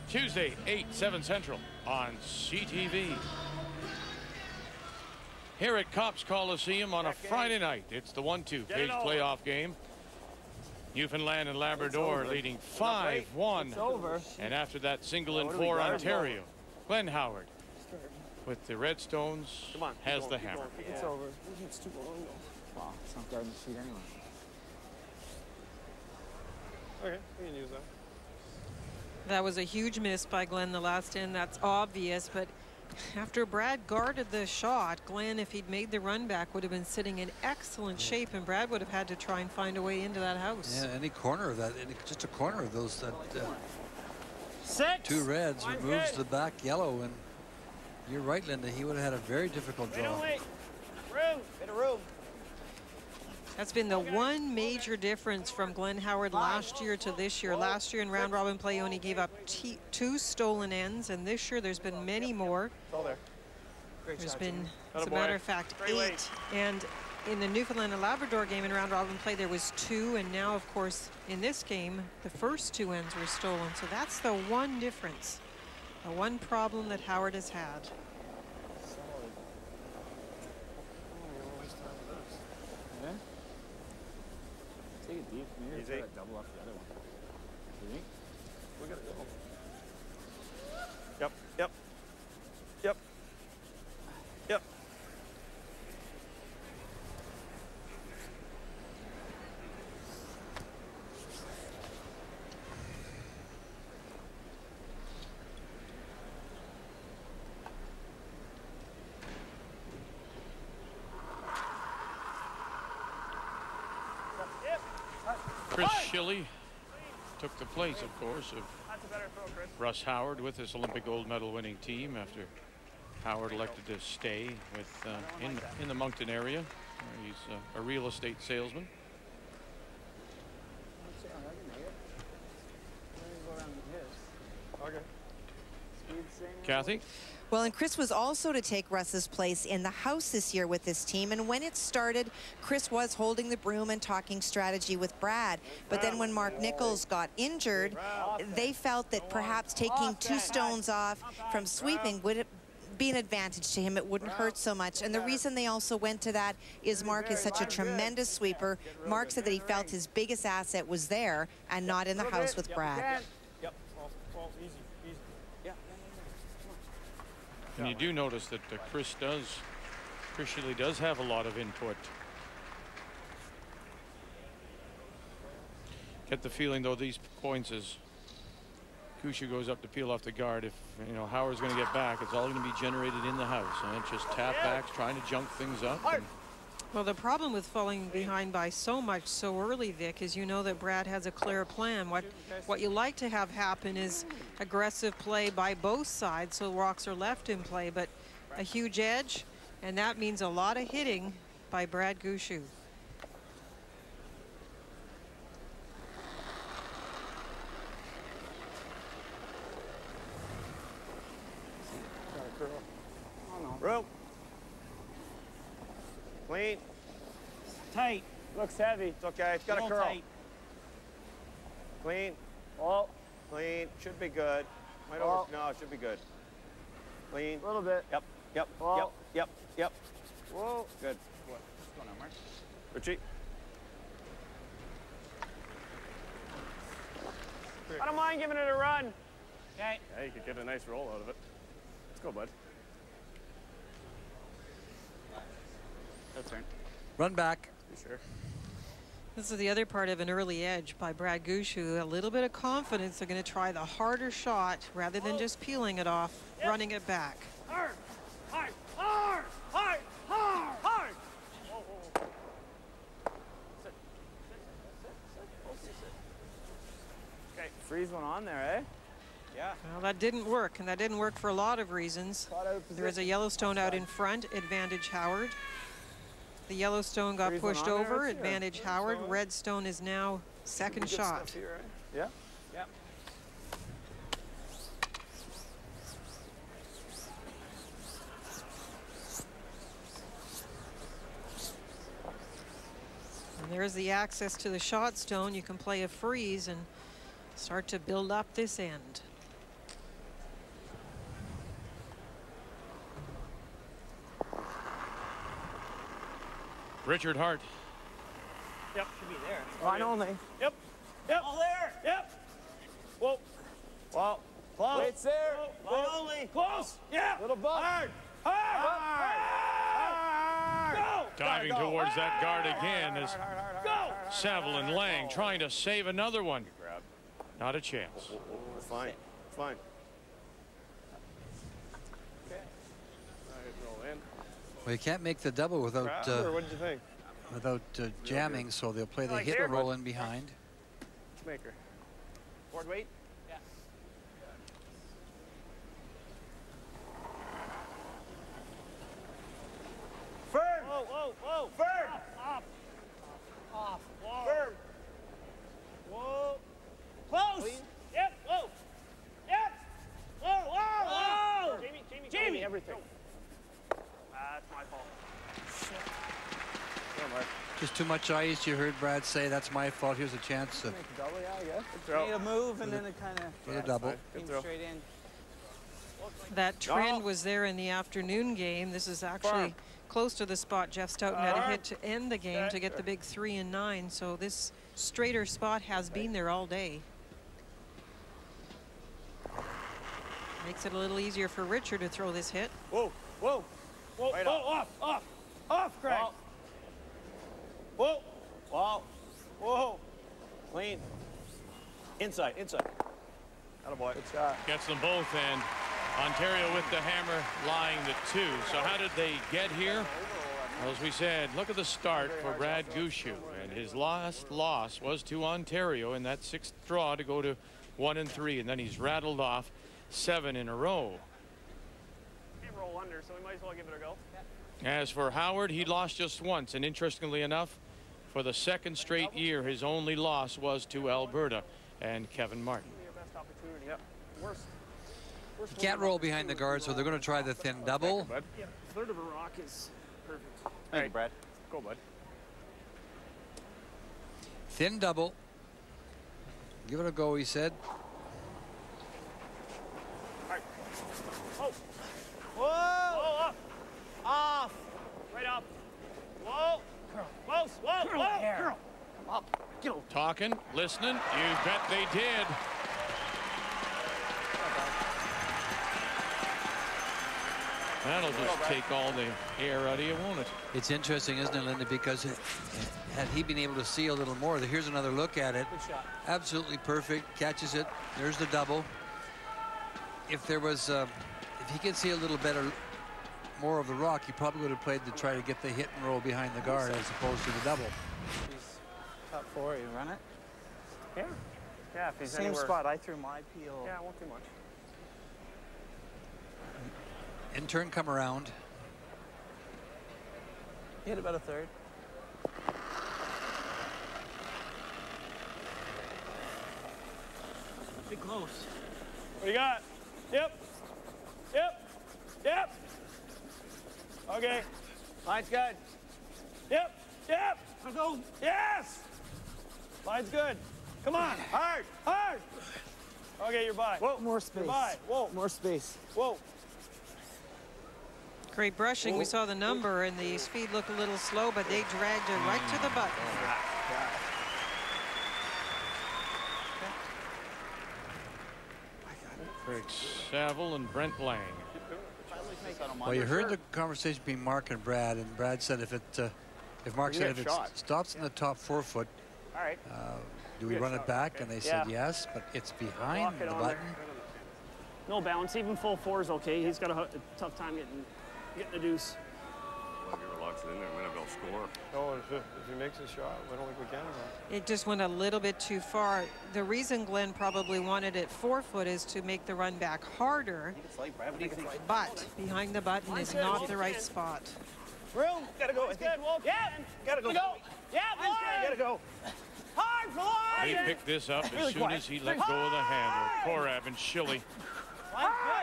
[SPEAKER 1] Tuesday, 8, 7 Central on CTV. Here at Copps Coliseum on a Friday night, it's the 1-2 page playoff game. Newfoundland and Labrador leading 5-1. And after that single in
[SPEAKER 11] What do we
[SPEAKER 1] four. Ontario. Glenn Howard with the Redstones
[SPEAKER 9] Come on.
[SPEAKER 1] has
[SPEAKER 9] keep
[SPEAKER 1] the hammer.
[SPEAKER 9] going. It's over. It's too long though.
[SPEAKER 12] Wow, it's not guarding the sheet anyway.
[SPEAKER 9] Okay, we can use that.
[SPEAKER 4] That was a huge miss by Glenn the last end. That's obvious, but after Brad guarded the shot, Glenn, if he'd made the run back, would have been sitting in excellent shape, and Brad would have had to try and find a way into that house.
[SPEAKER 5] Yeah, any corner of that, any, just a corner of those that uh,
[SPEAKER 9] Six.
[SPEAKER 5] two reds
[SPEAKER 9] Line
[SPEAKER 5] removes
[SPEAKER 9] good.
[SPEAKER 5] the back yellow, and you're right, Linda. He would have had a very difficult
[SPEAKER 9] Wait,
[SPEAKER 5] draw.
[SPEAKER 9] don't wait. Room. Bit of room.
[SPEAKER 4] That's been the one major difference from Glenn Howard last year to this year. Last year in round robin play, only gave up t- two stolen ends, and this year there's been many more.
[SPEAKER 9] It's
[SPEAKER 4] There's been, as a matter of fact, eight. And in the Newfoundland and Labrador game in round robin play, there was two, and now, of course, in this game, the first two ends were stolen. So that's the one difference, the one problem that Howard has had.
[SPEAKER 12] Yeah? Take it deep. Maybe
[SPEAKER 10] Easy.
[SPEAKER 12] try to double off the other one. You think?
[SPEAKER 9] We gotta go.
[SPEAKER 10] Yep, yep. Yep. Yep.
[SPEAKER 1] Chris Schille took the place, of course, of
[SPEAKER 9] That's a better throw,
[SPEAKER 1] Russ Howard with his Olympic gold medal winning team after Howard elected to stay with uh, in in the Moncton area. He's uh, a real estate salesman.
[SPEAKER 9] Okay.
[SPEAKER 1] Kathy,
[SPEAKER 8] Well, and Chris was also to take Russ's place in the house this year with this team. And when it started, Chris was holding the broom and talking strategy with Brad. But then when Mark Nichols got injured, they felt that perhaps taking two stones off from sweeping would be an advantage to him. It wouldn't hurt so much. And the reason they also went to that is Mark is such a tremendous sweeper. Mark said that he felt his biggest asset was there and not in the house with Brad.
[SPEAKER 9] Yep. Well, well, easy, easy. Yeah.
[SPEAKER 1] And you do notice that uh, Chris does, Chris does have a lot of input. Get the feeling though these points as Gushue goes up to peel off the guard. If you know Howard's going to get back, it's all going to be generated in the house, and it's just tap backs, trying to junk things up. and
[SPEAKER 4] Well, the problem with falling behind by so much so early, Vic, is you know that Brad has a clear plan. What what you like to have happen is aggressive play by both sides, so the rocks are left in play, but a huge edge, and that means a lot of hitting by Brad Gushue.
[SPEAKER 10] Rope. Clean.
[SPEAKER 11] Tight. Looks heavy.
[SPEAKER 10] It's okay. It's got a
[SPEAKER 11] Little
[SPEAKER 10] curl.
[SPEAKER 11] tight.
[SPEAKER 10] Clean.
[SPEAKER 11] Oh,
[SPEAKER 10] Clean. Should be good. Might
[SPEAKER 11] Oh.
[SPEAKER 10] over. No, it should be good. Clean.
[SPEAKER 11] a little bit.
[SPEAKER 10] Yep. Yep.
[SPEAKER 11] Oh.
[SPEAKER 10] Yep. Yep. Yep.
[SPEAKER 11] Whoa.
[SPEAKER 10] Good.
[SPEAKER 11] What? What's going on, Mark?
[SPEAKER 10] Richie.
[SPEAKER 11] I don't mind giving it a run. Okay.
[SPEAKER 9] Yeah, you could get a nice roll out of it. Let's go, bud. That's right.
[SPEAKER 5] Run back.
[SPEAKER 9] You sure?
[SPEAKER 4] This is the other part of an early edge by Brad Gushue. A little bit of confidence. They're going to try the harder shot rather than just peeling it off, running it back.
[SPEAKER 11] Hard. Hard. Hard. Hard. Hard. Hard. Okay, freeze one on there, eh?
[SPEAKER 10] Yeah.
[SPEAKER 4] Well, that didn't work, and that didn't work for a lot of reasons. There is a Yellowstone out in front, advantage Howard. The Yellowstone got
[SPEAKER 11] Freeze
[SPEAKER 4] pushed
[SPEAKER 11] on there,
[SPEAKER 4] over,
[SPEAKER 11] let's see.
[SPEAKER 4] advantage Howard. Redstone is now second shot.
[SPEAKER 11] here, eh? Yeah. Yeah.
[SPEAKER 4] And there's the access to the shot stone. You can play a freeze and start to build up this end.
[SPEAKER 1] Richard Hart.
[SPEAKER 11] Yep, should be there.
[SPEAKER 10] Line only.
[SPEAKER 11] Yep. Yep. All there. Yep. Whoa.
[SPEAKER 10] Well, close.
[SPEAKER 11] It's there. Line only. Close. Yeah.
[SPEAKER 10] Little bump.
[SPEAKER 11] Hard. Hard. Hard. Go.
[SPEAKER 1] Diving
[SPEAKER 10] go.
[SPEAKER 1] towards that guard again is
[SPEAKER 11] Go.
[SPEAKER 1] Savill and Laing trying to save another one. Not a chance.
[SPEAKER 10] We're fine. Fine.
[SPEAKER 9] Nice roll in.
[SPEAKER 5] Well, you can't make the double without uh,
[SPEAKER 9] what did you think?
[SPEAKER 5] without uh, jamming, so they'll play the
[SPEAKER 11] Like
[SPEAKER 5] hit and roll in behind.
[SPEAKER 9] Maker.
[SPEAKER 10] Board weight.
[SPEAKER 11] Yeah.
[SPEAKER 10] Firm.
[SPEAKER 11] Whoa, whoa, whoa.
[SPEAKER 10] Firm.
[SPEAKER 11] Up. Off. Whoa.
[SPEAKER 10] Firm.
[SPEAKER 11] Whoa. Close.
[SPEAKER 10] Clean.
[SPEAKER 11] Yep. Whoa. Yep. Whoa, whoa, whoa. Jamie, Jamie, Jamie. everything. That's my fault.
[SPEAKER 5] Just too much ice. You heard Brad say, that's my fault. Here's a chance to,
[SPEAKER 11] Double, yeah, I guess.
[SPEAKER 9] throw.
[SPEAKER 11] A move and then it kind of
[SPEAKER 5] for the double.
[SPEAKER 9] Good
[SPEAKER 11] straight in.
[SPEAKER 4] That trend was there in the afternoon game. This is actually close to the spot Jeff Stoughton had to hit to end the game to get the big three and nine. So this straighter spot has been there all day. Makes it a little easier for Richard to throw this hit.
[SPEAKER 10] Whoa. Whoa.
[SPEAKER 11] Whoa,
[SPEAKER 10] Right
[SPEAKER 11] whoa,
[SPEAKER 10] off.
[SPEAKER 11] off, off, off, Craig.
[SPEAKER 10] Whoa. Whoa. Whoa. Clean. Inside. Inside.
[SPEAKER 9] Attaboy.
[SPEAKER 11] Good shot.
[SPEAKER 1] Gets them both, and Ontario with the hammer lying the two. So how did they get here? Well, as we said, look at the start for Brad Gushue. And his last loss was to Ontario in that sixth draw to go to one and three. And then he's rattled off seven in a row.
[SPEAKER 11] Can't roll under, so we might as well give it a go.
[SPEAKER 1] As for Howard, he lost just once. And interestingly enough, for the second straight year, his only loss was to Alberta and Kevin Martin.
[SPEAKER 11] Your best opportunity. Yep. Worst. worst
[SPEAKER 5] You can't roll behind the guard, so they're going to try the thin double.
[SPEAKER 9] Bud.
[SPEAKER 11] Third of a rock is perfect.
[SPEAKER 9] Thank you, Brad. Go, bud.
[SPEAKER 5] Thin double. Give it a go, he said.
[SPEAKER 11] Oh. Whoa. Whoa, up. Off. Right up. Whoa. Close. Whoa. Whoa.
[SPEAKER 1] Talking, listening, you bet they did. That'll just take all the air out of you, won't it?
[SPEAKER 5] It's interesting, isn't it, Linda? Because it, had he been able to see a little more, here's another look at it.
[SPEAKER 11] Good shot.
[SPEAKER 5] Absolutely perfect. Catches it. There's the double. If there was, uh, if he could see a little better more of the rock, he probably would have played to try to get the hit and roll behind the guard as opposed to the double.
[SPEAKER 14] He's top four. You run it.
[SPEAKER 7] Yeah. Yeah, if he's
[SPEAKER 14] Same
[SPEAKER 7] anywhere.
[SPEAKER 14] spot. I threw my peel.
[SPEAKER 7] Yeah, it won't do much.
[SPEAKER 5] In turn, come around.
[SPEAKER 14] He Hit about a third. Be close.
[SPEAKER 7] What do you got? Yep. Yep. Yep. Okay. Line's good. Yep. Yep. Let's go. Yes. Line's good. Come on. Hard. Hard. Okay, you're by. Whoa.
[SPEAKER 14] More space.
[SPEAKER 7] You're by. Whoa.
[SPEAKER 14] More space.
[SPEAKER 7] Whoa.
[SPEAKER 4] Great brushing. We saw the number and the speed looked a little slow, but they dragged it right to the mm. button.
[SPEAKER 1] Craig Savill and Brent Laing.
[SPEAKER 5] Well, you heard the conversation between Mark and Brad, and Brad said if it, uh, if Mark
[SPEAKER 7] You
[SPEAKER 5] said if it
[SPEAKER 7] shot.
[SPEAKER 5] stops in the top four foot,
[SPEAKER 7] All right.
[SPEAKER 5] uh, do we
[SPEAKER 7] get
[SPEAKER 5] run it back?
[SPEAKER 7] okay.
[SPEAKER 5] And they said
[SPEAKER 7] Yeah.
[SPEAKER 5] yes, but it's behind
[SPEAKER 7] it
[SPEAKER 5] the button.
[SPEAKER 7] there. No balance, Even full four is okay. He's got a, a tough time getting getting the deuce.
[SPEAKER 15] Whoever it in there, might have score.
[SPEAKER 9] No, if, if he makes a shot, I don't think we can. though.
[SPEAKER 4] It just went a little bit too far. The reason Glenn probably wanted it four foot is to make the run back harder, but behind the button is not the right spot.
[SPEAKER 7] Room. Gotta go. Good. Well, yeah. Gotta go. go. Yeah. Gotta go. Hard for line.
[SPEAKER 1] He picked this up as
[SPEAKER 7] Really
[SPEAKER 1] soon
[SPEAKER 7] quiet.
[SPEAKER 1] as he let go of the handle. Korab and Schille.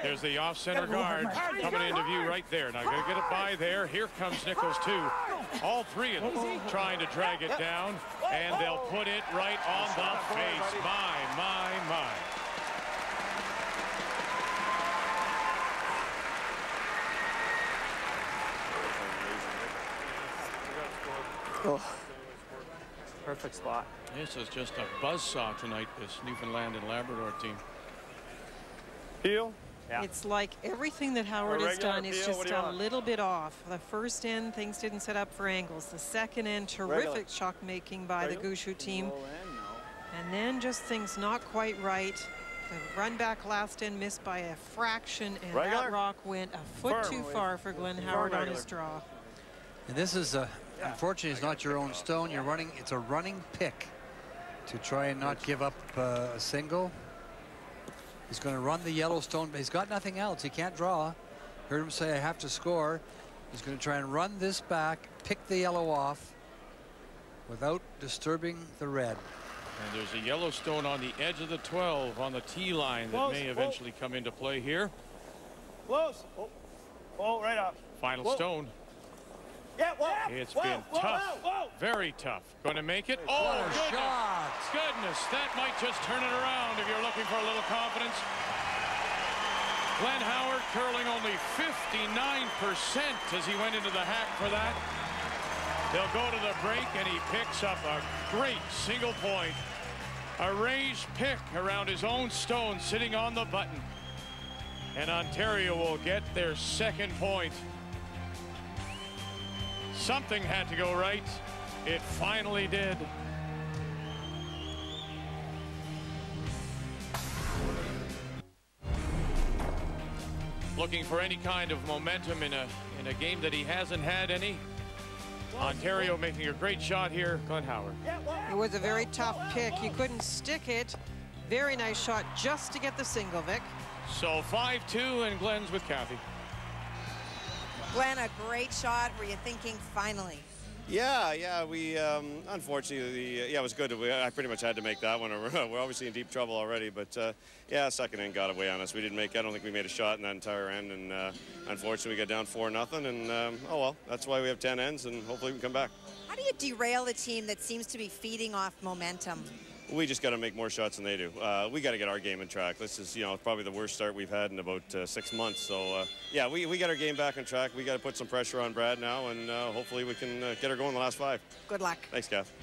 [SPEAKER 1] There's the off-center guard coming into view right there. Now, going to get it by there. Here comes Nichols, too. All three of them trying to drag it down, and they'll put it right on the face. My, my, my.
[SPEAKER 7] Oh. Perfect spot.
[SPEAKER 1] This is just a buzzsaw tonight, this Newfoundland and Labrador team.
[SPEAKER 9] Heel.
[SPEAKER 4] It's like everything that Howard has
[SPEAKER 9] regular
[SPEAKER 4] done is just
[SPEAKER 9] do
[SPEAKER 4] a
[SPEAKER 9] want?
[SPEAKER 4] little bit off. The first end, things didn't set up for angles. The second end, terrific
[SPEAKER 9] Regular.
[SPEAKER 4] shot making by the
[SPEAKER 9] Regular.
[SPEAKER 4] Gushue team.
[SPEAKER 14] Roll in, no.
[SPEAKER 4] And then just things not quite right. The run back last end missed by a fraction, and
[SPEAKER 9] Regular.
[SPEAKER 4] that rock went a foot
[SPEAKER 9] Firm.
[SPEAKER 4] too far for Glenn Howard on his draw.
[SPEAKER 5] And this is, uh, unfortunately, it's not your own stone. You're running, it's a running pick to try and not give up uh, a single. He's going to run the Yellowstone, but he's got nothing else. He can't draw. Heard him say, I have to score. He's going to try and run this back, pick the yellow off without disturbing the red.
[SPEAKER 1] And there's a Yellowstone on the edge of the 12 on the tee line that
[SPEAKER 7] Close.
[SPEAKER 1] may
[SPEAKER 7] Whoa.
[SPEAKER 1] eventually come into play here.
[SPEAKER 7] Close. Oh. Oh, right up.
[SPEAKER 1] Final
[SPEAKER 7] Whoa.
[SPEAKER 1] stone.
[SPEAKER 7] Yeah. Whoa.
[SPEAKER 1] It's
[SPEAKER 7] whoa,
[SPEAKER 1] been
[SPEAKER 7] whoa,
[SPEAKER 1] tough.
[SPEAKER 7] Whoa. Whoa.
[SPEAKER 1] Very tough. Going to make it. Oh, goodness.
[SPEAKER 5] Shot!
[SPEAKER 1] Goodness, that might just turn it around if you're looking for a little confidence. Glenn Howard curling only 59% as he went into the hack for that. They'll go to the break and he picks up a great single point. A raised pick around his own stone sitting on the button. And Ontario will get their second point. Something had to go right. It finally did. Looking for any kind of momentum in a in a game that he hasn't had any. Ontario making a great shot here. Glenn Howard.
[SPEAKER 4] It was a very tough pick. You couldn't stick it. Very nice shot just to get the single, Vic.
[SPEAKER 1] So 5-2 and Glenn's with Kathy.
[SPEAKER 8] Glenn, a great shot. Were you thinking finally?
[SPEAKER 2] Yeah, yeah, we um, unfortunately, yeah, it was good. We, I pretty much had to make that one. We're obviously in deep trouble already, but uh, yeah, second end got away on us. We didn't make. I don't think we made a shot in that entire end, and uh, unfortunately, we got down four nothing. And um, oh well, that's why we have ten ends, and hopefully we can come back.
[SPEAKER 8] How do you derail a team that seems to be feeding off momentum?
[SPEAKER 2] We just got to make more shots than they do. Uh, we got to get our game in track. This is, you know, probably the worst start we've had in about uh, six months. So, uh, yeah, we, we got our game back on track. We got to put some pressure on Brad now, and uh, hopefully we can uh, get her going the last five.
[SPEAKER 8] Good luck.
[SPEAKER 2] Thanks, Kath.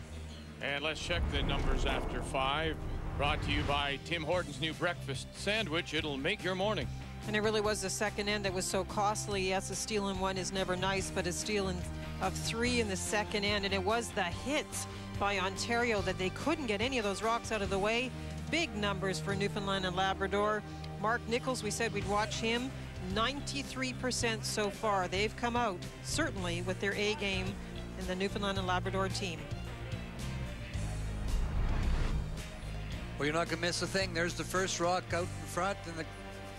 [SPEAKER 1] And let's check the numbers after five. Brought to you by Tim Hortons new breakfast sandwich. It'll make your morning.
[SPEAKER 4] And it really was the second end that was so costly. Yes, a steal in one is never nice, but a steal in, of three in the second end. And it was the hits by Ontario that they couldn't get any of those rocks out of the way. Big numbers for Newfoundland and Labrador. Mark Nichols, we said we'd watch him. 93% so far. They've come out, certainly, with their A game in the Newfoundland and Labrador team.
[SPEAKER 5] Well, you're not going to miss a thing. There's the first rock out in front, and the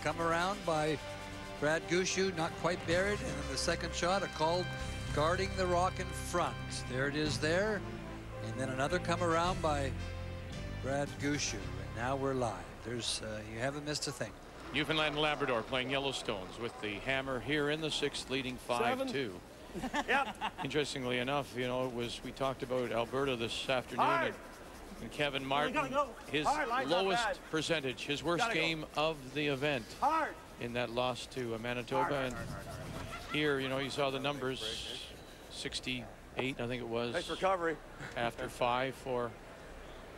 [SPEAKER 5] come around by Brad Gushue, not quite buried, and then the second shot, a called guarding the rock in front. There it is there, and then another come around by Brad Gushue, and now we're live. There's, uh, you haven't missed a thing.
[SPEAKER 1] Newfoundland and Labrador playing Yellowstones with the hammer here in the sixth, leading 5-2.
[SPEAKER 11] yep.
[SPEAKER 1] Interestingly enough, you know, it was we talked about Alberta this afternoon. And, and Kevin Martin,
[SPEAKER 11] go.
[SPEAKER 1] his
[SPEAKER 11] Hard,
[SPEAKER 1] lowest percentage, his worst
[SPEAKER 11] Gotta go.
[SPEAKER 1] game of the event
[SPEAKER 11] Hard.
[SPEAKER 1] in that loss to Manitoba. and here, you know, you saw the numbers, 68, I think it was.
[SPEAKER 11] Nice recovery.
[SPEAKER 1] After five for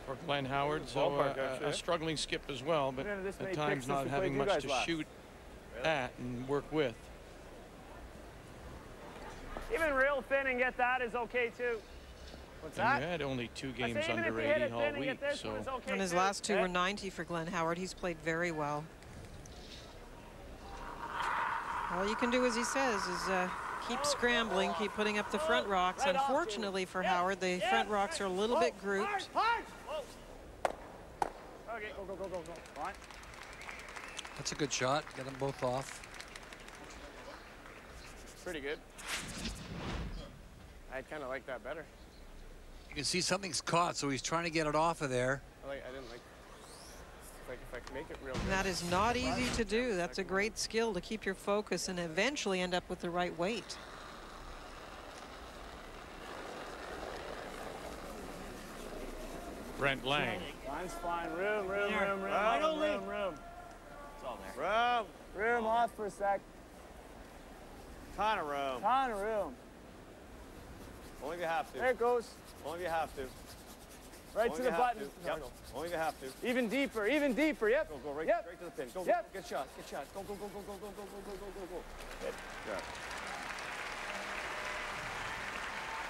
[SPEAKER 1] for Glenn Howard. So
[SPEAKER 11] Ballpark,
[SPEAKER 1] uh,
[SPEAKER 11] actually,
[SPEAKER 1] a,
[SPEAKER 11] eh?
[SPEAKER 1] struggling skip as well, but at times not having much to
[SPEAKER 11] last.
[SPEAKER 1] shoot at and work with.
[SPEAKER 7] Even real thin and get that is okay too. What's
[SPEAKER 1] And
[SPEAKER 7] that?
[SPEAKER 1] you had only two games under
[SPEAKER 7] if you hit
[SPEAKER 1] 80 all
[SPEAKER 7] thin and
[SPEAKER 1] week, so
[SPEAKER 7] okay
[SPEAKER 4] And his
[SPEAKER 7] too.
[SPEAKER 4] last two
[SPEAKER 7] Okay?
[SPEAKER 4] were 90 for Glenn Howard. He's played very well. All you can do, as he says, is uh, keep scrambling, keep putting up the front rocks. Unfortunately for Howard, the front rocks are a little bit grouped.
[SPEAKER 7] Hard, hard. Okay, go, go, go, go, go. Fine.
[SPEAKER 5] That's a good shot. Get them both off.
[SPEAKER 9] Pretty good. I kind of like that better.
[SPEAKER 5] You can see something's caught, so he's trying to get it off of there.
[SPEAKER 9] I like. I didn't like. Like if I can make it real.
[SPEAKER 4] And that is not easy to do. That's a great skill to keep your focus and eventually end up with the right weight.
[SPEAKER 1] Brent Laing.
[SPEAKER 7] Line's fine. Room, room,
[SPEAKER 11] There.
[SPEAKER 7] room, room,
[SPEAKER 11] Right
[SPEAKER 7] room, room, room.
[SPEAKER 10] It's all there.
[SPEAKER 7] Room. Room off for a sec.
[SPEAKER 10] Ton of room.
[SPEAKER 7] Ton of room.
[SPEAKER 10] Only if you have to.
[SPEAKER 7] There it goes.
[SPEAKER 10] Only if you have to.
[SPEAKER 7] Right
[SPEAKER 10] Only
[SPEAKER 7] to the button.
[SPEAKER 10] to. Yep. Only if you have to.
[SPEAKER 7] Even deeper, even deeper. Yep.
[SPEAKER 10] Go, go right,
[SPEAKER 7] Yep.
[SPEAKER 10] right to the pin. Go,
[SPEAKER 7] Yep.
[SPEAKER 10] go, get shot, get shot. Go, go, go, go, go, go, go, go, go, go, go, go. Good. Good.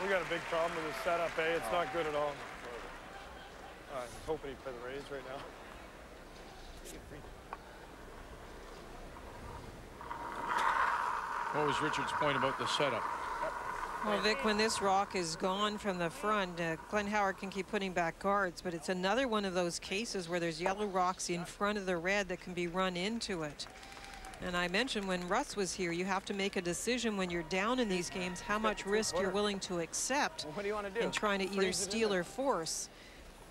[SPEAKER 9] We got a big problem with the setup, eh? It's not good at all. Uh, I'm hoping he for the raise right now.
[SPEAKER 1] What was Richard's point about the setup?
[SPEAKER 4] Well, Vic, when this rock is gone from the front, uh, Glenn Howard can keep putting back guards, but it's another one of those cases where there's yellow rocks in front of the red that can be run into it. And I mentioned when Russ was here, you have to make a decision when you're down in these games how much risk you're willing to accept
[SPEAKER 7] What do you want to do?
[SPEAKER 4] in trying to either
[SPEAKER 7] Freeze it in
[SPEAKER 4] steal or force.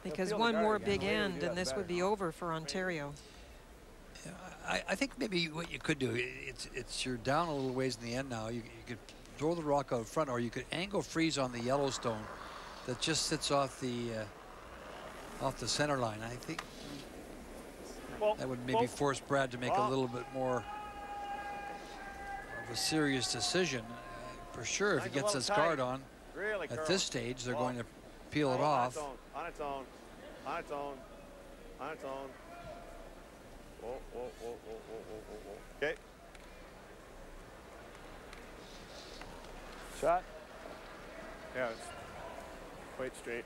[SPEAKER 4] Because one more
[SPEAKER 7] again.
[SPEAKER 4] big
[SPEAKER 7] The later we
[SPEAKER 4] end and this
[SPEAKER 7] the
[SPEAKER 4] would
[SPEAKER 7] better.
[SPEAKER 4] be over for Ontario.
[SPEAKER 5] I, I think maybe what you could do, it's it's you're down a little ways in the end now. You, you could throw the rock out front, or you could angle freeze on the Yellowstone that just sits off the uh, off the center line. I think
[SPEAKER 7] Well,
[SPEAKER 5] that would maybe
[SPEAKER 7] well,
[SPEAKER 5] force Brad to make a little bit more of a serious decision. Uh, for sure, if he gets
[SPEAKER 10] little
[SPEAKER 5] his guard on,
[SPEAKER 10] Really
[SPEAKER 5] at
[SPEAKER 10] curl.
[SPEAKER 5] this stage, they're going to peel it off.
[SPEAKER 10] On its own. On its own. On its own. On its own. Whoa, whoa, whoa, whoa, whoa, whoa, whoa, whoa. Okay.
[SPEAKER 7] Shot.
[SPEAKER 9] Yeah, it's quite straight.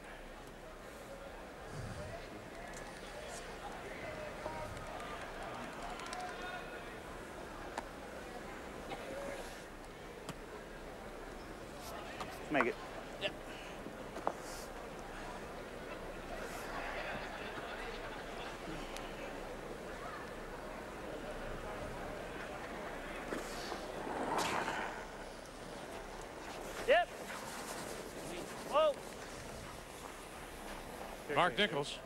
[SPEAKER 10] Make it.
[SPEAKER 7] Yep. Whoa.
[SPEAKER 1] Mark Nichols.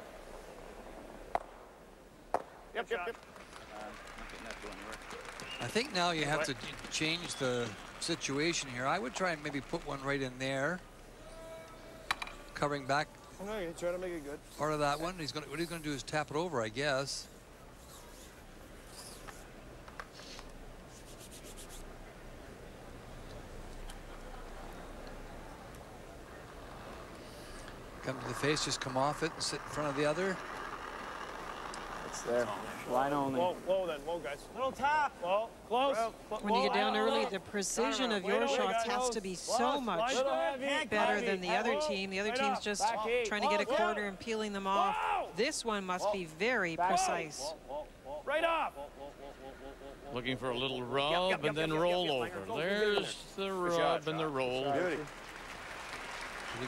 [SPEAKER 10] Yep, yep, yep.
[SPEAKER 5] I think now you have to change the situation here. I would try and maybe put one right in there, covering back oh,
[SPEAKER 9] Okay, try to make it good.
[SPEAKER 5] part of that one. He's going. to What he's going to do is tap it over, I guess. Come to the face, just come off it and sit in front of the other.
[SPEAKER 7] It's there. Line only.
[SPEAKER 9] Whoa, whoa then, whoa guys.
[SPEAKER 7] Little tap. Whoa, close.
[SPEAKER 4] When you get down early, the precision of your shots has to be so much better than the other team. The other team's just trying to get a quarter and peeling them off. This one must be very precise.
[SPEAKER 7] Right off.
[SPEAKER 1] Looking for a little rub
[SPEAKER 12] yep, yep,
[SPEAKER 1] and then
[SPEAKER 12] yep, yep,
[SPEAKER 1] roll over. There's the rub and the roll.
[SPEAKER 5] Pretty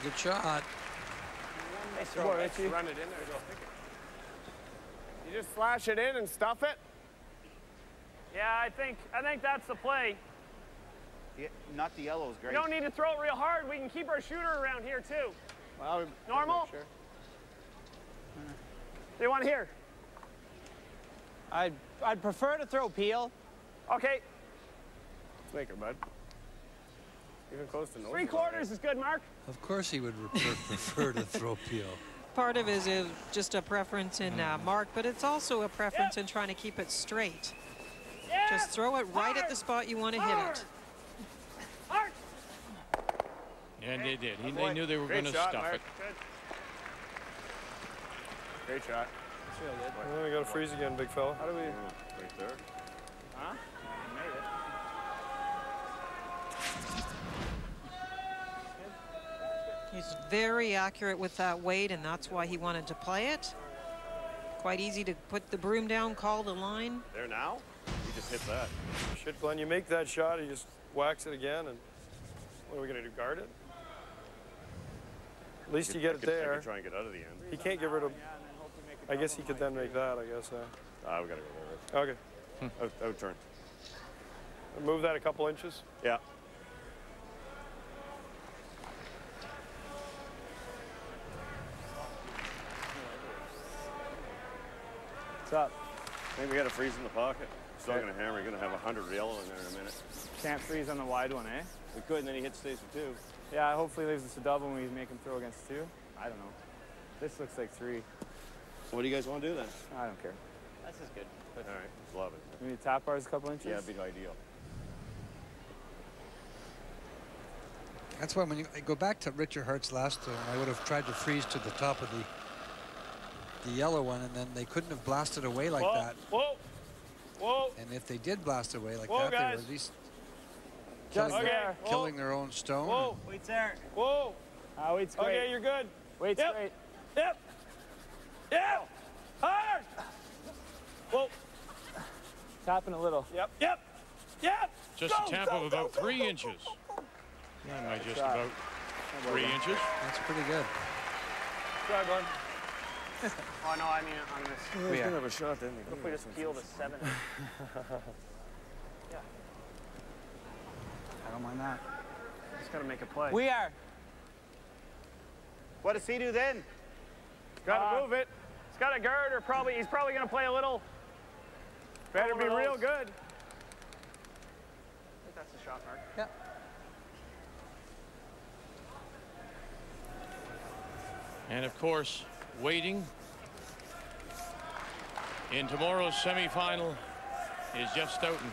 [SPEAKER 5] good shot.
[SPEAKER 14] Nice
[SPEAKER 11] throw,
[SPEAKER 14] throw,
[SPEAKER 11] Richie.
[SPEAKER 14] Run it in there. You just slash it in and stuff it.
[SPEAKER 7] Yeah, I think I think that's the play.
[SPEAKER 12] Yeah, not the yellows, is
[SPEAKER 7] We don't need to throw it real hard. We can keep our shooter around here too.
[SPEAKER 14] Well, we-
[SPEAKER 7] Normal?
[SPEAKER 14] Sure.
[SPEAKER 7] They want here.
[SPEAKER 11] I'd, I'd prefer to throw peel.
[SPEAKER 7] Okay,
[SPEAKER 14] Let's bud. Even close to no.
[SPEAKER 7] three quarters is good, Mark.
[SPEAKER 5] Of course he would prefer, prefer to throw Peel.
[SPEAKER 4] Part of it is uh, just a preference in uh,
[SPEAKER 5] Mm.
[SPEAKER 4] mark, but it's also a preference in trying to keep it straight.
[SPEAKER 7] Yeah.
[SPEAKER 4] Just throw it right at the spot you want to hit it.
[SPEAKER 7] Hard.
[SPEAKER 1] And they did. He, they knew they were going to
[SPEAKER 14] shot,
[SPEAKER 1] stuff
[SPEAKER 14] Mark.
[SPEAKER 1] it.
[SPEAKER 7] Good.
[SPEAKER 14] Great shot.
[SPEAKER 9] Well, we got to freeze again, big fella.
[SPEAKER 14] How do we?
[SPEAKER 4] Very accurate with that weight, and that's why he wanted to play it. Quite easy to put the broom down, call the line.
[SPEAKER 2] There now? You just hit that.
[SPEAKER 9] Shit, Glenn, you make that shot, he just whacks it again, and what are we going to do, guard it? At least you
[SPEAKER 2] I
[SPEAKER 9] get it
[SPEAKER 2] could-
[SPEAKER 9] there.
[SPEAKER 2] could try and get out of the end.
[SPEAKER 9] He can't get rid of... I guess he could then make that, I guess. Uh,
[SPEAKER 2] Ah, we gotta go there.
[SPEAKER 9] okay.
[SPEAKER 2] Out, out turn.
[SPEAKER 9] Move that a couple inches.
[SPEAKER 2] Yeah.
[SPEAKER 11] What's up?
[SPEAKER 2] I think we gotta freeze in the pocket. Still gonna hammer. You're gonna have a hundred yellow in there in a minute.
[SPEAKER 11] Can't freeze on the wide one, eh?
[SPEAKER 2] We could, and then he hits stays with two.
[SPEAKER 11] Yeah, hopefully leaves us a double when we make him throw against two. I don't know. This looks like three.
[SPEAKER 2] What do you guys want to do then?
[SPEAKER 11] I don't care.
[SPEAKER 2] This is good. All right, love it.
[SPEAKER 11] We need to tap ours a couple inches.
[SPEAKER 2] Yeah, it'd be ideal.
[SPEAKER 5] That's why when you go back to Richard Hart's last one, I would have tried to freeze to the top of the the yellow one, and then they couldn't have blasted away like
[SPEAKER 14] Whoa,
[SPEAKER 5] that.
[SPEAKER 14] Whoa. Whoa.
[SPEAKER 5] And if they did blast away like
[SPEAKER 14] Whoa,
[SPEAKER 5] that, they
[SPEAKER 14] guys.
[SPEAKER 5] were at least killing,
[SPEAKER 14] okay.
[SPEAKER 5] their, killing their own stone.
[SPEAKER 14] Whoa.
[SPEAKER 11] Wait's there.
[SPEAKER 14] Whoa.
[SPEAKER 11] Ah, wait's great.
[SPEAKER 14] Okay, you're good.
[SPEAKER 11] Wait's
[SPEAKER 14] Yep.
[SPEAKER 11] great.
[SPEAKER 14] Yep. Yep. Hard. Whoa.
[SPEAKER 11] Tapping a little.
[SPEAKER 14] Yep. Yep. Yep.
[SPEAKER 1] Just
[SPEAKER 14] Go,
[SPEAKER 1] a tap
[SPEAKER 14] go,
[SPEAKER 1] of
[SPEAKER 14] go,
[SPEAKER 1] about
[SPEAKER 14] go,
[SPEAKER 1] three
[SPEAKER 14] go,
[SPEAKER 1] inches. That might just
[SPEAKER 11] shot.
[SPEAKER 1] about three inches.
[SPEAKER 5] That's pretty good.
[SPEAKER 14] Try, bud.
[SPEAKER 7] Oh no, I mean on this.
[SPEAKER 2] Yeah, he's gonna have a shot then.
[SPEAKER 7] What if we just peel the seven? yeah.
[SPEAKER 11] I don't mind that.
[SPEAKER 7] Just gotta make a play.
[SPEAKER 11] We are.
[SPEAKER 12] What does he do then?
[SPEAKER 14] Gotta
[SPEAKER 7] Uh,
[SPEAKER 14] move it.
[SPEAKER 7] He's got a guard, or probably he's probably gonna play a little.
[SPEAKER 14] Better be real good.
[SPEAKER 7] I think that's the shot, Mark.
[SPEAKER 11] Yeah.
[SPEAKER 1] And of course, waiting in tomorrow's semifinal is Jeff Stoughton,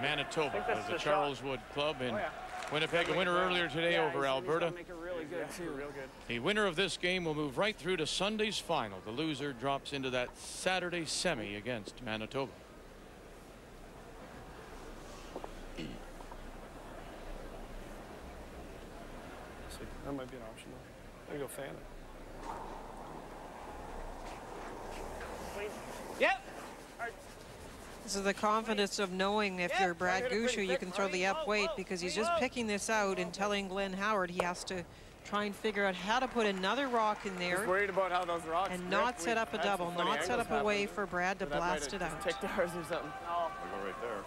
[SPEAKER 1] Manitoba, of the
[SPEAKER 7] the shot.
[SPEAKER 1] Charleswood Club in
[SPEAKER 7] Oh, yeah.
[SPEAKER 1] Winnipeg. A winner earlier today
[SPEAKER 7] Yeah,
[SPEAKER 1] over
[SPEAKER 7] he's- he's
[SPEAKER 1] Alberta.
[SPEAKER 7] gonna make really good too.
[SPEAKER 14] Real good.
[SPEAKER 1] The winner of this game will move right through to Sunday's final. The loser drops into that Saturday semi against Manitoba.
[SPEAKER 9] See, that might be an option. though. I'm going to go fan it.
[SPEAKER 7] Yep.
[SPEAKER 4] This is the confidence of knowing if
[SPEAKER 7] Yeah,
[SPEAKER 4] you're Brad
[SPEAKER 7] hit
[SPEAKER 4] Gushue, you can throw the
[SPEAKER 7] Marty.
[SPEAKER 4] up weight because he's just picking this out and telling Glenn Howard he has to try and figure out how to put another rock in there
[SPEAKER 14] Just worried about how those rocks
[SPEAKER 4] and
[SPEAKER 14] grip.
[SPEAKER 4] not set up a
[SPEAKER 14] had
[SPEAKER 4] double, not set up a way for Brad to
[SPEAKER 14] That
[SPEAKER 4] blast it out.
[SPEAKER 14] Ticked ours or something.
[SPEAKER 7] No.
[SPEAKER 2] We go right there.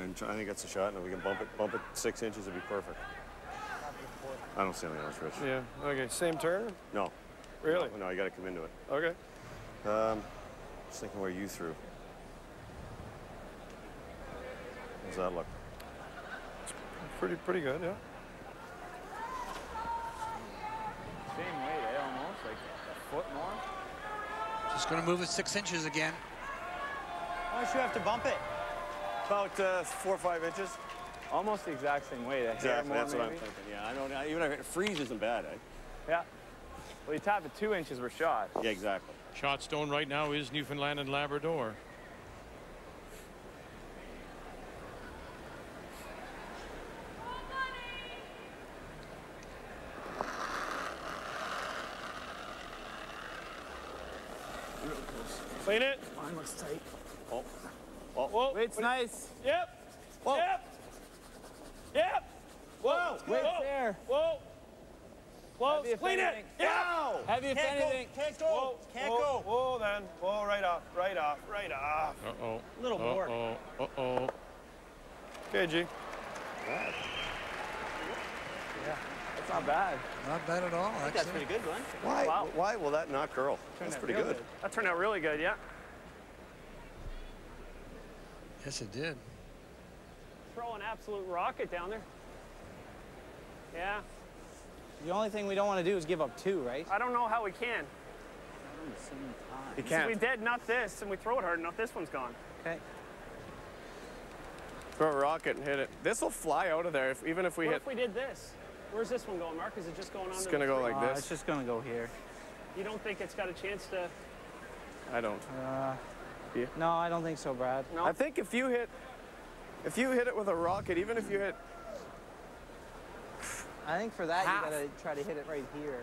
[SPEAKER 2] I'm try- I think that's a shot, and if we can bump it, bump it six inches, it'd be perfect. I don't see anything else, Rich.
[SPEAKER 9] Yeah, okay. Same turn?
[SPEAKER 2] No.
[SPEAKER 9] Really?
[SPEAKER 2] No, you got to come into it.
[SPEAKER 9] Okay.
[SPEAKER 2] Um, just thinking where you threw. How's that look?
[SPEAKER 9] Pretty, pretty good, yeah.
[SPEAKER 11] Same weight, eh? Almost like a foot more.
[SPEAKER 5] Just going to move it six inches again.
[SPEAKER 12] How much do you have to bump it?
[SPEAKER 2] About uh, four or five inches.
[SPEAKER 11] Almost the exact same weight. A hair
[SPEAKER 2] Exactly.
[SPEAKER 11] more,
[SPEAKER 2] That's what I'm thinking. Yeah, I don't. I- Even if it freeze isn't bad, eh?
[SPEAKER 11] Yeah. Well, you tap it two inches, we're shot.
[SPEAKER 2] Yeah, exactly.
[SPEAKER 1] Shot stone right now is Newfoundland and Labrador.
[SPEAKER 7] Clean it.
[SPEAKER 14] Mine looks tight.
[SPEAKER 7] Oh. oh whoa. Whoa.
[SPEAKER 14] Weight's nice.
[SPEAKER 7] Yep.
[SPEAKER 14] Whoa.
[SPEAKER 7] Yep. Yep. Whoa.
[SPEAKER 14] Weight's
[SPEAKER 7] Whoa.
[SPEAKER 14] there.
[SPEAKER 7] Whoa. Whoa.
[SPEAKER 14] Heavy
[SPEAKER 7] Clean it.
[SPEAKER 14] anything.
[SPEAKER 7] Yeah.
[SPEAKER 14] Heavy if
[SPEAKER 7] Can't
[SPEAKER 14] anything.
[SPEAKER 7] Go. Can't go. Whoa. Can't
[SPEAKER 9] whoa,
[SPEAKER 7] go.
[SPEAKER 9] Whoa, then. Whoa, right off, right off, right off.
[SPEAKER 1] Uh-oh.
[SPEAKER 7] A little more.
[SPEAKER 1] Uh-oh. Uh-oh.
[SPEAKER 9] Okay, G.
[SPEAKER 14] Yeah, that's not bad.
[SPEAKER 5] Not bad at all,
[SPEAKER 14] I think that's
[SPEAKER 5] actually.
[SPEAKER 14] pretty good, Glenn.
[SPEAKER 2] Why?
[SPEAKER 14] Wow.
[SPEAKER 2] Why will that not curl?
[SPEAKER 14] Turned
[SPEAKER 2] That's pretty good.
[SPEAKER 14] good.
[SPEAKER 7] That turned out really good, yeah.
[SPEAKER 5] Yes, it did.
[SPEAKER 7] Throw an absolute rocket down there. Yeah.
[SPEAKER 14] The only thing we don't want to do is give up two, right?
[SPEAKER 7] I don't know how we can.
[SPEAKER 9] You
[SPEAKER 7] So
[SPEAKER 9] can't.
[SPEAKER 7] we dead nut this, and we throw it hard enough, this one's gone.
[SPEAKER 14] Okay.
[SPEAKER 11] Throw a rocket and hit it. This will fly out of there, if, even if we
[SPEAKER 7] what
[SPEAKER 11] hit.
[SPEAKER 7] if we did this? Where's this one going, Mark? Is it just going on?
[SPEAKER 11] It's gonna go
[SPEAKER 7] tree?
[SPEAKER 11] like
[SPEAKER 14] Uh,
[SPEAKER 11] this.
[SPEAKER 14] it's just gonna go here.
[SPEAKER 7] You don't think it's got a chance to?
[SPEAKER 11] I don't.
[SPEAKER 14] Uh,
[SPEAKER 11] Yeah.
[SPEAKER 14] No, I don't think so, Brad.
[SPEAKER 7] No.
[SPEAKER 11] I think if you hit, if you hit it with a rocket, even if you hit,
[SPEAKER 14] I think for that
[SPEAKER 11] Half.
[SPEAKER 14] you gotta try to hit it right here.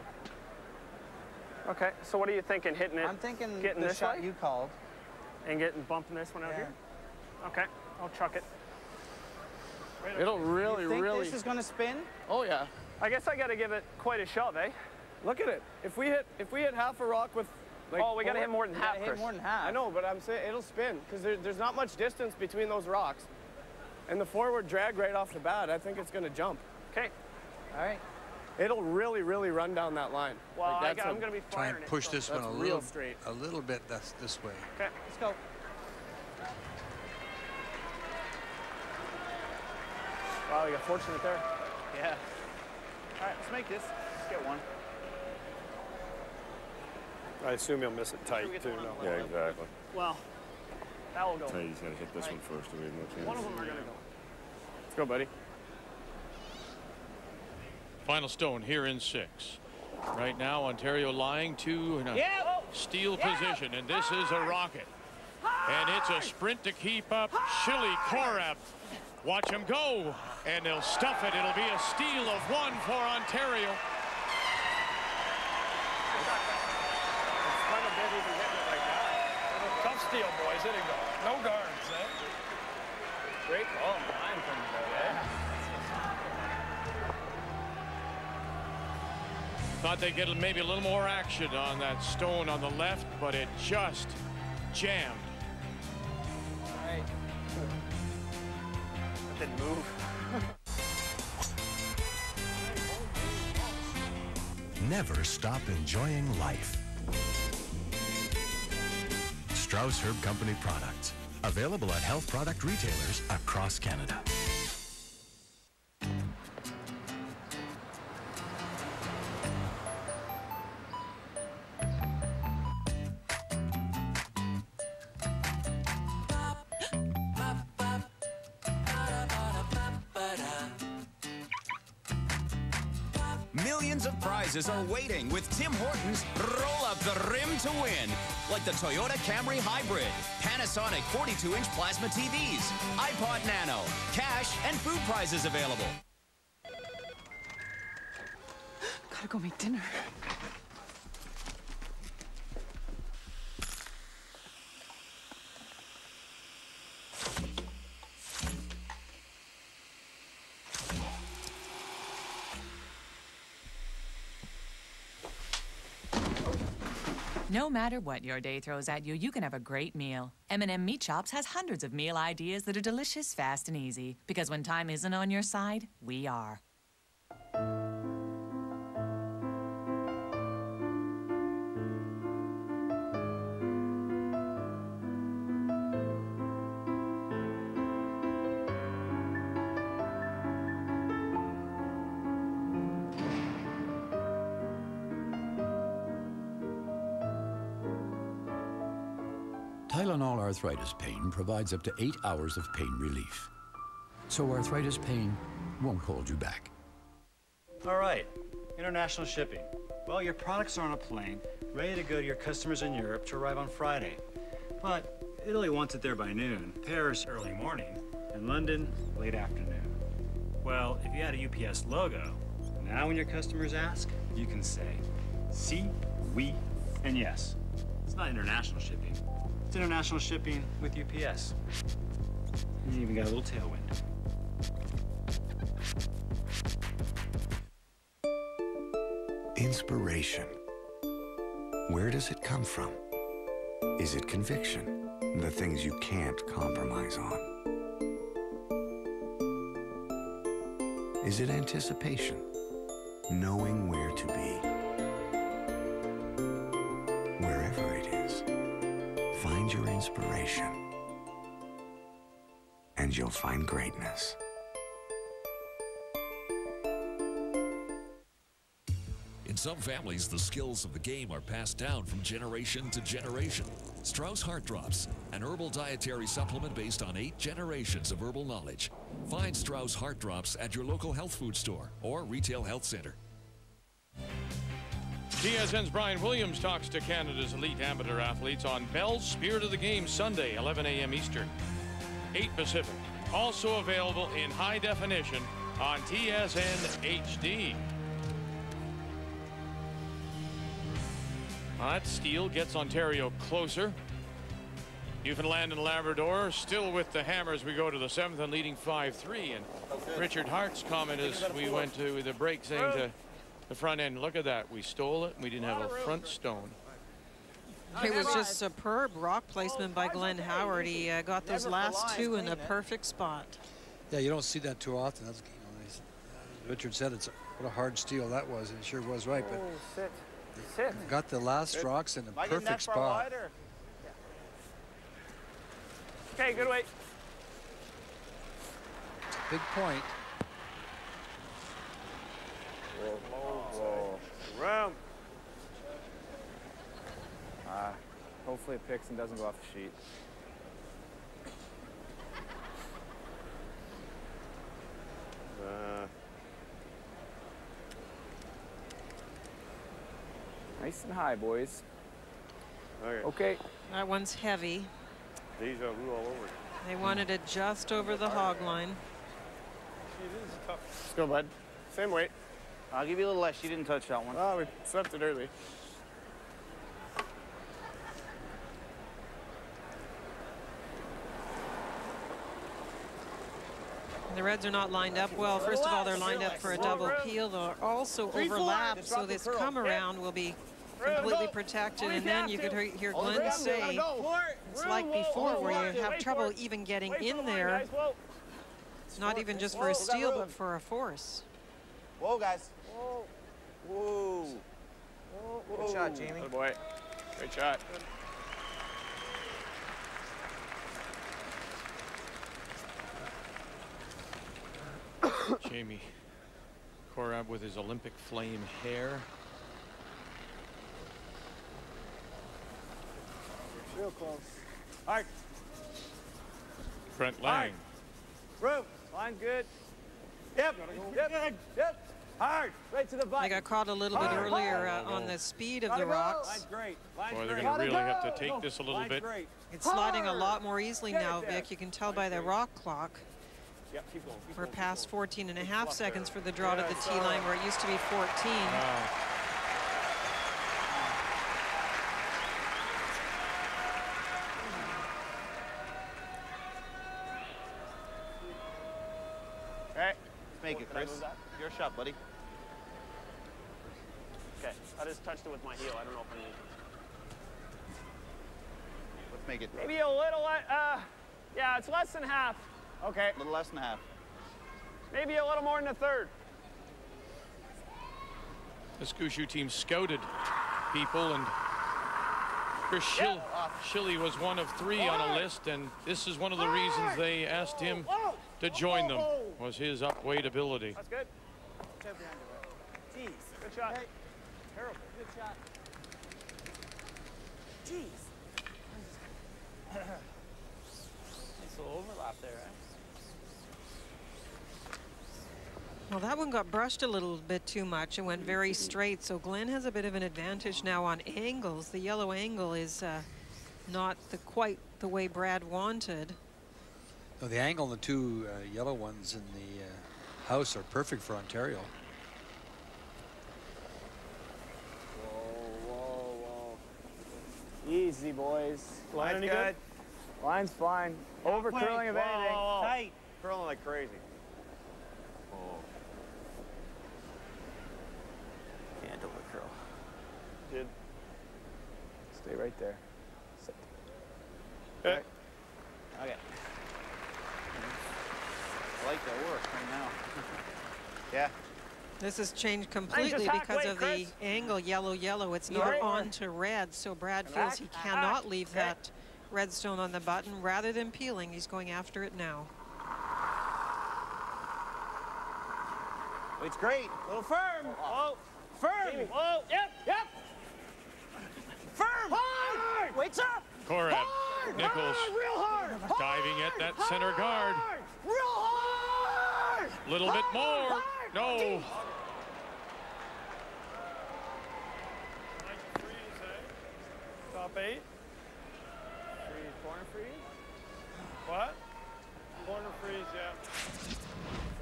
[SPEAKER 7] Okay. So what are you thinking? Hitting it
[SPEAKER 14] I'm thinking
[SPEAKER 7] getting
[SPEAKER 14] the
[SPEAKER 7] this
[SPEAKER 14] shot
[SPEAKER 7] way?
[SPEAKER 14] you called.
[SPEAKER 7] and getting bumping this one out
[SPEAKER 14] Yeah.
[SPEAKER 7] here? Okay. I'll chuck it. Right
[SPEAKER 11] it'll
[SPEAKER 7] here.
[SPEAKER 11] really,
[SPEAKER 14] you think
[SPEAKER 11] really.
[SPEAKER 14] this is gonna spin?
[SPEAKER 11] oh yeah.
[SPEAKER 7] I guess I got to give it quite a shove, eh?
[SPEAKER 11] Look at it. If we hit, if we hit half a rock with, like.
[SPEAKER 7] oh, we got to hit more than half,
[SPEAKER 14] gotta hit more than half.
[SPEAKER 11] I know, but I'm saying it'll spin because there, there's not much distance between those rocks, and the forward drag right off the bat. I think it's gonna jump.
[SPEAKER 7] Okay.
[SPEAKER 14] All right.
[SPEAKER 11] It'll really, really run down that line.
[SPEAKER 7] Well,
[SPEAKER 11] Like,
[SPEAKER 7] I
[SPEAKER 11] that's
[SPEAKER 7] got,
[SPEAKER 11] a-
[SPEAKER 7] I'm going to be
[SPEAKER 5] Try
[SPEAKER 7] firing
[SPEAKER 5] and
[SPEAKER 7] it,
[SPEAKER 5] push
[SPEAKER 7] so-
[SPEAKER 5] this one
[SPEAKER 11] that's
[SPEAKER 5] a
[SPEAKER 11] real
[SPEAKER 5] little,
[SPEAKER 11] straight.
[SPEAKER 5] a little bit that's this way.
[SPEAKER 7] Okay.
[SPEAKER 14] Let's go.
[SPEAKER 7] Wow, you got fortunate there.
[SPEAKER 14] Yeah. All right, let's make this. Let's get one.
[SPEAKER 9] I assume he'll miss it tight, too. No.
[SPEAKER 2] Yeah, exactly.
[SPEAKER 7] Well, that will go.
[SPEAKER 2] So he's got to hit this one first. We have no chance.
[SPEAKER 7] One of them are going to go.
[SPEAKER 11] Let's go, buddy.
[SPEAKER 1] Final stone here in six. Right now, Ontario lying to in a
[SPEAKER 7] Yeah.
[SPEAKER 1] steel
[SPEAKER 7] Yeah.
[SPEAKER 1] position, and this is a rocket. And it's a sprint to keep up. Schille Korab. Watch him go, and they'll stuff it. It'll be a steal of one for Ontario.
[SPEAKER 7] Quite a bit even hitting it right now.
[SPEAKER 9] Tough steel, boys. Hit it go. No guards, eh?
[SPEAKER 7] Great call. Mine comes
[SPEAKER 1] Thought they'd get maybe a little more action on that stone on the left, but it just jammed.
[SPEAKER 14] All right.
[SPEAKER 7] That didn't move.
[SPEAKER 16] Never stop enjoying life. Strauss Herb Company products. Available at health product retailers across Canada.
[SPEAKER 17] Are waiting with Tim Hortons Roll Up the Rim to Win. Like the Toyota Camry Hybrid, Panasonic 42-inch plasma TVs, iPod Nano, cash and food prizes available.
[SPEAKER 18] Gotta go make dinner.
[SPEAKER 19] No matter what your day throws at you, you can have a great meal. M&M Meat Shops has hundreds of meal ideas that are delicious, fast, and easy. Because when time isn't on your side, we are.
[SPEAKER 20] Arthritis pain provides up to eight hours of pain relief. So arthritis pain won't hold you back.
[SPEAKER 21] All right, international shipping. Well, your products are on a plane, ready to go to your customers in Europe to arrive on Friday. But Italy wants it there by noon, Paris early morning, and London late afternoon. Well, if you had a UPS logo, now when your customers ask, you can say, si, oui, and yes. It's not international shipping. It's international shipping with UPS. And you even got a little tailwind.
[SPEAKER 22] Inspiration. Where does it come from? Is it conviction? The things you can't compromise on? Is it anticipation? Knowing where to be? Inspiration. And you'll find greatness.
[SPEAKER 23] In some families, the skills of the game are passed down from generation to generation. Strauss Heart Drops, an herbal dietary supplement based on eight generations of herbal knowledge. Find Strauss Heart Drops at your local health food store or retail health center.
[SPEAKER 1] TSN's Brian Williams talks to Canada's elite amateur athletes on Bell's Spirit of the Game Sunday, 11 a.m. Eastern, 8 Pacific. Also available in high definition on TSN HD. That steal gets Ontario closer. Newfoundland and Labrador still with the hammers. We go to the seventh and leading 5-3. And Richard Hart's comment as we went to the break saying to the front end, look at that. We stole it and we didn't have a front stone.
[SPEAKER 4] It was just superb rock placement by Glenn Howard. He uh, got those last two in a perfect spot.
[SPEAKER 5] Yeah, you don't see that too often. That's, you know, he's- uh, Richard said it's a, what a hard steal that was, and it sure was right. But
[SPEAKER 7] sit. Sit.
[SPEAKER 5] got the last rocks in a
[SPEAKER 7] Am I getting
[SPEAKER 5] perfect spot.
[SPEAKER 7] Okay, good weight.
[SPEAKER 5] Big point.
[SPEAKER 7] Whoa, whoa. Room. Uh, hopefully it picks and doesn't go off the sheet.
[SPEAKER 9] Uh,
[SPEAKER 7] Nice and high, boys.
[SPEAKER 9] okay.
[SPEAKER 7] Okay.
[SPEAKER 4] That one's heavy.
[SPEAKER 9] Deja vu all over.
[SPEAKER 4] They wanted it just over the hog line.
[SPEAKER 9] Let's go, bud. Same weight.
[SPEAKER 7] I'll give you a little less. She didn't touch that one.
[SPEAKER 9] Oh, we slept it early.
[SPEAKER 4] The Reds are not lined up well. First of all, they're lined up for a double peel. They're also overlapped, so this come around will be completely protected. And then you could hear hear Glenn say, it's like before where you have trouble even getting in there. It's not even just for a steal, but for a force.
[SPEAKER 10] Whoa, guys. Whoa. Whoa. Good shot, Jamie.
[SPEAKER 9] Good boy. Great shot.
[SPEAKER 1] Jamie Korab with his Olympic flame hair.
[SPEAKER 7] Real close. Hard.
[SPEAKER 1] Brent Laing.
[SPEAKER 7] Room. Line good. Yep. Yep. Yep. Hard. Right to the
[SPEAKER 4] They
[SPEAKER 7] button.
[SPEAKER 4] got caught a little bit earlier uh, on the speed of the rocks.
[SPEAKER 7] Line's great. Line's
[SPEAKER 1] Boy, they're going to really have to take this a little
[SPEAKER 7] Line's
[SPEAKER 1] bit.
[SPEAKER 7] great.
[SPEAKER 4] It's sliding a lot more easily
[SPEAKER 7] Get
[SPEAKER 4] now. Vic. You can tell by the rock clock.
[SPEAKER 7] Yep, keep going. Keep
[SPEAKER 4] We're
[SPEAKER 7] going,
[SPEAKER 4] past 14 and a half
[SPEAKER 7] fluff there.
[SPEAKER 4] seconds for the draw to the
[SPEAKER 7] I
[SPEAKER 4] T
[SPEAKER 7] saw
[SPEAKER 4] line where it used to be 14.
[SPEAKER 1] Wow.
[SPEAKER 7] Okay.
[SPEAKER 10] Make it,
[SPEAKER 7] Can I
[SPEAKER 10] Chris.
[SPEAKER 7] move that?
[SPEAKER 10] Your shot, buddy.
[SPEAKER 7] Okay. I just touched it with my heel. I don't know if I need.
[SPEAKER 10] Let's make it
[SPEAKER 7] Maybe a little. le- Uh, yeah, it's less than half. Okay.
[SPEAKER 10] a little less than half.
[SPEAKER 7] Maybe a little more than a third.
[SPEAKER 1] The Gushue team scouted people and Chris Schill, Schille was one of three on a list and this is one of the reasons they asked him to join them was his upweight ability.
[SPEAKER 7] That's good. Jeez. Good shot. Terrible. Good shot. Jeez. nice little overlap there, eh?
[SPEAKER 4] Well, that one got brushed a little bit too much and went very straight. So Glenn has a bit of an advantage now on angles. The yellow angle is uh, not the, quite the way Brad wanted.
[SPEAKER 5] No, the angle the two uh, yellow ones in the uh, house are perfect for Ontario.
[SPEAKER 7] Whoa, whoa, whoa.
[SPEAKER 11] Easy, boys.
[SPEAKER 10] Line any good?
[SPEAKER 11] Line's fine. Over
[SPEAKER 10] Wait,
[SPEAKER 11] curling of
[SPEAKER 10] whoa,
[SPEAKER 11] anything.
[SPEAKER 10] whoa, whoa.
[SPEAKER 11] Tight.
[SPEAKER 10] Curling like crazy. Oh.
[SPEAKER 11] Can't curl.
[SPEAKER 10] Did.
[SPEAKER 11] Stay right there. Sit.
[SPEAKER 10] Okay.
[SPEAKER 11] Okay. I like that work right now.
[SPEAKER 10] Yeah.
[SPEAKER 4] This has changed completely because of
[SPEAKER 11] Chris.
[SPEAKER 4] the angle yellow-yellow. It's not
[SPEAKER 11] right?
[SPEAKER 4] on to red, so Brad feels
[SPEAKER 11] Back,
[SPEAKER 4] he
[SPEAKER 11] back,
[SPEAKER 4] cannot leave that redstone on the button. Rather than peeling, he's going after it now.
[SPEAKER 10] It's great. A little firm. Whoa. Oh, firm.
[SPEAKER 7] Whoa, oh, yep, yep.
[SPEAKER 10] Firm. Hard.
[SPEAKER 7] Weights up.
[SPEAKER 1] Korab,
[SPEAKER 10] Hard.
[SPEAKER 1] Nichols
[SPEAKER 10] Hard. Real hard.
[SPEAKER 1] diving at that center guard.
[SPEAKER 10] Real hard.
[SPEAKER 1] A little bit more.
[SPEAKER 10] Hard.
[SPEAKER 1] No.
[SPEAKER 9] Top eight.
[SPEAKER 11] Freeze, corner freeze.
[SPEAKER 9] What? Corner freeze, yeah.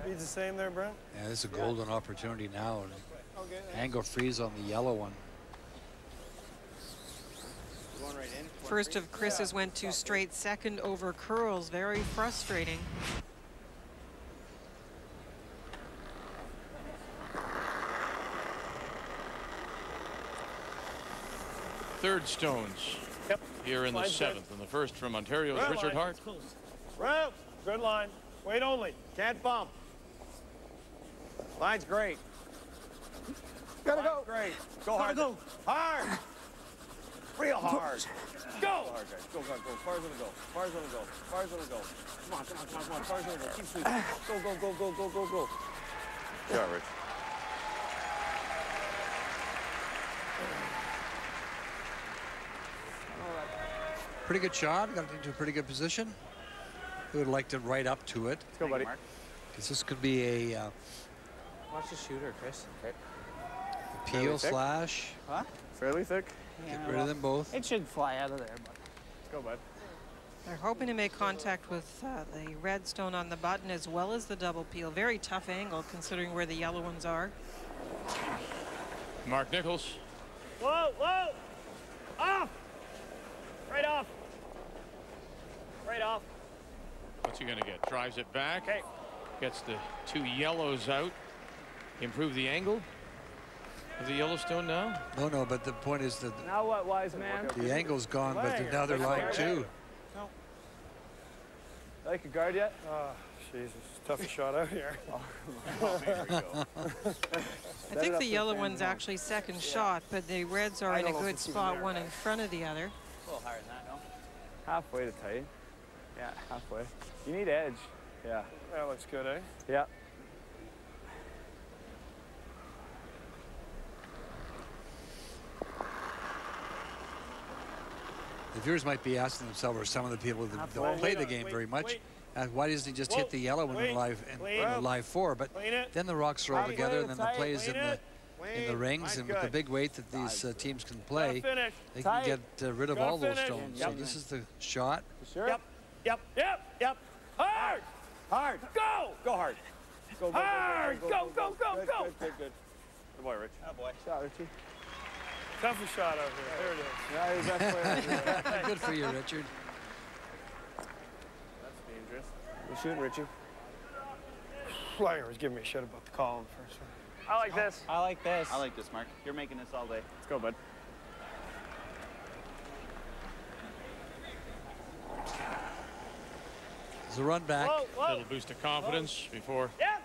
[SPEAKER 9] Speed's the same there, Brent?
[SPEAKER 5] Yeah, this is a golden opportunity now.
[SPEAKER 9] Okay.
[SPEAKER 5] Angle freeze on the yellow one.
[SPEAKER 11] Going right in.
[SPEAKER 4] First of Chris's went to straight second over curls. Very frustrating.
[SPEAKER 1] Third stones
[SPEAKER 9] Yep.
[SPEAKER 1] here in the
[SPEAKER 9] Line's good.
[SPEAKER 1] seventh. And the first from Ontario's
[SPEAKER 9] Red
[SPEAKER 1] Richard
[SPEAKER 9] line.
[SPEAKER 1] Hart.
[SPEAKER 10] Round.
[SPEAKER 9] Good line. Wait only.
[SPEAKER 10] Can't bump. Line's great.
[SPEAKER 11] Gotta
[SPEAKER 10] Line's
[SPEAKER 11] go.
[SPEAKER 10] great. Go
[SPEAKER 11] Gotta
[SPEAKER 10] hard.
[SPEAKER 11] go.
[SPEAKER 10] Hard. Real hard.
[SPEAKER 9] Go.
[SPEAKER 10] Hard, guys. Go, go, go. Far as gonna go. Far as gonna go. Far as gonna go. Come on, come on, come on, come on. Far as gonna go. Keep sweeping. Go, go, go, go, go, go, go. Yeah, Rich.
[SPEAKER 5] Pretty good shot. Got it into a pretty good position. He would have liked it right up to it.
[SPEAKER 11] Let's go, buddy.
[SPEAKER 5] Because this could be a uh,
[SPEAKER 11] Watch the shooter, Chris. Okay.
[SPEAKER 5] peel
[SPEAKER 11] thick.
[SPEAKER 5] slash.
[SPEAKER 11] Huh?
[SPEAKER 9] Fairly thick.
[SPEAKER 11] Yeah,
[SPEAKER 5] Get rid of them both.
[SPEAKER 11] It should fly out of there, but
[SPEAKER 9] Let's go, bud.
[SPEAKER 4] They're hoping to make contact with uh, the redstone on the button as well as the double peel. Very tough angle considering where the yellow ones are.
[SPEAKER 1] Mark Nichols.
[SPEAKER 7] Whoa, whoa. Off. Right off. Right off.
[SPEAKER 1] What's he going to get? Drives it back. Gets the two yellows out. Improve the angle of the Yellowstone now.
[SPEAKER 5] No, no, but the point is that
[SPEAKER 11] now what, wise man?
[SPEAKER 5] the angle's gone, but
[SPEAKER 11] Leg.
[SPEAKER 5] now they're lying
[SPEAKER 11] Leg.
[SPEAKER 5] too.
[SPEAKER 11] Like a guard yet?
[SPEAKER 9] Ah, Jesus. Tough shot out here.
[SPEAKER 4] I think the yellow one's actually second shot, but the reds are in a
[SPEAKER 11] don't know if
[SPEAKER 4] good spot,
[SPEAKER 11] there.
[SPEAKER 4] one in front of the other.
[SPEAKER 11] A little higher than that, no? Halfway to tight. Yeah, halfway. You need edge. Yeah.
[SPEAKER 9] That looks good, eh?
[SPEAKER 11] Yeah.
[SPEAKER 5] The viewers might be asking themselves, or some of the people that
[SPEAKER 9] Halfway.
[SPEAKER 5] don't play the game
[SPEAKER 9] wait,
[SPEAKER 5] very much,
[SPEAKER 9] wait.
[SPEAKER 5] uh, why doesn't he just hit the yellow in the live in, in the live four? But then the rocks are all together, and then the
[SPEAKER 9] tight,
[SPEAKER 5] plays in
[SPEAKER 9] clean
[SPEAKER 5] the
[SPEAKER 9] it.
[SPEAKER 5] In the rings,
[SPEAKER 9] Mine's
[SPEAKER 5] and with the big weight that these uh, teams can play, they
[SPEAKER 9] Tight.
[SPEAKER 5] can get uh, rid of all those stones.
[SPEAKER 9] Yep.
[SPEAKER 5] So this is the shot.
[SPEAKER 11] Sure?
[SPEAKER 10] Yep, yep,
[SPEAKER 7] Yep, yep. Hard.
[SPEAKER 10] hard.
[SPEAKER 7] Go.
[SPEAKER 10] Go hard. Go, go, go,
[SPEAKER 7] Hard.
[SPEAKER 10] go,
[SPEAKER 7] Go, go, go,
[SPEAKER 10] Good,
[SPEAKER 7] go.
[SPEAKER 10] good, good, good. Good boy, Rich.
[SPEAKER 11] Oh boy. Shot, Richie.
[SPEAKER 9] Toughest shot out here. There it is.
[SPEAKER 11] Yeah, he's best player.
[SPEAKER 5] Good for you, Richard.
[SPEAKER 10] That's dangerous.
[SPEAKER 11] You shooting, Richie?
[SPEAKER 9] Flyer was giving me a shit about the column first.
[SPEAKER 7] I like this.
[SPEAKER 11] I like this.
[SPEAKER 10] I like this, Mark. You're making this all day.
[SPEAKER 11] Let's go, bud.
[SPEAKER 5] There's a run back.
[SPEAKER 7] Whoa, whoa.
[SPEAKER 1] Little boost of confidence before
[SPEAKER 7] Yep.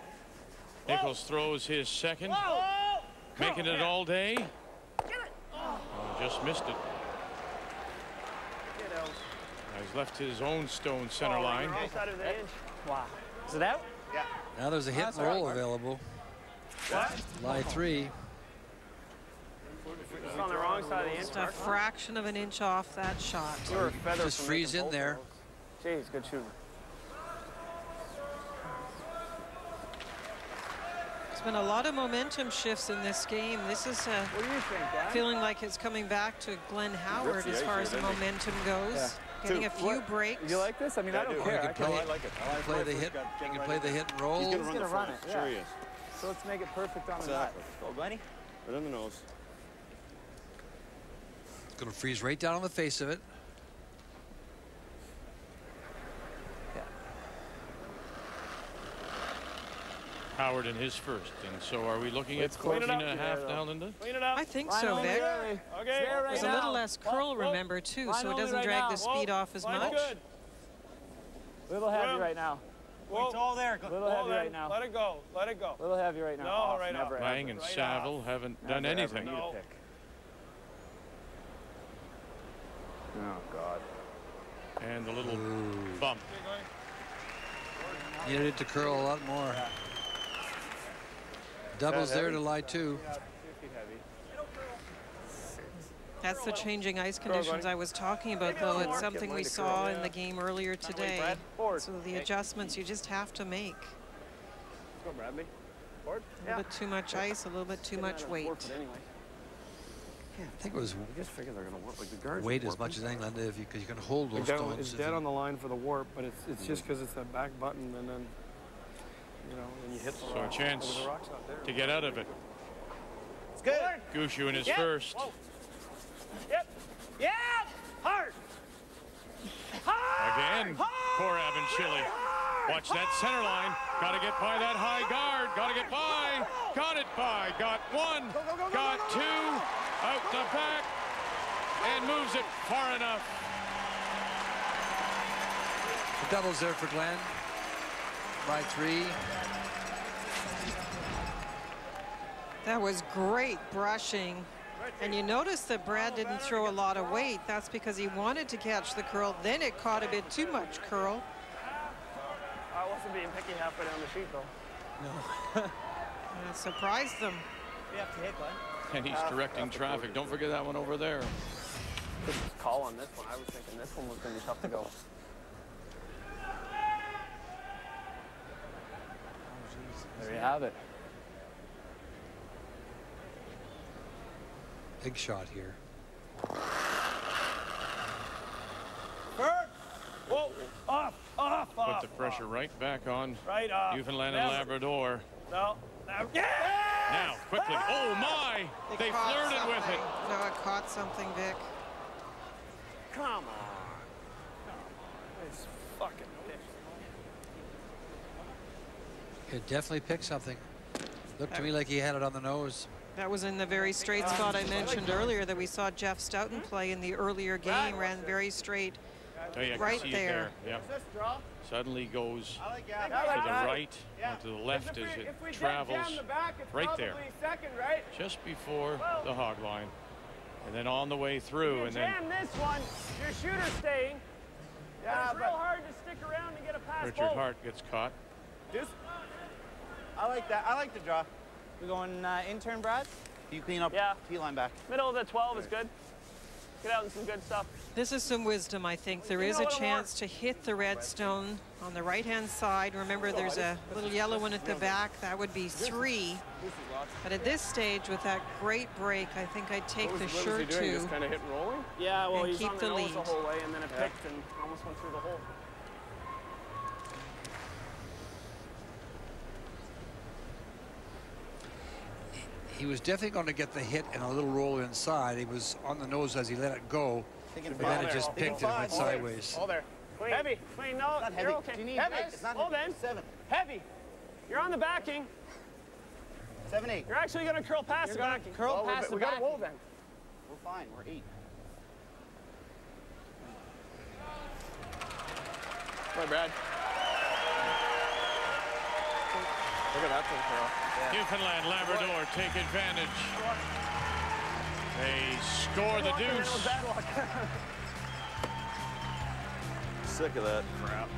[SPEAKER 1] Nichols throws his second.
[SPEAKER 7] Whoa.
[SPEAKER 1] Making it all day.
[SPEAKER 7] Get it.
[SPEAKER 1] Oh, just missed it.
[SPEAKER 7] Get out.
[SPEAKER 1] He's left his own stone center
[SPEAKER 7] Oh,
[SPEAKER 1] line.
[SPEAKER 7] Side of the inch.
[SPEAKER 11] Wow. Is it out?
[SPEAKER 10] Yeah.
[SPEAKER 5] Now there's a hit
[SPEAKER 11] That's
[SPEAKER 5] and roll
[SPEAKER 11] Mark.
[SPEAKER 5] available.
[SPEAKER 7] What?
[SPEAKER 5] Lie three.
[SPEAKER 7] It's on the wrong side of the inch.
[SPEAKER 4] Just a fraction of an inch off that shot.
[SPEAKER 11] You were a
[SPEAKER 5] Just freeze in there.
[SPEAKER 11] Jeez, good shooting.
[SPEAKER 4] There's been a lot of momentum shifts in this game. This is uh,
[SPEAKER 11] What do you think,
[SPEAKER 4] feeling like it's coming back to Glenn Howard as far as the momentum goes.
[SPEAKER 11] Yeah.
[SPEAKER 4] Getting
[SPEAKER 10] Two.
[SPEAKER 4] a few
[SPEAKER 11] What-
[SPEAKER 4] breaks.
[SPEAKER 11] You like this? I mean,
[SPEAKER 10] Yeah,
[SPEAKER 11] I
[SPEAKER 10] I
[SPEAKER 11] don't
[SPEAKER 10] do.
[SPEAKER 11] care.
[SPEAKER 5] You
[SPEAKER 11] I
[SPEAKER 5] can
[SPEAKER 11] can
[SPEAKER 5] play,
[SPEAKER 10] I like it. I like
[SPEAKER 5] play the hit.
[SPEAKER 10] guy,
[SPEAKER 5] You can play the hit and roll.
[SPEAKER 10] He's gonna run
[SPEAKER 11] run it,
[SPEAKER 10] Sure
[SPEAKER 11] yeah.
[SPEAKER 10] he is.
[SPEAKER 11] So let's make it perfect on the
[SPEAKER 10] Exactly.
[SPEAKER 11] nut. Go, buddy.
[SPEAKER 10] Right in the nose.
[SPEAKER 5] Going to freeze right down on the face of it.
[SPEAKER 1] Howard in his first. And so are we looking
[SPEAKER 11] Let's
[SPEAKER 1] at
[SPEAKER 11] clean
[SPEAKER 1] 14 and a half
[SPEAKER 11] together,
[SPEAKER 1] now. Linda?
[SPEAKER 11] Clean it up.
[SPEAKER 4] I think
[SPEAKER 11] Line
[SPEAKER 4] so, Vic.
[SPEAKER 11] really. Okay. Stay right
[SPEAKER 4] There's a
[SPEAKER 11] now.
[SPEAKER 4] little less curl,
[SPEAKER 11] Whoa, whoa.
[SPEAKER 4] remember, too,
[SPEAKER 11] Line
[SPEAKER 4] so it doesn't
[SPEAKER 11] right
[SPEAKER 4] drag
[SPEAKER 11] now.
[SPEAKER 4] the speed
[SPEAKER 11] Whoa.
[SPEAKER 4] off as
[SPEAKER 11] Line's
[SPEAKER 4] much.
[SPEAKER 11] good.
[SPEAKER 12] Little heavy
[SPEAKER 11] Trim.
[SPEAKER 12] right now.
[SPEAKER 11] Whoa.
[SPEAKER 12] It's all there. Little
[SPEAKER 11] Hold
[SPEAKER 12] heavy
[SPEAKER 11] on.
[SPEAKER 12] right now.
[SPEAKER 11] Let it go. Let it go.
[SPEAKER 12] Little heavy right now.
[SPEAKER 11] No,
[SPEAKER 12] Off,
[SPEAKER 11] right
[SPEAKER 12] never,
[SPEAKER 11] off.
[SPEAKER 12] ever.
[SPEAKER 1] Laing and
[SPEAKER 11] Right
[SPEAKER 1] Savill
[SPEAKER 11] off.
[SPEAKER 1] haven't done
[SPEAKER 12] Never, ever
[SPEAKER 1] anything.
[SPEAKER 11] No.
[SPEAKER 12] pick. Oh, God.
[SPEAKER 1] And the little bump.
[SPEAKER 5] Needed it to curl a lot more. Doubles there to lie two.
[SPEAKER 4] That's the changing ice conditions I was talking about, though. It's something we saw in the game earlier today. So the adjustments you just have to make.
[SPEAKER 11] Let's go, Bradley. Forward.
[SPEAKER 4] A little bit too much ice, a little bit too much weight.
[SPEAKER 11] Anyway.
[SPEAKER 5] I think it was
[SPEAKER 9] I just figure they're going to work like the guards. Wait
[SPEAKER 5] as much as. England if you, cause you can hold those
[SPEAKER 9] It's dead,
[SPEAKER 5] stones.
[SPEAKER 9] it's dead on the line for the warp, but it's it's just mm. because it's that back button, and then you know, and you hit the
[SPEAKER 1] So a chance
[SPEAKER 9] the rock's not there.
[SPEAKER 1] to get out of it.
[SPEAKER 11] It's good.
[SPEAKER 1] Gushue in his
[SPEAKER 11] Yep.
[SPEAKER 1] first.
[SPEAKER 11] Whoa. Yep. Yep. Hard. Hard.
[SPEAKER 1] Again, Korab and Schille. Watch that center line. Got to get by that high guard. Got to get by. Got it by. Got one. Got two. Out the back. And moves it far enough.
[SPEAKER 5] The doubles there for Glenn. By three.
[SPEAKER 4] That was great brushing. And you notice that Brad didn't throw a lot of weight. That's because he wanted to catch the curl. Then it caught a bit too much curl.
[SPEAKER 11] I wasn't being picky halfway down the sheet, though.
[SPEAKER 4] No. it surprised them.
[SPEAKER 12] We have to hit, Glenn.
[SPEAKER 1] And he's directing traffic. Don't forget that one over there.
[SPEAKER 11] Good call on this one. I was thinking this one was going to be tough to go.
[SPEAKER 12] Oh, there you have it.
[SPEAKER 5] Big shot here.
[SPEAKER 11] Bird. Whoa. Off. Off.
[SPEAKER 1] Put
[SPEAKER 11] Off.
[SPEAKER 1] the pressure right back on
[SPEAKER 11] Right off.
[SPEAKER 1] Newfoundland and Labrador.
[SPEAKER 11] No. No. Yeah.
[SPEAKER 1] Now, quickly. Ah! Oh, my. They
[SPEAKER 4] caught
[SPEAKER 1] flirted with it.
[SPEAKER 4] No, it caught something, Vic.
[SPEAKER 11] Come on. This fucking bitch.
[SPEAKER 5] It definitely picked something. Looked to me like he had it on the nose.
[SPEAKER 4] That was in the very straight spot I mentioned earlier that we saw Jeff Stoughton play in the earlier game. Ran very straight
[SPEAKER 1] Oh, yeah,
[SPEAKER 4] right
[SPEAKER 1] see it
[SPEAKER 4] there.
[SPEAKER 1] Yep.
[SPEAKER 11] This draw.
[SPEAKER 1] Suddenly goes
[SPEAKER 11] like
[SPEAKER 1] to the right
[SPEAKER 11] Yeah.
[SPEAKER 1] or to the left
[SPEAKER 11] If
[SPEAKER 1] as
[SPEAKER 11] we-
[SPEAKER 1] it
[SPEAKER 11] if we did
[SPEAKER 1] travels
[SPEAKER 11] the back,
[SPEAKER 1] right there.
[SPEAKER 11] Second, right?
[SPEAKER 1] just before the hog line. And then on the way through, and then
[SPEAKER 11] Jam this one. Your shooter's staying. Yeah, it's real hard to stick around and get a pass.
[SPEAKER 1] Richard
[SPEAKER 11] both.
[SPEAKER 1] Hart gets caught.
[SPEAKER 12] Just. I like that. I like the draw. We going uh, in-turn, Brad? You clean up
[SPEAKER 11] Yeah.
[SPEAKER 12] T line back.
[SPEAKER 11] Middle of the 12 is good. Get out in some good stuff.
[SPEAKER 4] This is some wisdom, I think. There
[SPEAKER 11] You
[SPEAKER 4] is
[SPEAKER 11] know
[SPEAKER 4] a chance to hit the redstone on the right-hand side. Remember, there's a little yellow one at the back. That would be three. But at this stage, with that great break, I think I'd take
[SPEAKER 11] What
[SPEAKER 4] the
[SPEAKER 11] was, what
[SPEAKER 4] sure
[SPEAKER 11] was he doing?
[SPEAKER 4] two.
[SPEAKER 11] Just kind of hit and rolling? Yeah, well,
[SPEAKER 4] and
[SPEAKER 11] he's
[SPEAKER 4] keep
[SPEAKER 11] on
[SPEAKER 4] the
[SPEAKER 11] the, nose
[SPEAKER 4] lead.
[SPEAKER 11] the whole way, and then it picked and almost went through the hole.
[SPEAKER 5] He was definitely going to get the hit and a little roll inside. He was on the nose as he let it go.
[SPEAKER 12] Thinking
[SPEAKER 5] But then it just
[SPEAKER 12] Thinking
[SPEAKER 5] picked and went sideways.
[SPEAKER 11] All there. Clean. Heavy. Clean. No,
[SPEAKER 12] Not
[SPEAKER 11] you're
[SPEAKER 12] heavy.
[SPEAKER 11] okay.
[SPEAKER 12] You need
[SPEAKER 11] heavy.
[SPEAKER 12] eight? It's not
[SPEAKER 11] Hold
[SPEAKER 12] heavy.
[SPEAKER 11] in.
[SPEAKER 12] Seven.
[SPEAKER 11] Heavy. You're on the backing.
[SPEAKER 12] Seven, eight.
[SPEAKER 11] You're actually going to curl past
[SPEAKER 12] You're
[SPEAKER 11] the backing.
[SPEAKER 12] curl
[SPEAKER 11] Well, we-
[SPEAKER 12] past the
[SPEAKER 11] we got a roll then.
[SPEAKER 12] We're fine. We're eight.
[SPEAKER 11] Bye, Brad. Look at that thing curl.
[SPEAKER 1] Newfoundland, Labrador take advantage. They score the deuce.
[SPEAKER 6] Sick of that crap.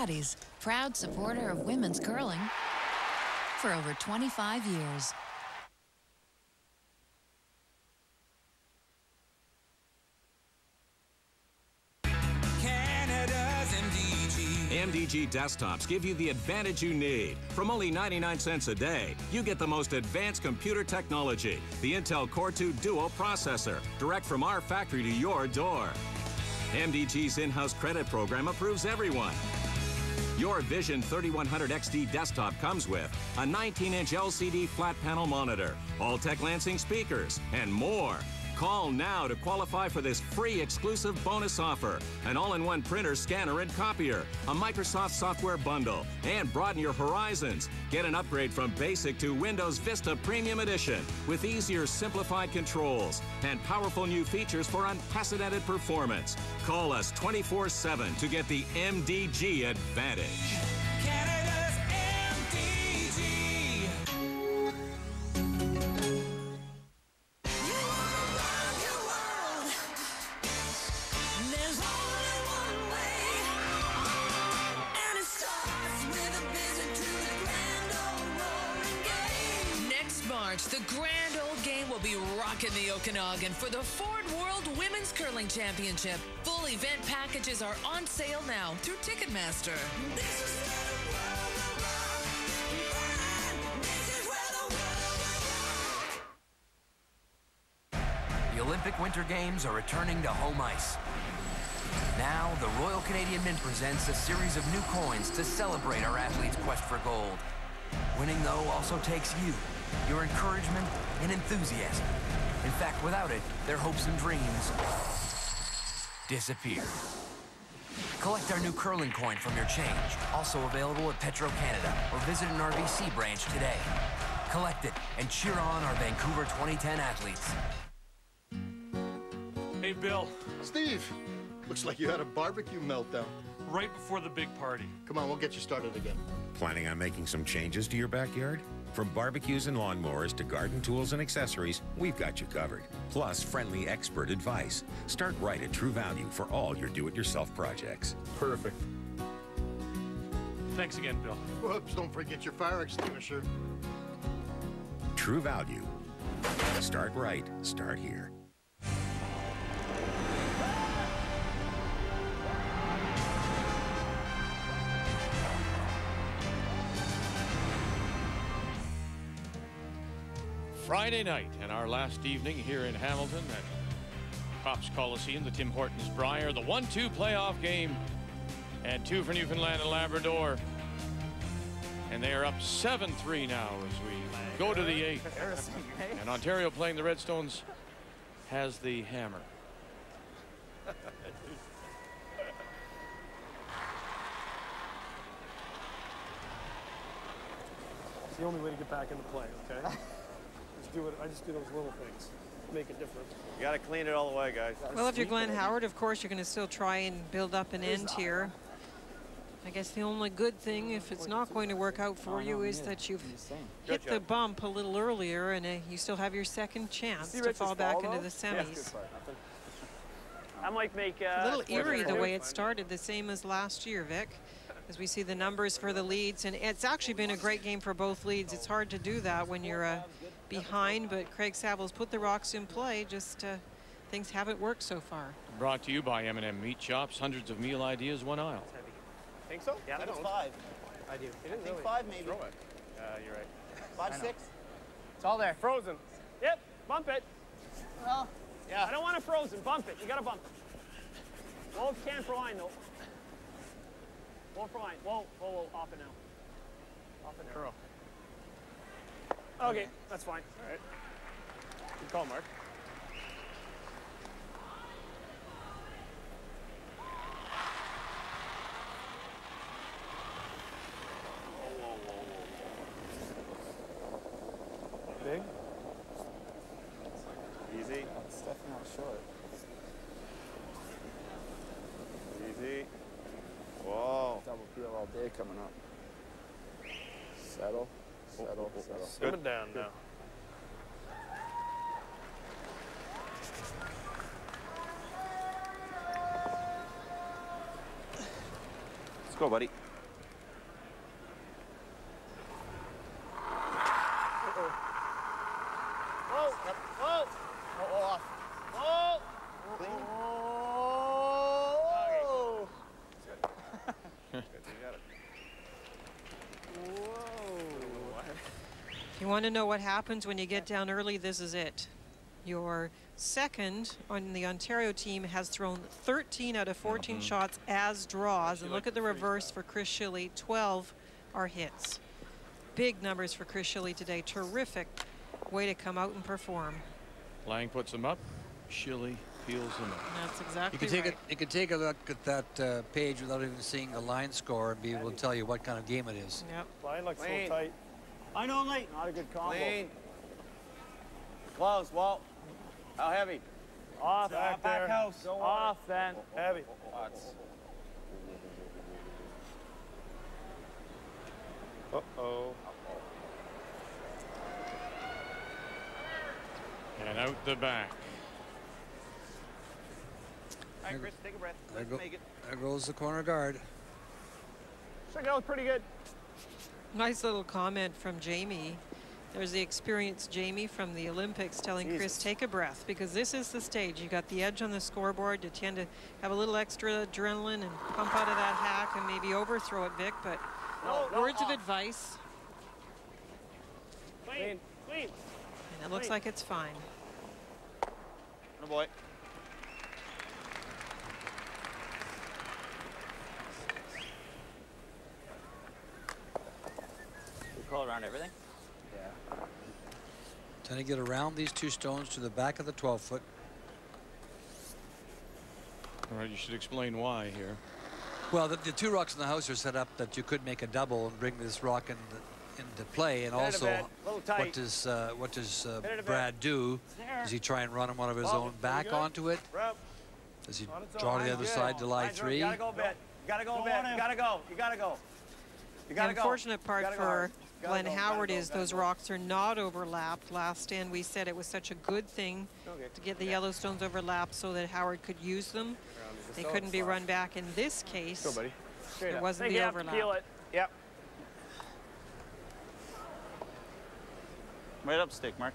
[SPEAKER 24] Scotties, proud supporter of women's curling for over 25 years.
[SPEAKER 17] MDG
[SPEAKER 25] MDG desktops give you the advantage you need. From only 99 cents a day, you get the most advanced computer technology, the Intel Core 2 Duo processor, direct from our factory to your door. MDG's in-house credit program approves everyone. Your Vision 3100 XD desktop comes with a 19-inch LCD flat panel monitor, Altec Lansing speakers, and more. Call now to qualify for this free exclusive bonus offer. An all-in-one printer, scanner, and copier, a Microsoft software bundle, and broaden your horizons. Get an upgrade from Basic to Windows Vista Premium Edition with easier, simplified controls and powerful new features for unprecedented performance. Call us 24-7 to get the MDG advantage.
[SPEAKER 19] March, the Grand Old Game will be rocking the Okanagan for the Ford World Women's Curling Championship. Full event packages are on sale now through Ticketmaster.
[SPEAKER 26] The Olympic Winter Games are returning to home ice. Now, the Royal Canadian Mint presents a series of new coins to celebrate our athletes' quest for gold. Winning, though, also takes you, your encouragement and enthusiasm. In fact, without it, their hopes and dreams disappear. Collect our new curling coin from your change, also available at Petro Canada, or visit an RBC branch today. Collect it and cheer on our Vancouver 2010 athletes.
[SPEAKER 27] Hey, Bill.
[SPEAKER 28] Steve, looks like you had a barbecue meltdown.
[SPEAKER 27] Right before the big party.
[SPEAKER 28] Come on, we'll get you started again.
[SPEAKER 29] Planning on making some changes to your backyard? From barbecues and lawnmowers to garden tools and accessories, we've got you covered. Plus, friendly expert advice. Start right at True Value for all your do-it-yourself projects.
[SPEAKER 28] Perfect.
[SPEAKER 27] Thanks again, Bill.
[SPEAKER 28] Whoops, don't forget your fire extinguisher.
[SPEAKER 29] True Value. Start right. Start here.
[SPEAKER 1] Friday night and our last evening here in Hamilton at Copps Coliseum, the Tim Hortons Brier, the 1-2 playoff game, and two for Newfoundland and Labrador. And they are up 7-3 now as we go to the eighth. And Ontario playing the Redstones has the hammer.
[SPEAKER 7] It's the only way to get back into play, okay? just do it. I just do those little things. Make a difference.
[SPEAKER 10] You got to clean it all the way, guys.
[SPEAKER 4] Well, if you're Glenn Howard, of course, you're going to still try and build up an end here. I guess the only good thing, if it's not going to work out for you, is that you've hit the bump a little earlier and uh, you still have your second chance to fall back into the
[SPEAKER 7] Yeah, it's
[SPEAKER 4] semis.
[SPEAKER 7] good. I might make uh,
[SPEAKER 4] a little eerie the way it started, the same as last year, Vic. As we see the numbers for the leads, and it's actually been a great game for both leads. It's hard to do that when you're uh, behind, but Craig Savill's put the rocks in play. Just uh, things haven't worked so far.
[SPEAKER 1] Brought to you by M&M Meat Shops. Hundreds of meal ideas, one aisle.
[SPEAKER 7] Think so?
[SPEAKER 12] Yeah,
[SPEAKER 7] I
[SPEAKER 12] it's five.
[SPEAKER 7] I do.
[SPEAKER 12] I think five, maybe.
[SPEAKER 7] Throw it. Uh, you're right.
[SPEAKER 12] Five, six.
[SPEAKER 7] It's all there. Frozen. Yep. Bump it.
[SPEAKER 12] Well,
[SPEAKER 7] yeah. I don't want it frozen. Bump it. You gotta bump it. Whoa, can for line though. Whoa, for line. Whoa, whoa, whoa. Off it now. Off it now.
[SPEAKER 1] Curl.
[SPEAKER 7] Okay, that's fine. All right. Good call, Mark. Big?
[SPEAKER 10] Easy.
[SPEAKER 11] It's definitely not short.
[SPEAKER 10] Easy. Whoa.
[SPEAKER 11] Double peel all day coming up. Settle, settle, settle.
[SPEAKER 7] It down now.
[SPEAKER 10] Let's go, buddy.
[SPEAKER 7] Whoa, whoa, whoa, off. Whoa.
[SPEAKER 10] Clean.
[SPEAKER 7] Whoa.
[SPEAKER 10] Good. You got it.
[SPEAKER 4] You want to know what happens when you get down early? This is it. Your second on the Ontario team has thrown 13 out of 14
[SPEAKER 1] Mhm.
[SPEAKER 4] shots as draws. And look at the reverse for Chris Schille 12 are hits. Big numbers for Chris Schille today. Terrific way to come out and perform.
[SPEAKER 1] Laing puts them up. Schille peels them up.
[SPEAKER 4] That's exactly
[SPEAKER 5] You can take
[SPEAKER 4] right.
[SPEAKER 5] a, you can take a look at that uh, page without even seeing the line score and be able to tell you what kind of game it is.
[SPEAKER 4] Yep.
[SPEAKER 11] Line looks
[SPEAKER 10] Clean.
[SPEAKER 11] so tight.
[SPEAKER 10] I know, late. Not a good combo.
[SPEAKER 11] Clean.
[SPEAKER 10] Close, Walt. How heavy?
[SPEAKER 14] Off.
[SPEAKER 11] Back
[SPEAKER 14] back
[SPEAKER 11] there.
[SPEAKER 14] house.
[SPEAKER 11] Don't worry.
[SPEAKER 14] Off then.
[SPEAKER 11] Heavy. Uh-oh.
[SPEAKER 1] And out the back.
[SPEAKER 10] All right, Chris, take a breath.
[SPEAKER 5] There,
[SPEAKER 10] Let's
[SPEAKER 5] go,
[SPEAKER 10] make it.
[SPEAKER 5] there goes the corner guard.
[SPEAKER 14] So that was pretty good.
[SPEAKER 4] Nice little comment from Jamie. There's the experienced Jamie from the Olympics telling Chris, take a breath because this is the stage. You got the edge on the scoreboard. You tend to have a little extra adrenaline and pump out of that hack and maybe overthrow it, Vic. But
[SPEAKER 14] No, no,
[SPEAKER 4] words of advice,
[SPEAKER 14] Clean. Clean.
[SPEAKER 4] and it looks
[SPEAKER 14] Clean.
[SPEAKER 4] like it's fine.
[SPEAKER 10] Oh boy. We call around everything? Yeah.
[SPEAKER 5] Trying to get around these two stones to the back of the 12 foot.
[SPEAKER 1] All right, you should explain why here.
[SPEAKER 5] Well, the, the two rocks in the house are set up that you could make a double and bring this rock in into play. And
[SPEAKER 10] Hit
[SPEAKER 5] also,
[SPEAKER 10] bit. Little tight.
[SPEAKER 5] what does uh, what does uh,
[SPEAKER 10] Hit it a bit.
[SPEAKER 5] Brad do?
[SPEAKER 10] There.
[SPEAKER 5] Does he try and run him one of his
[SPEAKER 10] Bob,
[SPEAKER 5] own back onto it?
[SPEAKER 10] Rub.
[SPEAKER 5] Does he
[SPEAKER 10] On its own.
[SPEAKER 5] draw to the other
[SPEAKER 10] good.
[SPEAKER 5] side to lie three?
[SPEAKER 10] You gotta go bet. You gotta go a
[SPEAKER 14] Go
[SPEAKER 10] bit.
[SPEAKER 14] on in.
[SPEAKER 10] You gotta go. You gotta go. You gotta go.
[SPEAKER 4] unfortunate part
[SPEAKER 10] go
[SPEAKER 4] for
[SPEAKER 10] hard. You gotta
[SPEAKER 4] Glenn Howard is those rocks are not overlapped. Last stand we said it was such a good thing
[SPEAKER 10] Okay.
[SPEAKER 4] to get the Yellowstones overlapped so that Howard could use them. They couldn't be run back in this case.
[SPEAKER 10] Go, buddy. Straight
[SPEAKER 4] There wasn't the
[SPEAKER 14] you have to
[SPEAKER 4] overlap.
[SPEAKER 14] peel it.
[SPEAKER 10] Yep. Right up stick, Mark.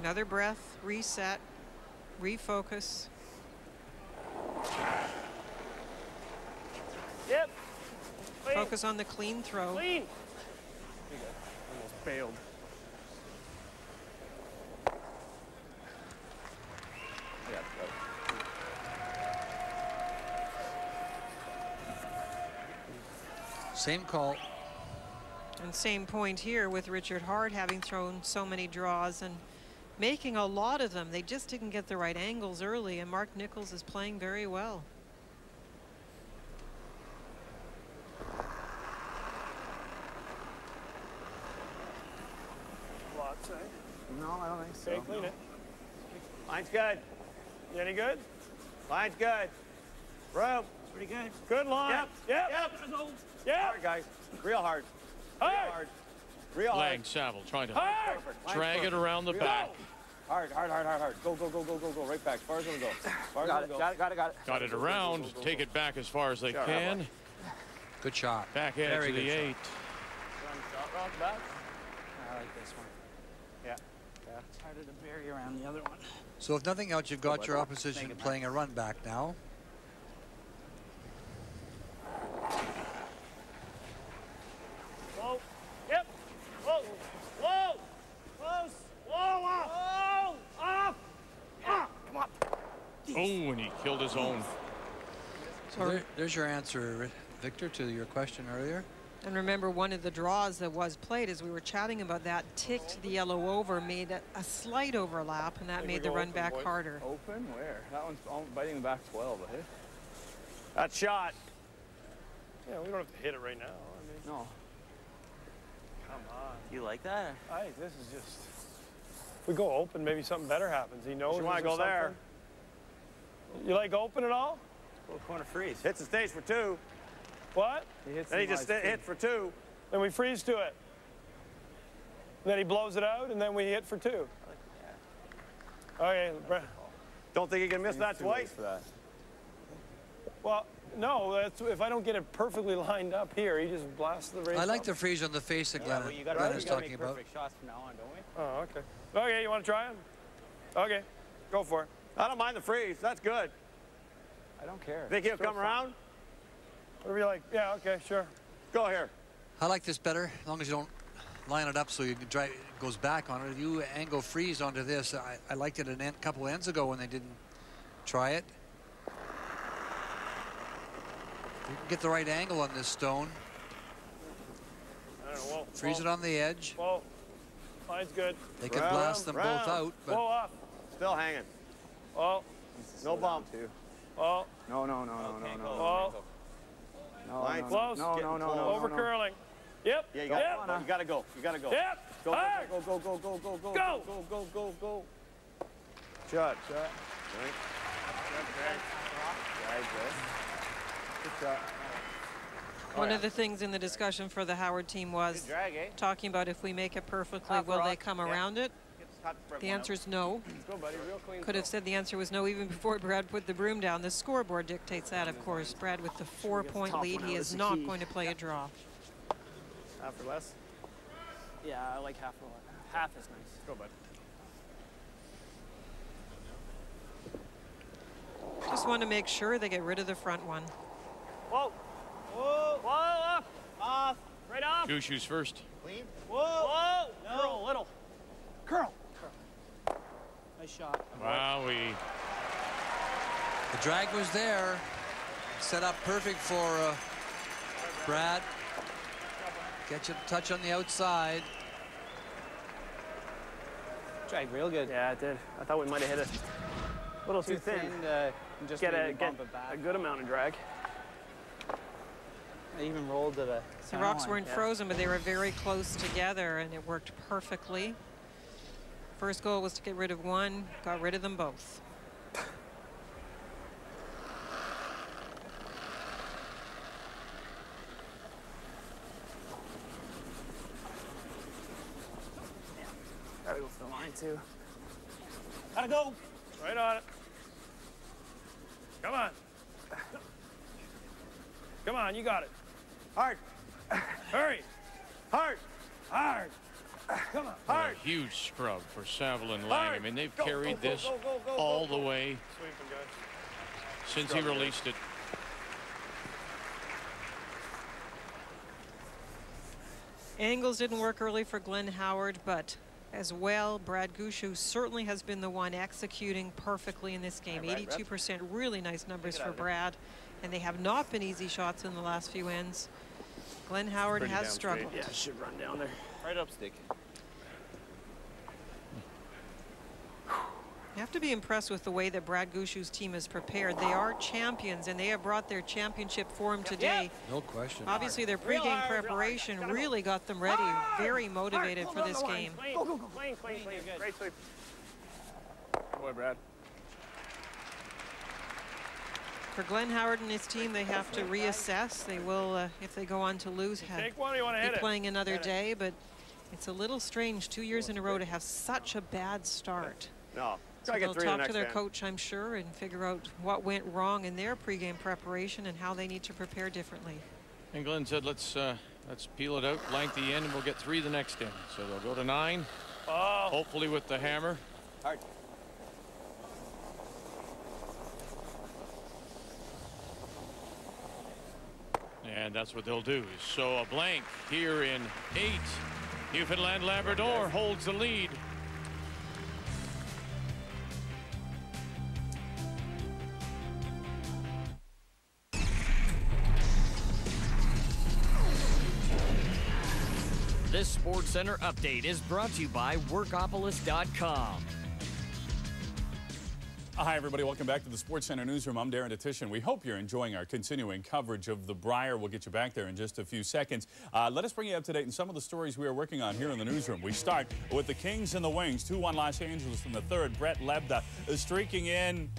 [SPEAKER 4] Another breath, reset, refocus.
[SPEAKER 14] Yep. Clean.
[SPEAKER 4] Focus on the clean throw.
[SPEAKER 14] Clean.
[SPEAKER 11] Almost bailed.
[SPEAKER 10] Yeah, got it.
[SPEAKER 5] Same call.
[SPEAKER 4] And same point here with Richard Hart having thrown so many draws and making a lot of them. They just didn't get the right angles early, and Mark Nichols is playing very well.
[SPEAKER 11] Lots, eh?
[SPEAKER 10] No, I don't think so.
[SPEAKER 11] Okay, clean it.
[SPEAKER 10] Line's good.
[SPEAKER 11] You any good?
[SPEAKER 10] Line's good. Rope.
[SPEAKER 11] Pretty good. Good line.
[SPEAKER 10] Yep.
[SPEAKER 11] Yep.
[SPEAKER 10] Yep.
[SPEAKER 11] Yep.
[SPEAKER 10] Hard, guys. Real hard. Real
[SPEAKER 11] Hard.
[SPEAKER 10] hard. Real
[SPEAKER 1] Laing
[SPEAKER 10] hard.
[SPEAKER 1] Savill trying to
[SPEAKER 11] Hard.
[SPEAKER 10] Perfect. Line's
[SPEAKER 1] drag it
[SPEAKER 10] perfect.
[SPEAKER 1] around the
[SPEAKER 10] Real
[SPEAKER 1] back.
[SPEAKER 10] Hard, hard, hard, hard, hard. hard. Go, go, go, go, go, go. Right back. As far as it'll go. As far
[SPEAKER 14] Got
[SPEAKER 10] it'll
[SPEAKER 14] it.
[SPEAKER 10] go.
[SPEAKER 14] Got it. Got it. Got it.
[SPEAKER 1] Got it around, take it back as far as they
[SPEAKER 10] Sure.
[SPEAKER 1] can.
[SPEAKER 5] Good shot.
[SPEAKER 1] Back edge
[SPEAKER 5] Very
[SPEAKER 1] of the
[SPEAKER 5] good shot.
[SPEAKER 1] eight.
[SPEAKER 10] Shot rock back.
[SPEAKER 14] I like this one.
[SPEAKER 10] Yeah.
[SPEAKER 14] Yeah. It's harder to bury around the other one.
[SPEAKER 5] So if nothing else, you've got
[SPEAKER 10] bud.
[SPEAKER 5] your opposition playing a run back now.
[SPEAKER 14] Whoa. Yep. Whoa. Whoa. Close. Whoa. Off. Whoa. Off. Ah. Come on.
[SPEAKER 1] Oh, and he killed his own.
[SPEAKER 5] So there, there's your answer, Victor, to your question earlier.
[SPEAKER 4] And remember, one of the draws that was played, as we were chatting about that, ticked the yellow over, made a, a slight overlap, and that made the run back
[SPEAKER 11] boys?
[SPEAKER 4] harder.
[SPEAKER 14] Open? Where? That one's biting the back 12, I think.
[SPEAKER 10] That shot.
[SPEAKER 11] Yeah, we don't have to hit it right now. I mean,
[SPEAKER 14] No.
[SPEAKER 11] come on.
[SPEAKER 10] You like that?
[SPEAKER 11] I this is just. If we go open, maybe something better happens. He knows.
[SPEAKER 10] You wanna
[SPEAKER 11] there's
[SPEAKER 10] go there?
[SPEAKER 11] Something. You like open at all?
[SPEAKER 10] Go corner freeze. Hits the stage for two.
[SPEAKER 11] What?
[SPEAKER 14] He hits
[SPEAKER 10] Then he just
[SPEAKER 14] lines, too.
[SPEAKER 10] hit for two.
[SPEAKER 11] Then we freeze to it. Then he blows it out, and then we hit for two. Okay,
[SPEAKER 10] Don't think he can miss that twice.
[SPEAKER 14] for that.
[SPEAKER 11] well, no, that's if I don't get it perfectly lined up here, he just blasts the race.
[SPEAKER 5] I like
[SPEAKER 11] up.
[SPEAKER 5] the freeze on the face that Glenn,
[SPEAKER 14] you gotta,
[SPEAKER 5] Glenn
[SPEAKER 14] we
[SPEAKER 5] is
[SPEAKER 14] gotta
[SPEAKER 5] talking
[SPEAKER 14] make
[SPEAKER 5] about.
[SPEAKER 14] perfect shots from now on, don't we?
[SPEAKER 11] Oh, okay. Okay, you want to try it? Okay, go for it.
[SPEAKER 10] I don't mind the freeze. That's good.
[SPEAKER 14] I don't care.
[SPEAKER 10] Think he'll
[SPEAKER 14] Still
[SPEAKER 10] come
[SPEAKER 14] fun.
[SPEAKER 10] around?
[SPEAKER 11] Whatever you like. Yeah, okay, sure.
[SPEAKER 10] Go here.
[SPEAKER 5] I like this better, as long as you don't line it up so you can drive, it goes back on it. If you angle freeze onto this, I, I liked it a couple ends ago when they didn't try it. You can get the right angle on this stone,
[SPEAKER 11] know, whoa,
[SPEAKER 5] freeze
[SPEAKER 11] whoa.
[SPEAKER 5] it on the edge.
[SPEAKER 11] Whoa. Line's good.
[SPEAKER 5] They can blast them both out, but
[SPEAKER 11] Whoa, off.
[SPEAKER 10] Still hanging.
[SPEAKER 11] Oh.
[SPEAKER 10] No bump. Too.
[SPEAKER 11] Oh.
[SPEAKER 12] No, no, no, no, no, no.
[SPEAKER 11] Oh.
[SPEAKER 12] No,
[SPEAKER 10] Line's
[SPEAKER 12] no,
[SPEAKER 11] Close.
[SPEAKER 12] no, no, no, no,
[SPEAKER 11] Over curling. Yep.
[SPEAKER 10] Yeah, you
[SPEAKER 11] yep.
[SPEAKER 10] got You gotta go. You gotta go.
[SPEAKER 11] Yep.
[SPEAKER 10] Go,
[SPEAKER 11] Hard.
[SPEAKER 10] go, go, go, go, go, go,
[SPEAKER 11] Go.
[SPEAKER 10] go, go, go, go.
[SPEAKER 12] Shot, shot.
[SPEAKER 10] Right.
[SPEAKER 12] Good shot.
[SPEAKER 4] One of the things in the discussion for the Howard team was
[SPEAKER 10] drag, eh?
[SPEAKER 4] talking about if we make it perfectly,
[SPEAKER 10] Half
[SPEAKER 4] will they
[SPEAKER 10] rock.
[SPEAKER 4] come
[SPEAKER 10] Yeah.
[SPEAKER 4] around it?
[SPEAKER 10] Hot spread
[SPEAKER 4] The answer is no.
[SPEAKER 11] Go, buddy. Real clean.
[SPEAKER 4] Could have said the answer was no even before Brad put the broom down. The scoreboard dictates that, of course. Brad with the four-point lead. He is
[SPEAKER 14] is
[SPEAKER 4] not
[SPEAKER 14] key.
[SPEAKER 4] going to play a draw.
[SPEAKER 11] Half or less.
[SPEAKER 14] Yeah, I like half a lot. Half is nice.
[SPEAKER 11] Go, bud.
[SPEAKER 4] Just want to make sure they get rid of the front one.
[SPEAKER 14] Whoa. Whoa. Whoa, off. Off. Right off.
[SPEAKER 1] Gushue's first.
[SPEAKER 10] Clean.
[SPEAKER 14] Whoa. Whoa. Curl a little. Curl. Nice shot.
[SPEAKER 1] Wow, we
[SPEAKER 5] the drag was there. Set up perfect for uh, Brad. Get you a touch on the outside.
[SPEAKER 14] Drag real good. Yeah, it did. I thought we might have hit it a little too,
[SPEAKER 12] Too thin, uh, and just
[SPEAKER 14] get a, get
[SPEAKER 12] bump it back.
[SPEAKER 14] a good amount of drag.
[SPEAKER 12] I even rolled to the
[SPEAKER 4] The rocks
[SPEAKER 12] line.
[SPEAKER 4] weren't
[SPEAKER 12] Yeah.
[SPEAKER 4] frozen, but they were very close together, and it worked perfectly. First goal was to get rid of one, got rid of them both.
[SPEAKER 14] Gotta go for the line too.
[SPEAKER 11] Gotta go. Right on it. Come on. Come on, you got it. Hard. Hurry. Hard. Hard. Come on. Hard.
[SPEAKER 1] a huge scrub for Savill and Laing. I mean, they've
[SPEAKER 11] Go,
[SPEAKER 1] carried
[SPEAKER 11] go, go,
[SPEAKER 1] this
[SPEAKER 11] go, go, go,
[SPEAKER 1] all
[SPEAKER 11] go,
[SPEAKER 1] the way since he
[SPEAKER 11] Scrub it.
[SPEAKER 1] released it.
[SPEAKER 4] Angles didn't work early for Glenn Howard, but as well, Brad Gushue certainly has been the one executing perfectly in this game.
[SPEAKER 10] Brad, Brad.
[SPEAKER 4] 82% really nice numbers for
[SPEAKER 10] out of there.
[SPEAKER 4] Brad, and they have not been easy shots in the last few ends. Glenn Howard
[SPEAKER 11] Pretty
[SPEAKER 4] has
[SPEAKER 11] damn straight.
[SPEAKER 4] struggled.
[SPEAKER 14] Yeah, it should run down there.
[SPEAKER 10] Right up stick.
[SPEAKER 4] You have to be impressed with the way that Brad Gushue's team is prepared. They are champions, and they have brought their championship form today.
[SPEAKER 5] No question.
[SPEAKER 4] Obviously, their
[SPEAKER 14] Real
[SPEAKER 4] pregame
[SPEAKER 14] hard, real
[SPEAKER 4] preparation
[SPEAKER 14] Gotta
[SPEAKER 4] really got them ready, very motivated
[SPEAKER 14] Hard.
[SPEAKER 4] for this
[SPEAKER 14] go, go,
[SPEAKER 4] game.
[SPEAKER 14] Clean. Go, go, go. Clean, clean, clean. Great sweep.
[SPEAKER 11] Boy, Brad.
[SPEAKER 4] For Glenn Howard and his team, they have to reassess. They will, uh, if they go on to lose, have,
[SPEAKER 11] one, you to
[SPEAKER 4] be
[SPEAKER 11] hit it?
[SPEAKER 4] playing another
[SPEAKER 11] Hit it.
[SPEAKER 4] day. But it's a little strange, two years in a row, to have such a bad start.
[SPEAKER 10] No.
[SPEAKER 4] So
[SPEAKER 10] Gotta get
[SPEAKER 4] they'll
[SPEAKER 10] three the
[SPEAKER 4] talk to their
[SPEAKER 10] game.
[SPEAKER 4] coach, I'm sure, and figure out what went wrong in their pregame preparation and how they need to prepare differently.
[SPEAKER 1] And Glenn said, let's uh, let's peel it out, blank the end, and we'll get three the next end. So they'll go to nine,
[SPEAKER 11] Oh.
[SPEAKER 1] hopefully with the hammer.
[SPEAKER 10] Hard.
[SPEAKER 1] And that's what they'll do. So a blank here in eight. Newfoundland Labrador holds the lead.
[SPEAKER 30] This Sports Center update is brought to you by Workopolis.com.
[SPEAKER 31] Hi, everybody. Welcome back to the Sports Center Newsroom. I'm Darren Dutchyshen. We hope you're enjoying our continuing coverage of the Brier. We'll get you back there in just a few seconds. Uh, let us bring you up to date in some of the stories we are working on here in the newsroom. We start with the Kings and the Wings. 2-1 Los Angeles in the third. Brett Lebda streaking in.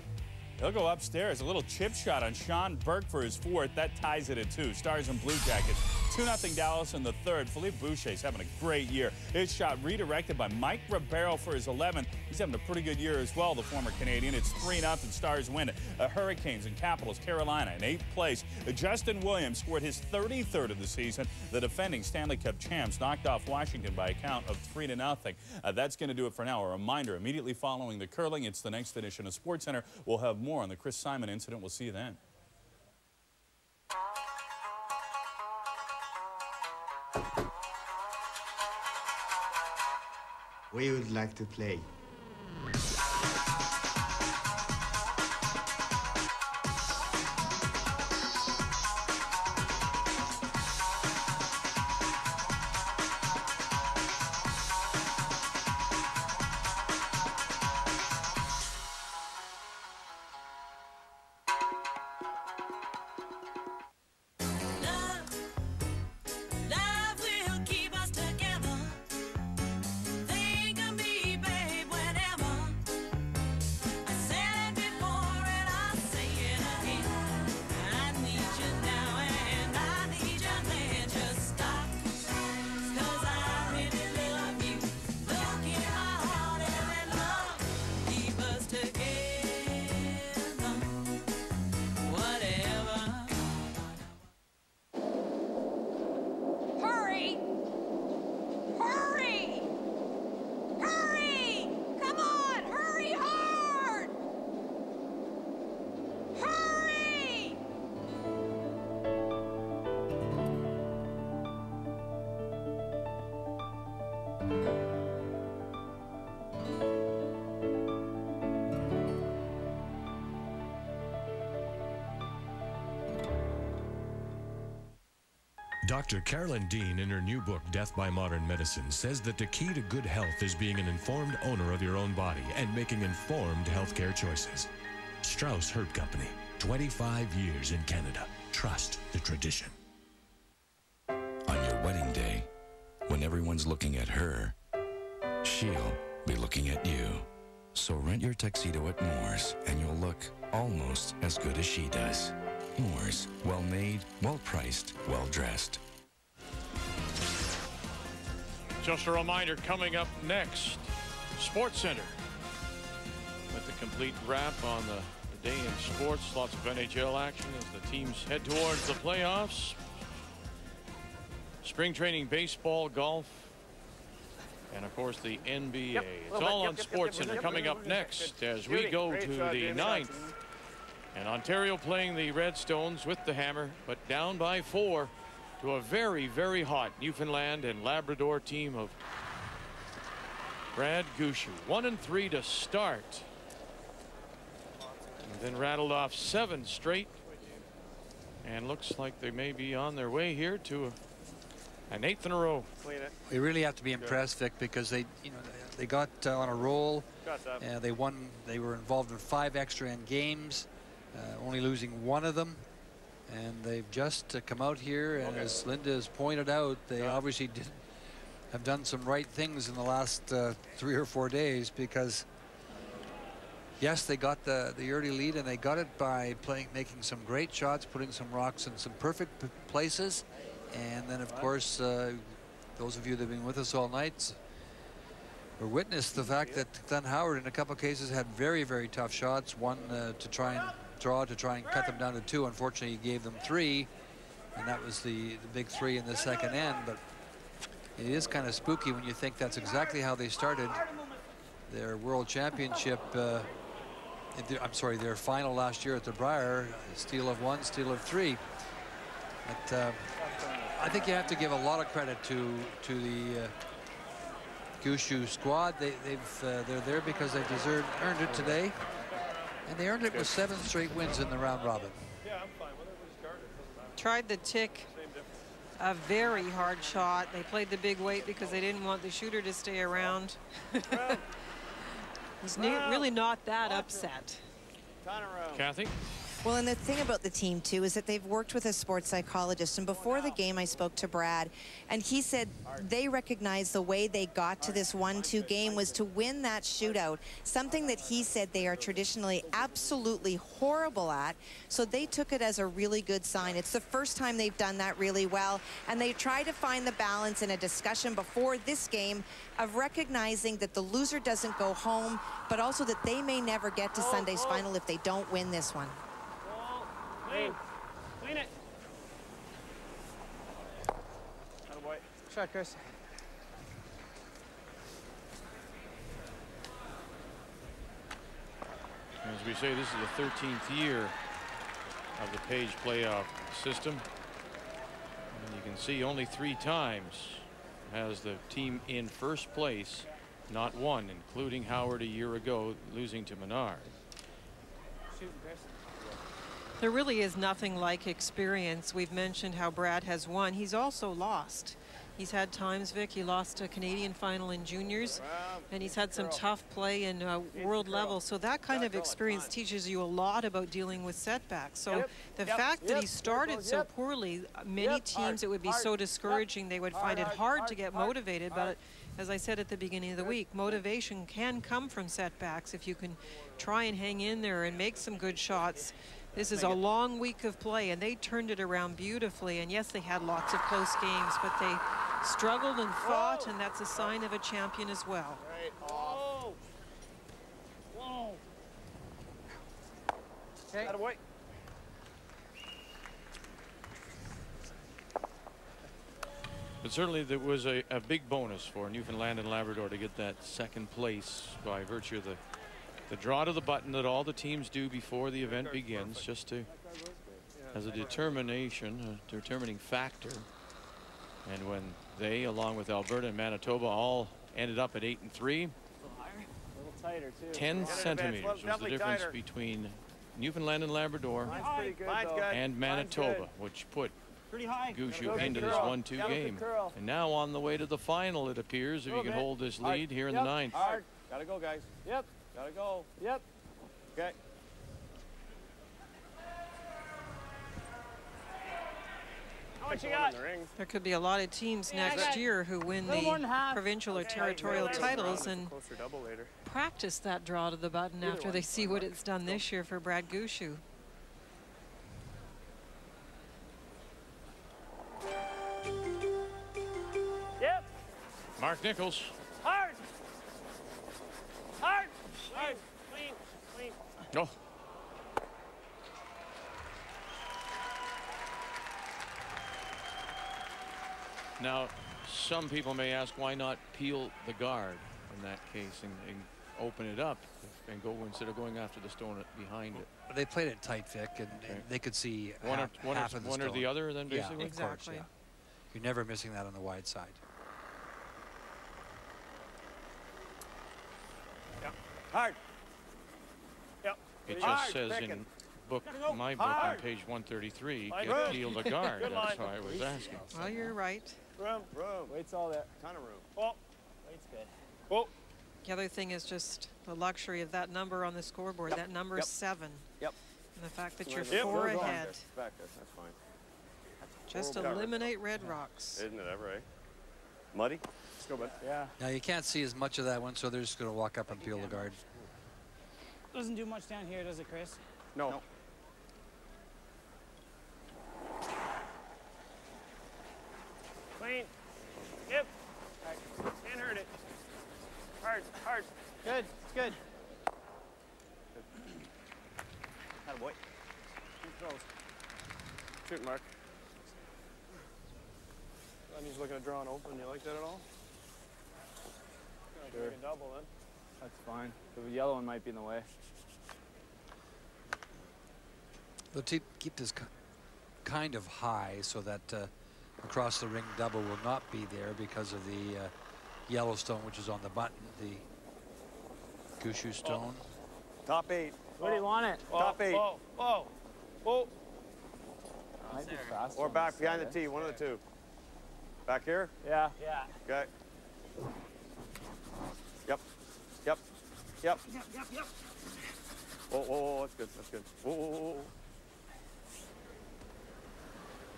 [SPEAKER 31] He'll go upstairs. A little chip shot on Sean Burke for his fourth. That ties it at two. Stars and Blue Jackets. 2-0 Dallas in the third. Philippe Boucher's having a great year. His shot redirected by Mike Ribeiro for his 11th. He's having a pretty good year as well, the former Canadian. It's 3-0 Stars win. Uh, Hurricanes and Capitals, Carolina in eighth place. Uh, Justin Williams scored his 33rd of the season. The defending Stanley Cup champs knocked off Washington by a count of 3 to nothing. Uh, that's going to do it for now. A reminder, immediately following the curling, it's the next edition of Sports Center. We'll have more on the Chris Simon incident. We'll see you then.
[SPEAKER 32] We would like to play.
[SPEAKER 16] Dr. Carolyn Dean, in her new book, Death by Modern Medicine, says that the key to good health is being an informed owner of your own body and making informed healthcare choices. Strauss Herb Company, 25 years in Canada. Trust the tradition.
[SPEAKER 22] On your wedding day, when everyone's looking at her, she'll be looking at you. So rent your tuxedo at Moore's and you'll look almost as good as she does. Moore's, well made, well priced, well dressed.
[SPEAKER 1] Just a reminder, coming up next, Sports Center. With the complete wrap on the, the day in sports, lots of NHL action as the teams head towards the playoffs. Spring training, baseball, golf, and of course the NBA.
[SPEAKER 14] Yep,
[SPEAKER 1] It's
[SPEAKER 14] little bit,
[SPEAKER 1] all on
[SPEAKER 14] yep,
[SPEAKER 1] Sports
[SPEAKER 14] yep,
[SPEAKER 1] Center
[SPEAKER 14] yep,
[SPEAKER 1] coming up next as we go to the
[SPEAKER 14] Jamie.
[SPEAKER 1] ninth. And Ontario playing the Redstones with the hammer, but down by four to a very, very hot Newfoundland and Labrador team of Brad Gushue. One and three to start. And then rattled off seven straight. And looks like they may be on their way here to a, an eighth in a row.
[SPEAKER 5] We really have to be impressed, Vic, because they, you know, they got uh, on a roll.
[SPEAKER 1] Shots up.
[SPEAKER 5] Uh, they won. They were involved in five extra end games, only losing one of them, and they've just uh, come out here. And as Linda has pointed out, they obviously did have done some right things in the last uh, three or four days because. Yes, they got the, the early lead, and they got it by playing, making some great shots, putting some rocks in some perfect p- places. And then, of course, uh, those of you that have been with us all night or witnessed the fact that Glenn Howard, in a couple of cases, had very, very tough shots. One uh, to try and draw, to try and cut them down to two. Unfortunately, he gave them three, and that was the, the big three in the second end. But it is kind of spooky when you think that's exactly how they started their World Championship. Uh, their- I'm sorry, their final last year at the Brier, steal of one, steal of three. But uh, I think you have to give a lot of credit to to the uh, Gushue squad. They, they've uh, they're there because they deserved earned it today, and they earned it with seven straight wins in the round robin.
[SPEAKER 4] Tried the tick. A very hard shot. They played the big weight because they didn't want the shooter to stay around. He's ne- really not that upset.
[SPEAKER 1] Kathy?
[SPEAKER 8] Well, and the thing about the team, too, is that they've worked with a sports psychologist. And before the game, I spoke to Brad, and he said they recognize the way they got to this 1-2 game was to win that shootout, something that he said they are traditionally absolutely horrible at. So they took it as a really good sign. It's the first time they've done that really well, and they try to find the balance in a discussion before this game of recognizing that the loser doesn't go home, but also that they may never get to Sunday's final if they don't win this one.
[SPEAKER 7] Clean. Clean it. boy.
[SPEAKER 14] Shot, Chris.
[SPEAKER 1] As we say, this is the 13th year of the Page playoff system. And you can see only three times has the team in first place, not one, including Howard a year ago, losing to Menard.
[SPEAKER 4] There really is nothing like experience. We've mentioned how Brad has won. He's also lost. He's had times, Vic, he lost a Canadian final in juniors, and he's had some tough play in uh, world level. So that kind of experience teaches you a lot about dealing with setbacks. So
[SPEAKER 14] Yep,
[SPEAKER 4] the
[SPEAKER 14] yep,
[SPEAKER 4] fact that
[SPEAKER 14] yep,
[SPEAKER 4] he started so poorly, uh, many teams it would be so discouraging, they would find it hard, to get motivated. But as I said at the beginning of the week, motivation can come from setbacks if you can try and hang in there and make some good shots. This is a long week of play, and they turned it around beautifully. And yes, they had lots of close games, but they struggled and fought, and that's a sign of a champion as well.
[SPEAKER 14] Whoa. Whoa. Okay. Out of way.
[SPEAKER 1] But certainly there was a, a big bonus for Newfoundland and Labrador to get that second place by virtue of the the draw to the button that all the teams do before the event begins just to as a determination a determining factor and when they along with Alberta and Manitoba all ended up at eight and three
[SPEAKER 14] A little tighter, too.
[SPEAKER 1] 10 centimeters was the difference
[SPEAKER 14] tighter.
[SPEAKER 1] between Newfoundland and Labrador
[SPEAKER 14] good,
[SPEAKER 1] and Manitoba which put
[SPEAKER 14] Pretty. Gushue
[SPEAKER 1] into this 1-2 game. And now on the way to the final, it appears, if you can
[SPEAKER 14] bit.
[SPEAKER 1] hold this
[SPEAKER 14] Hard.
[SPEAKER 1] lead here in
[SPEAKER 14] Yep.
[SPEAKER 1] the ninth.
[SPEAKER 14] Hard.
[SPEAKER 10] Gotta go, guys.
[SPEAKER 14] Yep.
[SPEAKER 10] Gotta go.
[SPEAKER 14] Yep.
[SPEAKER 10] Okay.
[SPEAKER 14] How much you got?
[SPEAKER 10] the ring.
[SPEAKER 4] There could be a lot of teams
[SPEAKER 14] Yeah,
[SPEAKER 4] next year who win
[SPEAKER 14] little more than
[SPEAKER 4] the
[SPEAKER 14] half.
[SPEAKER 4] provincial or territorial
[SPEAKER 14] Right, right,
[SPEAKER 4] titles and
[SPEAKER 10] later.
[SPEAKER 4] practice that draw to the button
[SPEAKER 10] Either
[SPEAKER 4] after
[SPEAKER 10] one.
[SPEAKER 4] they see what it's done this year for Brad Gushue.
[SPEAKER 14] Yep.
[SPEAKER 1] Mark Nichols.
[SPEAKER 14] Hard. Hard. Hard. Clean. Clean.
[SPEAKER 1] Oh. Now, some people may ask why not peel the guard in that case and, and open it up and go instead of going after the stone behind it.
[SPEAKER 5] They played it tight, Vic, and, and they could see
[SPEAKER 1] One or-
[SPEAKER 5] half,
[SPEAKER 1] or-
[SPEAKER 5] of the
[SPEAKER 1] one or the other then,
[SPEAKER 5] Yeah,
[SPEAKER 1] basically?
[SPEAKER 5] of course,
[SPEAKER 4] Exactly.
[SPEAKER 5] yeah. You're never missing that on the wide side.
[SPEAKER 10] Hard.
[SPEAKER 14] Yep.
[SPEAKER 1] It just
[SPEAKER 10] Hard,
[SPEAKER 1] says
[SPEAKER 10] picking.
[SPEAKER 1] in book,
[SPEAKER 14] Gotta go
[SPEAKER 1] my book on
[SPEAKER 14] hard.
[SPEAKER 1] page 133,
[SPEAKER 14] Line
[SPEAKER 1] get
[SPEAKER 14] good.
[SPEAKER 1] peel the guard.
[SPEAKER 14] Good
[SPEAKER 1] That's
[SPEAKER 14] line.
[SPEAKER 1] why I was asking.
[SPEAKER 4] Well, you're right.
[SPEAKER 14] Room.
[SPEAKER 10] Room.
[SPEAKER 14] Weight's all there.
[SPEAKER 10] Ton of room.
[SPEAKER 14] Oh. Weight's good. Oh.
[SPEAKER 4] The other thing is just the luxury of that number on the scoreboard. That number
[SPEAKER 10] Yep.
[SPEAKER 4] seven.
[SPEAKER 10] Yep.
[SPEAKER 4] And the fact that you're
[SPEAKER 10] Yep.
[SPEAKER 4] four
[SPEAKER 10] Go on
[SPEAKER 4] ahead.
[SPEAKER 10] there. Back there. That's fine.
[SPEAKER 4] Just
[SPEAKER 10] Horrible cover.
[SPEAKER 4] eliminate red rocks.
[SPEAKER 10] Isn't it ever, eh? Muddy? Let's go, bud.
[SPEAKER 14] Yeah.
[SPEAKER 5] Now you can't see as much of that one, so they're just going to walk up and peel the guard.
[SPEAKER 14] Doesn't do much down here, does it, Chris?
[SPEAKER 10] No. no.
[SPEAKER 14] Clean. Yep. All right. Can't hurt it. Hard. Hard. Good. It's good.
[SPEAKER 10] Atta boy. Shoot, Mark.
[SPEAKER 11] And he's looking at drawing open. You like that at all?
[SPEAKER 14] Sure. double then. That's fine. The yellow one might be in the way.
[SPEAKER 5] They'll te- keep this kind of high so that uh, across the ring double will not be there because of the uh, Yellowstone, which is on the button, the Gushue stone.
[SPEAKER 10] Top eight.
[SPEAKER 14] Where do you want it?
[SPEAKER 10] Top eight.
[SPEAKER 11] Whoa, whoa, whoa.
[SPEAKER 14] Might be faster
[SPEAKER 10] Or back behind the tee. One of the two. Back here?
[SPEAKER 14] Yeah. Yeah.
[SPEAKER 10] Okay. Yep. Yep. Yep.
[SPEAKER 14] Yep, yep, yep.
[SPEAKER 10] Whoa, whoa, whoa. That's good. That's good. Whoa, whoa, whoa, whoa.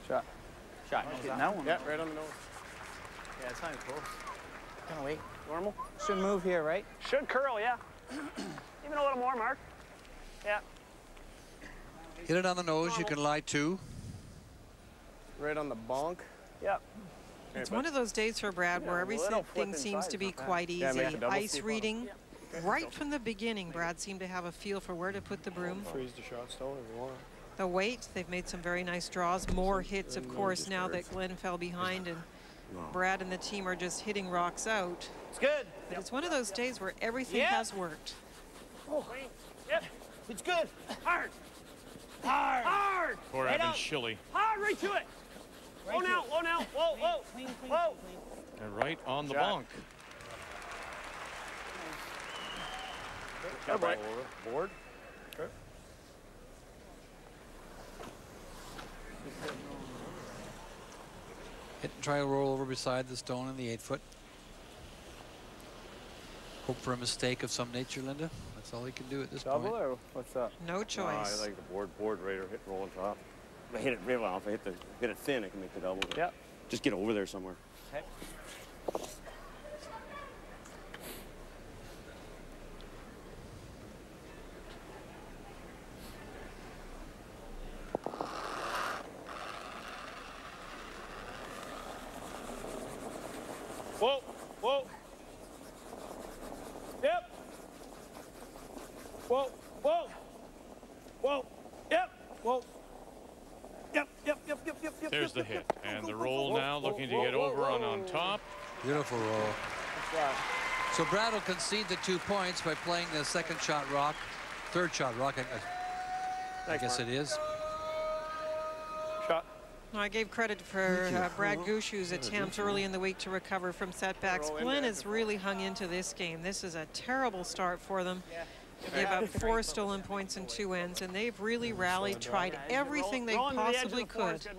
[SPEAKER 14] Shot. Shot.
[SPEAKER 10] Nice.
[SPEAKER 14] Getting that one.
[SPEAKER 10] Yeah, right on the nose.
[SPEAKER 14] Yeah, it's not even close. Gonna wait. Normal? Should move here, right? Should curl, yeah. Even a little more, Mark. Yeah.
[SPEAKER 5] Hit it on the nose. You can lie too.
[SPEAKER 10] Right on the bonk.
[SPEAKER 14] Yep.
[SPEAKER 4] It's one of those days for Brad
[SPEAKER 14] Yeah,
[SPEAKER 4] where everything seems to be quite easy.
[SPEAKER 10] make a double
[SPEAKER 4] Ice
[SPEAKER 10] sweep on
[SPEAKER 4] reading. Right from the beginning, Brad seemed to have a feel for where to put the broom.
[SPEAKER 11] Freeze the shot stone if you want.
[SPEAKER 4] The weight, they've made some very nice draws. More hits, of course, now that Glenn fell behind and Brad and the team are just hitting rocks out.
[SPEAKER 14] It's good.
[SPEAKER 4] But it's one of those days where everything
[SPEAKER 14] Yeah.
[SPEAKER 4] has worked.
[SPEAKER 14] Oh. Yep. It's good. Hard. Hard. Hard.
[SPEAKER 1] Poor
[SPEAKER 14] Right
[SPEAKER 1] Evan. Schille.
[SPEAKER 14] Hard right to it. Whoa now, whoa now, whoa, whoa, whoa.
[SPEAKER 1] And right on the
[SPEAKER 14] Shot.
[SPEAKER 1] bunk.
[SPEAKER 10] Got board. Board. Okay.
[SPEAKER 5] Hit and try to roll over beside the stone in the eight foot. Hope for a mistake of some nature, Linda. That's all he can do at this
[SPEAKER 10] Double
[SPEAKER 5] point.
[SPEAKER 10] or what's up?
[SPEAKER 4] No
[SPEAKER 10] No,
[SPEAKER 4] choice.
[SPEAKER 10] I like the board, board right or hit roll on top. If I hit it real off, if I hit the hit it thin, I can make the double.
[SPEAKER 14] Yep.
[SPEAKER 10] Just get over there somewhere.
[SPEAKER 14] Okay. Whoa, whoa. Yep. Whoa, whoa. Whoa. Yep. Whoa. Yep, yep, yep, yep, yep, yep.
[SPEAKER 1] There's the
[SPEAKER 14] yep,
[SPEAKER 1] hit.
[SPEAKER 14] yep.
[SPEAKER 1] And the
[SPEAKER 14] Whoa,
[SPEAKER 1] roll
[SPEAKER 14] whoa,
[SPEAKER 1] now
[SPEAKER 14] whoa,
[SPEAKER 1] looking to
[SPEAKER 14] whoa,
[SPEAKER 1] get
[SPEAKER 14] whoa,
[SPEAKER 1] over on
[SPEAKER 14] whoa.
[SPEAKER 1] on top.
[SPEAKER 5] Beautiful roll. So Brad will concede the two points by playing the second shot rock, third shot rock. I, I
[SPEAKER 14] Thanks,
[SPEAKER 5] guess
[SPEAKER 14] Mark.
[SPEAKER 5] it is.
[SPEAKER 14] Shot.
[SPEAKER 4] I gave credit for uh, Brad Gushue's attempt early in the week to recover from setbacks. Glenn has really hung into this game. This is a terrible start for them. They gave up four stolen points in two ends, and they've really rallied, tried everything they
[SPEAKER 14] Rolling to the edge of
[SPEAKER 4] possibly
[SPEAKER 14] the floor is
[SPEAKER 4] could,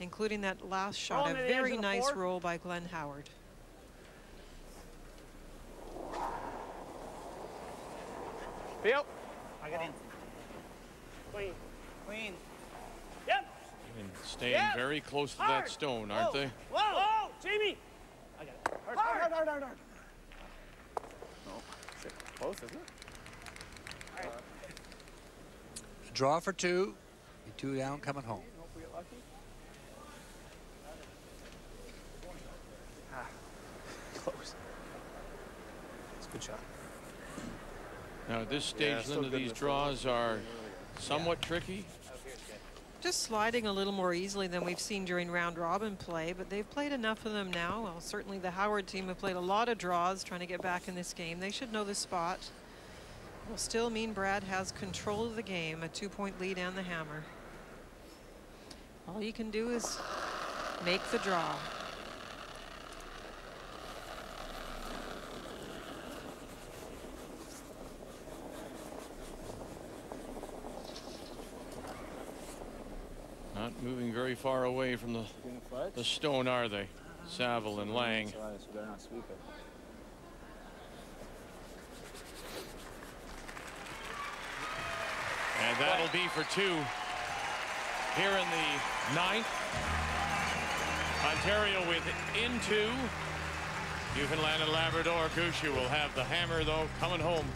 [SPEAKER 4] including that last shot.
[SPEAKER 14] Rolling
[SPEAKER 4] A
[SPEAKER 14] to the edge
[SPEAKER 4] very nice roll by Glenn Howard.
[SPEAKER 14] Yep. I got in. Clean. Clean. Yep.
[SPEAKER 1] And staying
[SPEAKER 14] Yep.
[SPEAKER 1] very close to
[SPEAKER 14] Hard.
[SPEAKER 1] that stone, aren't
[SPEAKER 14] Whoa.
[SPEAKER 1] they?
[SPEAKER 14] Whoa, whoa, Jamie. I got it. Hard, hard, hard, hard, hard, hard.
[SPEAKER 10] Close, isn't it?
[SPEAKER 5] Draw for two. Be two down coming home.
[SPEAKER 10] Hope we get lucky.
[SPEAKER 14] Ah. Close. It's a good shot.
[SPEAKER 1] Now at this stage,
[SPEAKER 10] still
[SPEAKER 1] Linda,
[SPEAKER 10] in
[SPEAKER 1] these draws are somewhat tricky.
[SPEAKER 4] Just sliding a little more easily than we've seen during round robin play, but they've played enough of them now. Well, certainly the Howard team have played a lot of draws trying to get back in this game. They should know the spot. Will still mean Brad has control of the game, a two-point lead and the hammer. All you can do is make the draw.
[SPEAKER 1] Not moving very far away from the, the stone, are they? Savill and Laing.
[SPEAKER 10] That's right, so better not sweep it.
[SPEAKER 1] And that'll be for two here in the ninth. Ontario with in two. Newfoundland and Labrador. Gushue will have the hammer, though, coming home.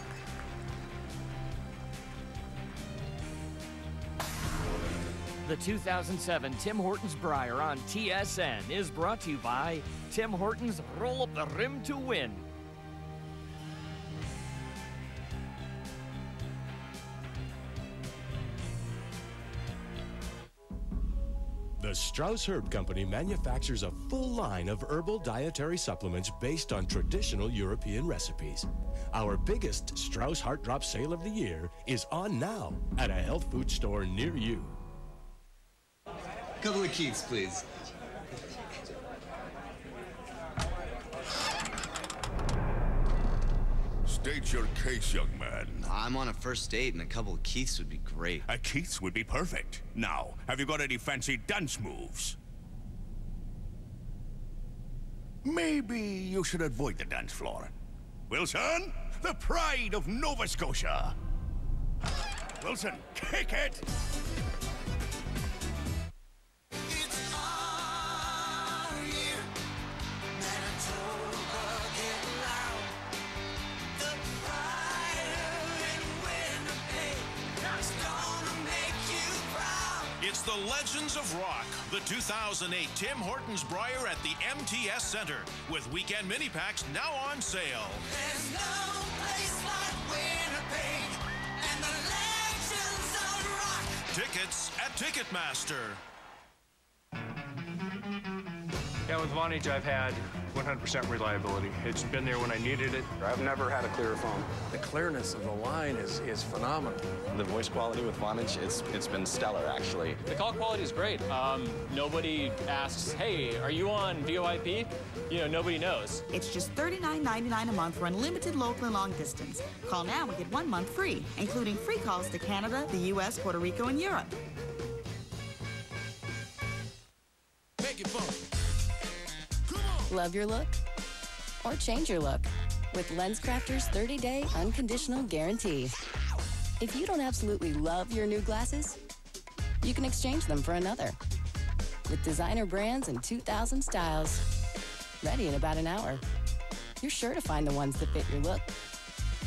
[SPEAKER 30] The 2007 Tim Hortons Brier on TSN is brought to you by Tim Hortons Roll Up the Rim to Win.
[SPEAKER 16] The Strauss Herb Company manufactures a full line of herbal dietary supplements based on traditional European recipes. Our biggest Strauss Heart Drop sale of the year is on now at a health food store near you.
[SPEAKER 33] Couple of keys, please.
[SPEAKER 34] State your case, young man.
[SPEAKER 33] I'm on a first date, and a couple of Keiths would be great.
[SPEAKER 34] A Keith's would be perfect. Now, have you got any fancy dance moves? Maybe you should avoid the dance floor. Wilson, the pride of Nova Scotia. Wilson, kick it!
[SPEAKER 35] The Legends of Rock, the 2008 Tim Hortons Brier at the MTS Center, with weekend mini packs now on sale. Tickets at Ticketmaster.
[SPEAKER 36] Yeah, with Vonage, I've had
[SPEAKER 37] 100% reliability. It's been there when I needed it.
[SPEAKER 38] I've never had a clearer phone.
[SPEAKER 39] The clearness of the line is, is phenomenal.
[SPEAKER 38] The voice quality with Vonage, it's, it's been stellar, actually.
[SPEAKER 40] The call quality is great. Um, nobody asks, hey, are you on VoIP? You know, nobody knows.
[SPEAKER 34] It's just $39.99 a month for unlimited local and long distance. Call now and get one month free, including free calls to Canada, the U.S., Puerto Rico, and Europe.
[SPEAKER 41] Love your look? Or change your look with LensCrafters 30 day unconditional guarantee. If you don't absolutely love your new glasses, you can exchange them for another. With designer brands and 2,000 styles. Ready in about an hour. You're sure to find the ones that fit your look,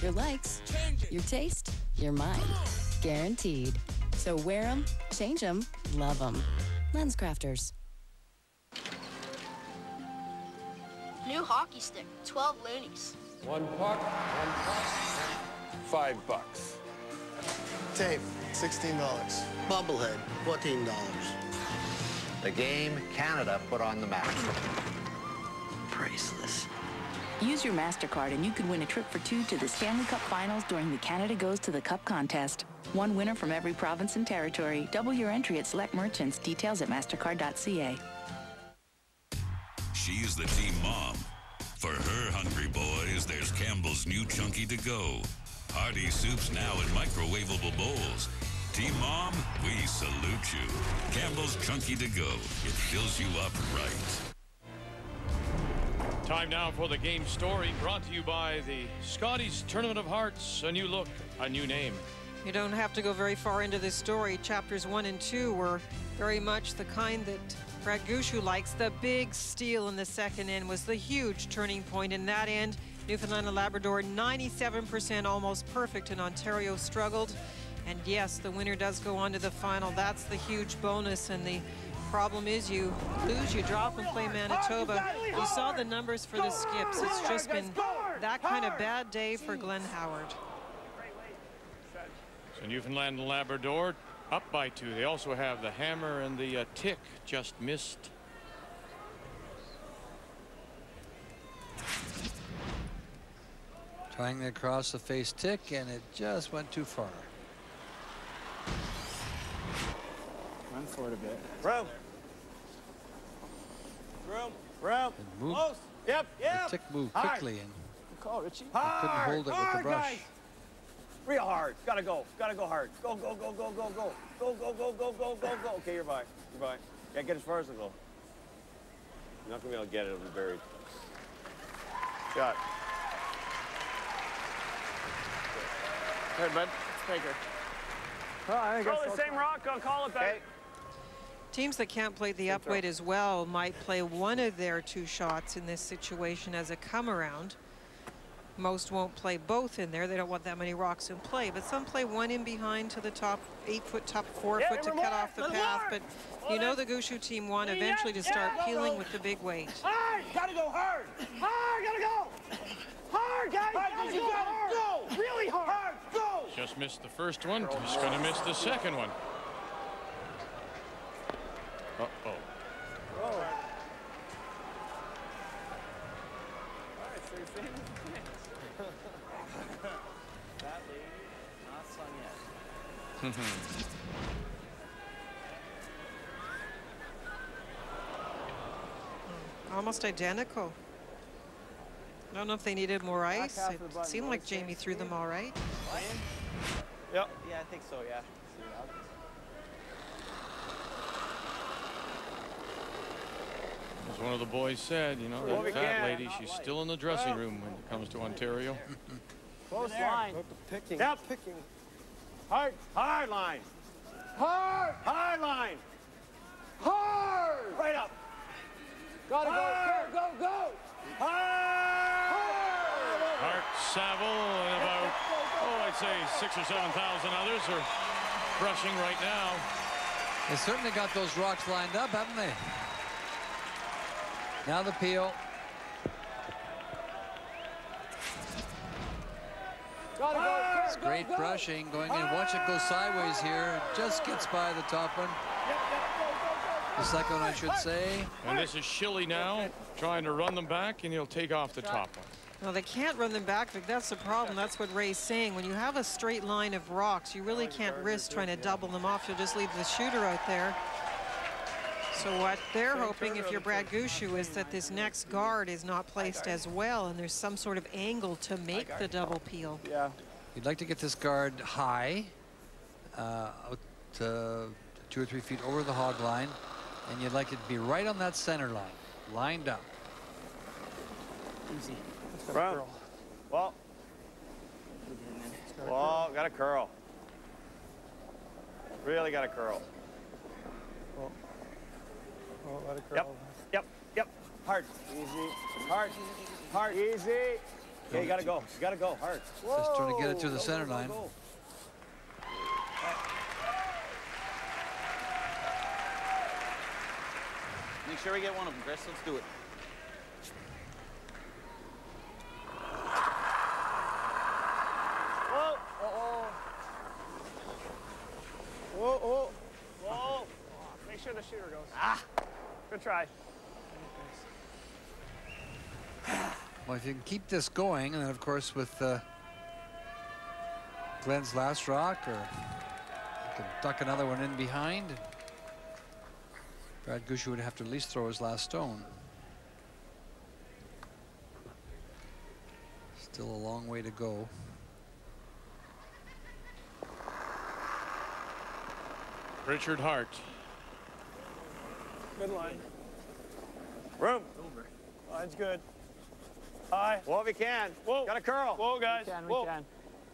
[SPEAKER 41] your likes, your taste, your mind. Guaranteed. So wear them, change them, love them. LensCrafters.
[SPEAKER 35] New hockey stick, 12 loonies.
[SPEAKER 37] One puck, one puck, five bucks.
[SPEAKER 42] Tape, $16. Bubblehead, $14.
[SPEAKER 43] The game Canada put on the map.
[SPEAKER 34] Priceless.
[SPEAKER 41] Use your MasterCard and you could win a trip for two to the Stanley Cup Finals during the Canada Goes to the Cup contest. One winner from every province and territory. Double your entry at select merchants. Details at mastercard.ca.
[SPEAKER 44] She's the team mom. For her hungry boys, there's Campbell's new Chunky to Go. Hearty soups now in microwavable bowls. Team Mom, we salute you. Campbell's Chunky to Go. It fills you up right.
[SPEAKER 1] Time now for the game story brought to you by the Scotties Tournament of Hearts. A new look, a new name.
[SPEAKER 4] You don't have to go very far into this story. Chapters one and two were very much the kind that Brad Gushue likes. The big steal in the second end was the huge turning point in that end. Newfoundland and Labrador, 97% almost perfect, and Ontario struggled. And yes, the winner does go on to the final. That's the huge bonus. And the problem is you lose, you drop and play Manitoba. You saw the numbers for the skips. It's just been that kind of bad day for Glenn Howard.
[SPEAKER 1] So Newfoundland and Labrador up by two. They also have the hammer and the uh, tick just missed.
[SPEAKER 5] Trying to cross the face tick, and it just went too far.
[SPEAKER 12] Run forward a bit.
[SPEAKER 10] Room. Room. Room.
[SPEAKER 5] And move.
[SPEAKER 10] Close. Yep. Yep.
[SPEAKER 5] The tick moved
[SPEAKER 10] Hard.
[SPEAKER 5] quickly, and
[SPEAKER 12] Call Richie.
[SPEAKER 10] Hard.
[SPEAKER 5] couldn't hold it with the brush.
[SPEAKER 10] Guys. Real hard. Gotta go. Gotta go hard. Go, go, go, go, go, go. Go, go, go, go, go, go, go. Okay, you're by. You're by. Yeah, get as far as it go. You're not gonna be able to get it. It'll be buried. Shot.
[SPEAKER 12] Good, bud. Let's take her. Oh, I think
[SPEAKER 7] Throw
[SPEAKER 12] that's
[SPEAKER 7] the same rock, I'll call it back.
[SPEAKER 4] Teams that can't play the upweight as well might play one of their two shots in this situation as a come around. Most won't play both in there. They don't want that many rocks in play, but some play one in behind to the top eight foot, top four
[SPEAKER 7] Yeah,
[SPEAKER 4] foot to cut
[SPEAKER 7] more.
[SPEAKER 4] off the
[SPEAKER 7] Little
[SPEAKER 4] path.
[SPEAKER 7] more.
[SPEAKER 4] But you know the Gushue team want eventually to start
[SPEAKER 7] yeah,
[SPEAKER 4] peeling with the big weight.
[SPEAKER 10] Hard. Gotta go hard. Hard. Gotta go. Hard, guys.
[SPEAKER 7] Hard,
[SPEAKER 10] gotta
[SPEAKER 7] you
[SPEAKER 10] go
[SPEAKER 7] gotta
[SPEAKER 10] hard.
[SPEAKER 7] go.
[SPEAKER 10] Really hard. Hard. Go.
[SPEAKER 1] Just missed the first one. He's going to miss the second one. Uh-oh.
[SPEAKER 12] that lady, not swung yet. Mm-hmm.
[SPEAKER 4] Almost identical. I don't know if they needed more ice. It
[SPEAKER 12] of the button.
[SPEAKER 4] seemed like? Jamie threw them all right.
[SPEAKER 12] Yep. Yeah, I think so, yeah.
[SPEAKER 1] As one of the boys said, you know,
[SPEAKER 10] Well,
[SPEAKER 1] that fat
[SPEAKER 10] can.
[SPEAKER 1] lady, she's still in the dressing room when it comes to Ontario.
[SPEAKER 10] Close line.
[SPEAKER 42] Picking.
[SPEAKER 10] Yep. Picking. Hard. Hard line. Hard. Hard line. Hard. Right up. Gotta
[SPEAKER 7] Hard.
[SPEAKER 10] go. Go, go, go. Hard.
[SPEAKER 1] Hart, Savill, and about, oh, I'd say six or 7,000 others are brushing right now.
[SPEAKER 5] They certainly got those rocks lined up, haven't they? Now the peel.
[SPEAKER 10] Gotta go.
[SPEAKER 5] It's great brushing going in. Once it goes sideways here, it just gets by the top one. The second one, I should say.
[SPEAKER 1] And this is Schille now, trying to run them back, and he'll take off the top one.
[SPEAKER 4] No, they can't run them back, Vic. That's the problem. That's what Ray's saying. When you have a straight line of rocks, you really can't risk trying to double them off. You'll just leave the shooter out there. So what they're hoping, if you're Brad Gushue, is that this next guard is not placed as well, and there's some sort of angle to make the double peel.
[SPEAKER 5] Yeah. You'd like to get this guard high, uh, out uh, two or three feet over the hog line, and you'd like it to be right on that center line, lined up.
[SPEAKER 9] Easy.
[SPEAKER 10] Front. Well. Well, got a curl. Really got a curl.
[SPEAKER 9] Well, well, let it curl.
[SPEAKER 10] Yep, yep, yep. Hard. Easy. Hard. Hard. Easy. Okay, you gotta go. You gotta go. Hard.
[SPEAKER 5] Just trying to get it to the center line.
[SPEAKER 10] Make sure we get one of them, Chris. Let's do it.
[SPEAKER 7] Whoa. Whoa.
[SPEAKER 10] Whoa, whoa.
[SPEAKER 7] Whoa. Make sure the shooter goes. Ah. Good try.
[SPEAKER 5] Well, if you can keep this going, and then of course with uh, Glenn's last rock, or you can duck another one in behind. Brad Gushue would have to at least throw his last stone. Still a long way to go.
[SPEAKER 1] Richard Hart.
[SPEAKER 7] Good line.
[SPEAKER 10] Room.
[SPEAKER 7] Line's good. High.
[SPEAKER 10] Whoa, if you can.
[SPEAKER 7] Whoa.
[SPEAKER 10] Got a curl.
[SPEAKER 7] Whoa, guys.
[SPEAKER 10] We can, we
[SPEAKER 7] Whoa.
[SPEAKER 10] can.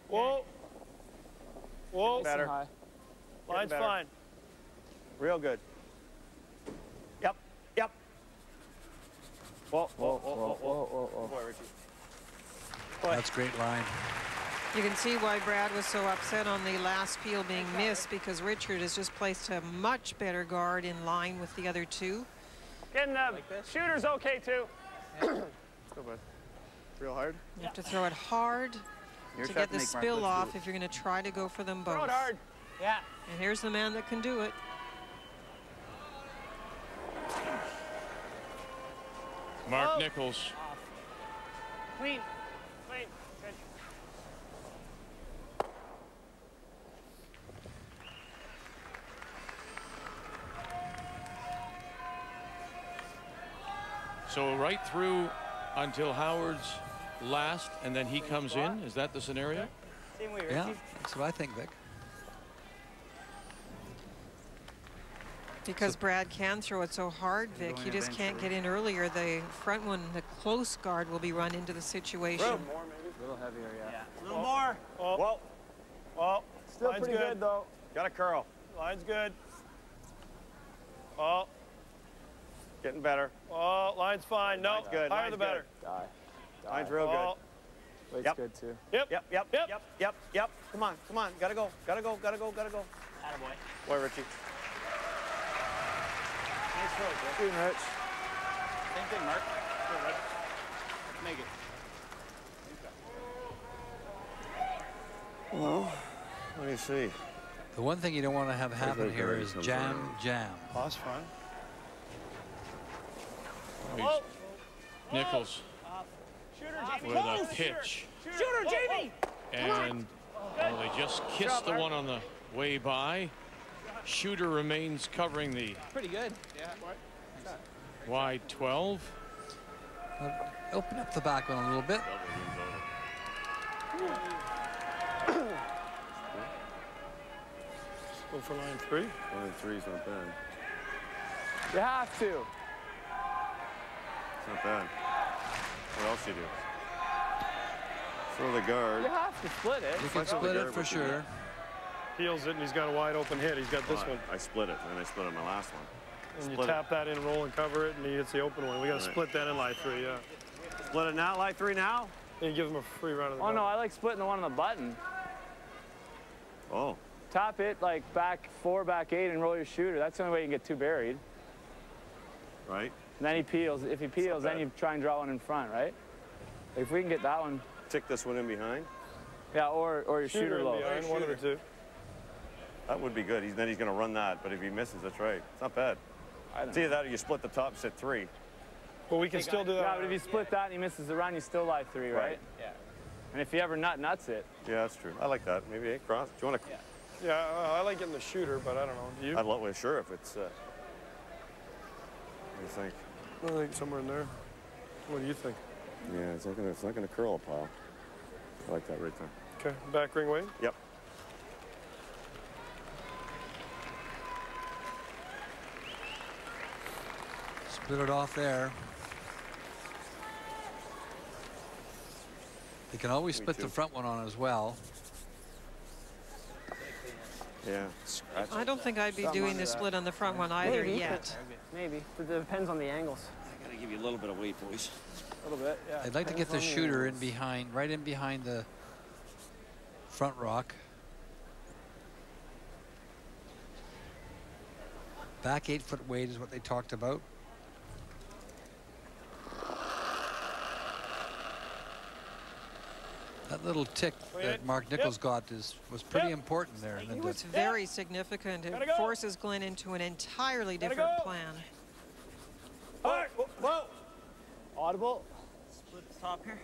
[SPEAKER 7] Whoa. Whoa.
[SPEAKER 10] Better.
[SPEAKER 7] Line's
[SPEAKER 10] better.
[SPEAKER 7] fine.
[SPEAKER 10] Real good. Yep, yep. Whoa, whoa, whoa, whoa, whoa, whoa, whoa. whoa. Boy, Richie.
[SPEAKER 5] That's great line.
[SPEAKER 4] You can see why Brad was so upset on the last peel being missed because Richard has just placed a much better guard in line with the other two.
[SPEAKER 7] Getting the shooter's okay too.
[SPEAKER 10] Go, bud. Real hard.
[SPEAKER 4] You have to throw it hard
[SPEAKER 10] You're
[SPEAKER 4] to get the
[SPEAKER 10] make
[SPEAKER 4] spill off
[SPEAKER 10] good.
[SPEAKER 4] if you're going to try to go for them both.
[SPEAKER 7] Throw it hard. Yeah.
[SPEAKER 4] And here's the man that can do it.
[SPEAKER 1] Mark
[SPEAKER 7] Oh.
[SPEAKER 1] Nichols.
[SPEAKER 7] Clean. Clean.
[SPEAKER 1] So right through until Howard's last, and then he comes in. Is that the scenario?
[SPEAKER 5] Yeah, that's what I think, Vic.
[SPEAKER 4] Because Brad can throw it so hard, Vic, you just can't get in earlier. The front one, the close guard, will be run into the situation.
[SPEAKER 10] Room.
[SPEAKER 11] A little heavier, yeah.
[SPEAKER 10] A little more.
[SPEAKER 7] Oh.
[SPEAKER 10] Well,
[SPEAKER 7] Oh.
[SPEAKER 11] Still
[SPEAKER 7] Line's
[SPEAKER 11] pretty
[SPEAKER 7] good.
[SPEAKER 11] good, though.
[SPEAKER 10] Got a curl.
[SPEAKER 7] Line's good. Oh.
[SPEAKER 10] Getting better.
[SPEAKER 7] Oh, line's fine. No,
[SPEAKER 10] Line's good.
[SPEAKER 7] higher
[SPEAKER 10] Line's
[SPEAKER 7] the better.
[SPEAKER 11] Die. Die.
[SPEAKER 10] Line's real
[SPEAKER 7] Oh.
[SPEAKER 11] Weight's
[SPEAKER 10] Yep.
[SPEAKER 11] good, too.
[SPEAKER 7] Yep.
[SPEAKER 10] Yep, yep, yep, yep, yep, yep. Come on, come on. Gotta go, gotta go, gotta go, gotta go.
[SPEAKER 7] Attaboy.
[SPEAKER 10] Boy, Richie.
[SPEAKER 7] Nice throw, Vic.
[SPEAKER 11] Good, Rich.
[SPEAKER 10] Same thing, Mark. Let's make it. Well, let me see.
[SPEAKER 5] The one thing you don't want to have happen
[SPEAKER 10] where
[SPEAKER 5] here
[SPEAKER 10] Gary
[SPEAKER 5] is
[SPEAKER 10] comes
[SPEAKER 5] jam, jam.
[SPEAKER 7] That's fine.
[SPEAKER 1] He's- Nichols
[SPEAKER 7] Shooter, Jamie.
[SPEAKER 1] with a pitch.
[SPEAKER 7] Shooter, Jamie.
[SPEAKER 1] And well, they just kissed the one on the way by. Shooter remains covering the
[SPEAKER 11] Pretty good.
[SPEAKER 7] Yeah.
[SPEAKER 1] wide 12.
[SPEAKER 5] Uh, Open up the back one a little bit.
[SPEAKER 9] Go for line three.
[SPEAKER 10] Line three is not bad.
[SPEAKER 11] You have to.
[SPEAKER 10] It's not bad. What else you do? Throw the guard.
[SPEAKER 11] You have to split it.
[SPEAKER 5] You can split it for sure.
[SPEAKER 9] Heels it, and he's got a wide open hit. He's got this one.
[SPEAKER 10] I split it, and then I split it my last one.
[SPEAKER 9] And you
[SPEAKER 10] Split it.
[SPEAKER 9] tap that in, roll, and cover it, and he hits the open one. We got to
[SPEAKER 10] Right.
[SPEAKER 9] split that in line three, yeah.
[SPEAKER 10] Split it now, line three now?
[SPEAKER 9] And you give him a free run of the
[SPEAKER 11] Oh, no. I like splitting the one on the button.
[SPEAKER 10] Oh,
[SPEAKER 11] Tap it like back four, back eight, and roll your shooter. That's the only way you can get two buried.
[SPEAKER 10] right.
[SPEAKER 11] And then he peels. If he peels, then you try and draw one in front, right? If we can get that one,
[SPEAKER 10] Tick this one in behind.
[SPEAKER 11] yeah, or or your shooter,
[SPEAKER 9] Shooter
[SPEAKER 11] low.
[SPEAKER 9] behind, one of the two.
[SPEAKER 10] That would be good. He's, then he's going to run that, but if he misses, that's right. It's not bad.
[SPEAKER 2] It's either that or you split the top, sit three.
[SPEAKER 9] But we can still do that.
[SPEAKER 11] Yeah, but if you split that and he misses the run, you still lie three, right?
[SPEAKER 2] Right.
[SPEAKER 11] Yeah. And if you ever nut nuts it,
[SPEAKER 2] Yeah, that's true. I like that. Maybe eight cross. Do you want to?
[SPEAKER 9] Yeah, I I like getting the shooter, but I don't know. Do you?
[SPEAKER 2] I'd love. Well, sure, if it's. Uh, what do you think?
[SPEAKER 9] I think somewhere in there. What do you think?
[SPEAKER 2] Yeah, it's not gonna. It's not gonna curl a pile. I like that right there.
[SPEAKER 9] Okay, back ring wing.
[SPEAKER 2] Yep.
[SPEAKER 5] Split it off there. They can always
[SPEAKER 2] Me
[SPEAKER 5] split
[SPEAKER 2] too.
[SPEAKER 5] the front one on as well.
[SPEAKER 2] Yeah. Scratch.
[SPEAKER 4] I don't think I'd be
[SPEAKER 11] Something
[SPEAKER 4] doing the
[SPEAKER 11] that.
[SPEAKER 4] split on the front one either
[SPEAKER 11] maybe,
[SPEAKER 4] yet.
[SPEAKER 11] Maybe. It depends on the angles.
[SPEAKER 2] I gotta give you a little bit of weight, boys.
[SPEAKER 11] A little bit, yeah.
[SPEAKER 5] I'd like to get the
[SPEAKER 11] Depends on
[SPEAKER 5] shooter in behind, right in behind the front rock. Back eight foot weight is what they talked about. That little tick that Mark Nichols got is was pretty important there. And
[SPEAKER 4] It was
[SPEAKER 5] the-
[SPEAKER 4] very significant. It
[SPEAKER 9] go.
[SPEAKER 4] forces Glenn into an entirely
[SPEAKER 9] Gotta
[SPEAKER 4] different
[SPEAKER 9] go.
[SPEAKER 4] plan.
[SPEAKER 9] All right. Whoa. whoa.
[SPEAKER 11] Audible.
[SPEAKER 7] Split the top here.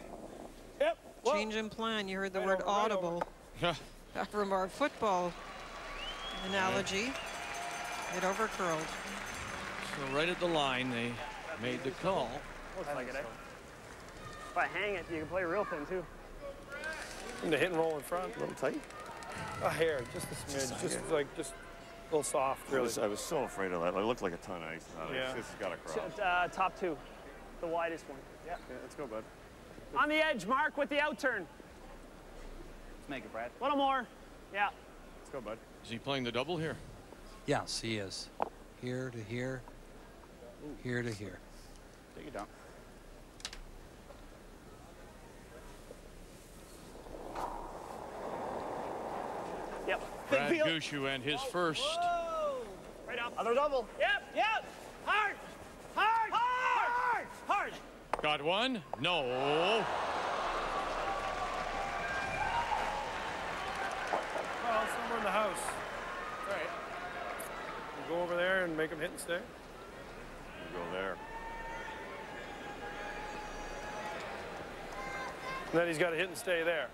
[SPEAKER 9] Yep. Whoa.
[SPEAKER 4] Change in plan. You heard the
[SPEAKER 9] Right
[SPEAKER 4] word
[SPEAKER 9] over, right over.
[SPEAKER 4] audible from our football analogy. It overcurled.
[SPEAKER 1] So right at the line, they made the call.
[SPEAKER 7] Looks like it? If I hang it, you can play real thin too.
[SPEAKER 9] And the hit and roll in front.
[SPEAKER 2] A little tight.
[SPEAKER 9] A hair, just a smidge,
[SPEAKER 2] Just
[SPEAKER 9] just like just a little soft,
[SPEAKER 2] I was, I was so afraid of that. I looked like a ton of ice.
[SPEAKER 9] Yeah.
[SPEAKER 2] It's, it's got to cross.
[SPEAKER 7] Uh, top two, the widest one. Yeah.
[SPEAKER 2] Yeah, let's go, bud.
[SPEAKER 7] On the edge, Mark, with the out turn.
[SPEAKER 11] Let's make it, Brad.
[SPEAKER 7] A little more. Yeah.
[SPEAKER 2] Let's go, bud.
[SPEAKER 1] Is he playing the double here?
[SPEAKER 5] yes, he is. Here to here, here to here.
[SPEAKER 11] Take it down.
[SPEAKER 7] Yep.
[SPEAKER 1] Brad
[SPEAKER 7] Big field.
[SPEAKER 1] Gushue and his first.
[SPEAKER 7] Right up. Other double. Yep. Yep. Hard. Hard. Hard. Hard. Hard.
[SPEAKER 1] Got one? No.
[SPEAKER 9] Well, somewhere in the house. All right. You go over there and make him hit and stay.
[SPEAKER 2] You go there.
[SPEAKER 9] And then he's got to hit and stay there.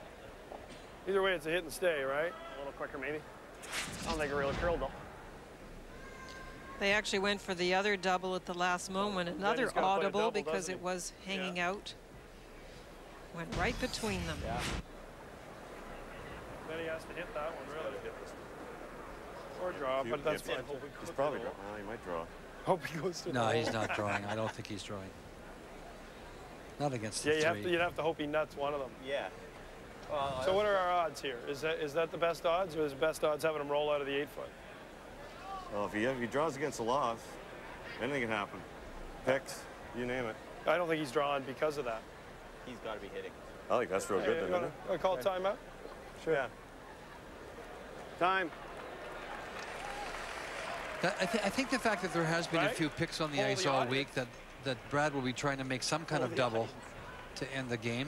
[SPEAKER 9] Either way, it's a hit and stay, right?
[SPEAKER 7] A little quicker, maybe. I don't think it really curled though.
[SPEAKER 4] They actually went for the other double at the last moment. Another
[SPEAKER 9] he's gotta play a
[SPEAKER 4] audible
[SPEAKER 9] double,
[SPEAKER 4] because it was hanging out. Went right between them.
[SPEAKER 11] Yeah.
[SPEAKER 9] Then he has to hit that one, really. Or draw, but that's fine.
[SPEAKER 2] He's probably draw. Well, he might draw.
[SPEAKER 9] Hope he goes to
[SPEAKER 5] No,
[SPEAKER 9] hole.
[SPEAKER 5] he's not drawing. I don't think he's drawing. Not against
[SPEAKER 9] Yeah,
[SPEAKER 5] the
[SPEAKER 9] you have,
[SPEAKER 5] three.
[SPEAKER 9] to, you'd have to hope he nuts one of them.
[SPEAKER 2] Yeah.
[SPEAKER 9] So what are our odds here? Is that is that the best odds, or is the best odds having him roll out of the eight foot?
[SPEAKER 2] Well, if he, if he draws against the loss, anything can happen. Picks, you name it.
[SPEAKER 9] I don't think he's drawing because of that.
[SPEAKER 11] He's got to be hitting.
[SPEAKER 2] I think that's real
[SPEAKER 9] Hey,
[SPEAKER 2] good
[SPEAKER 9] you
[SPEAKER 2] then,
[SPEAKER 9] wanna-
[SPEAKER 2] isn't it?
[SPEAKER 9] wanna call timeout?
[SPEAKER 2] Sure. Yeah. Time.
[SPEAKER 5] I, thi- I think the fact that there has been a few picks on the
[SPEAKER 9] Hold
[SPEAKER 5] ice
[SPEAKER 9] the
[SPEAKER 5] all
[SPEAKER 9] audience.
[SPEAKER 5] week that, that Brad will be trying to make some kind
[SPEAKER 9] Hold
[SPEAKER 5] of
[SPEAKER 9] the
[SPEAKER 5] double to end the game.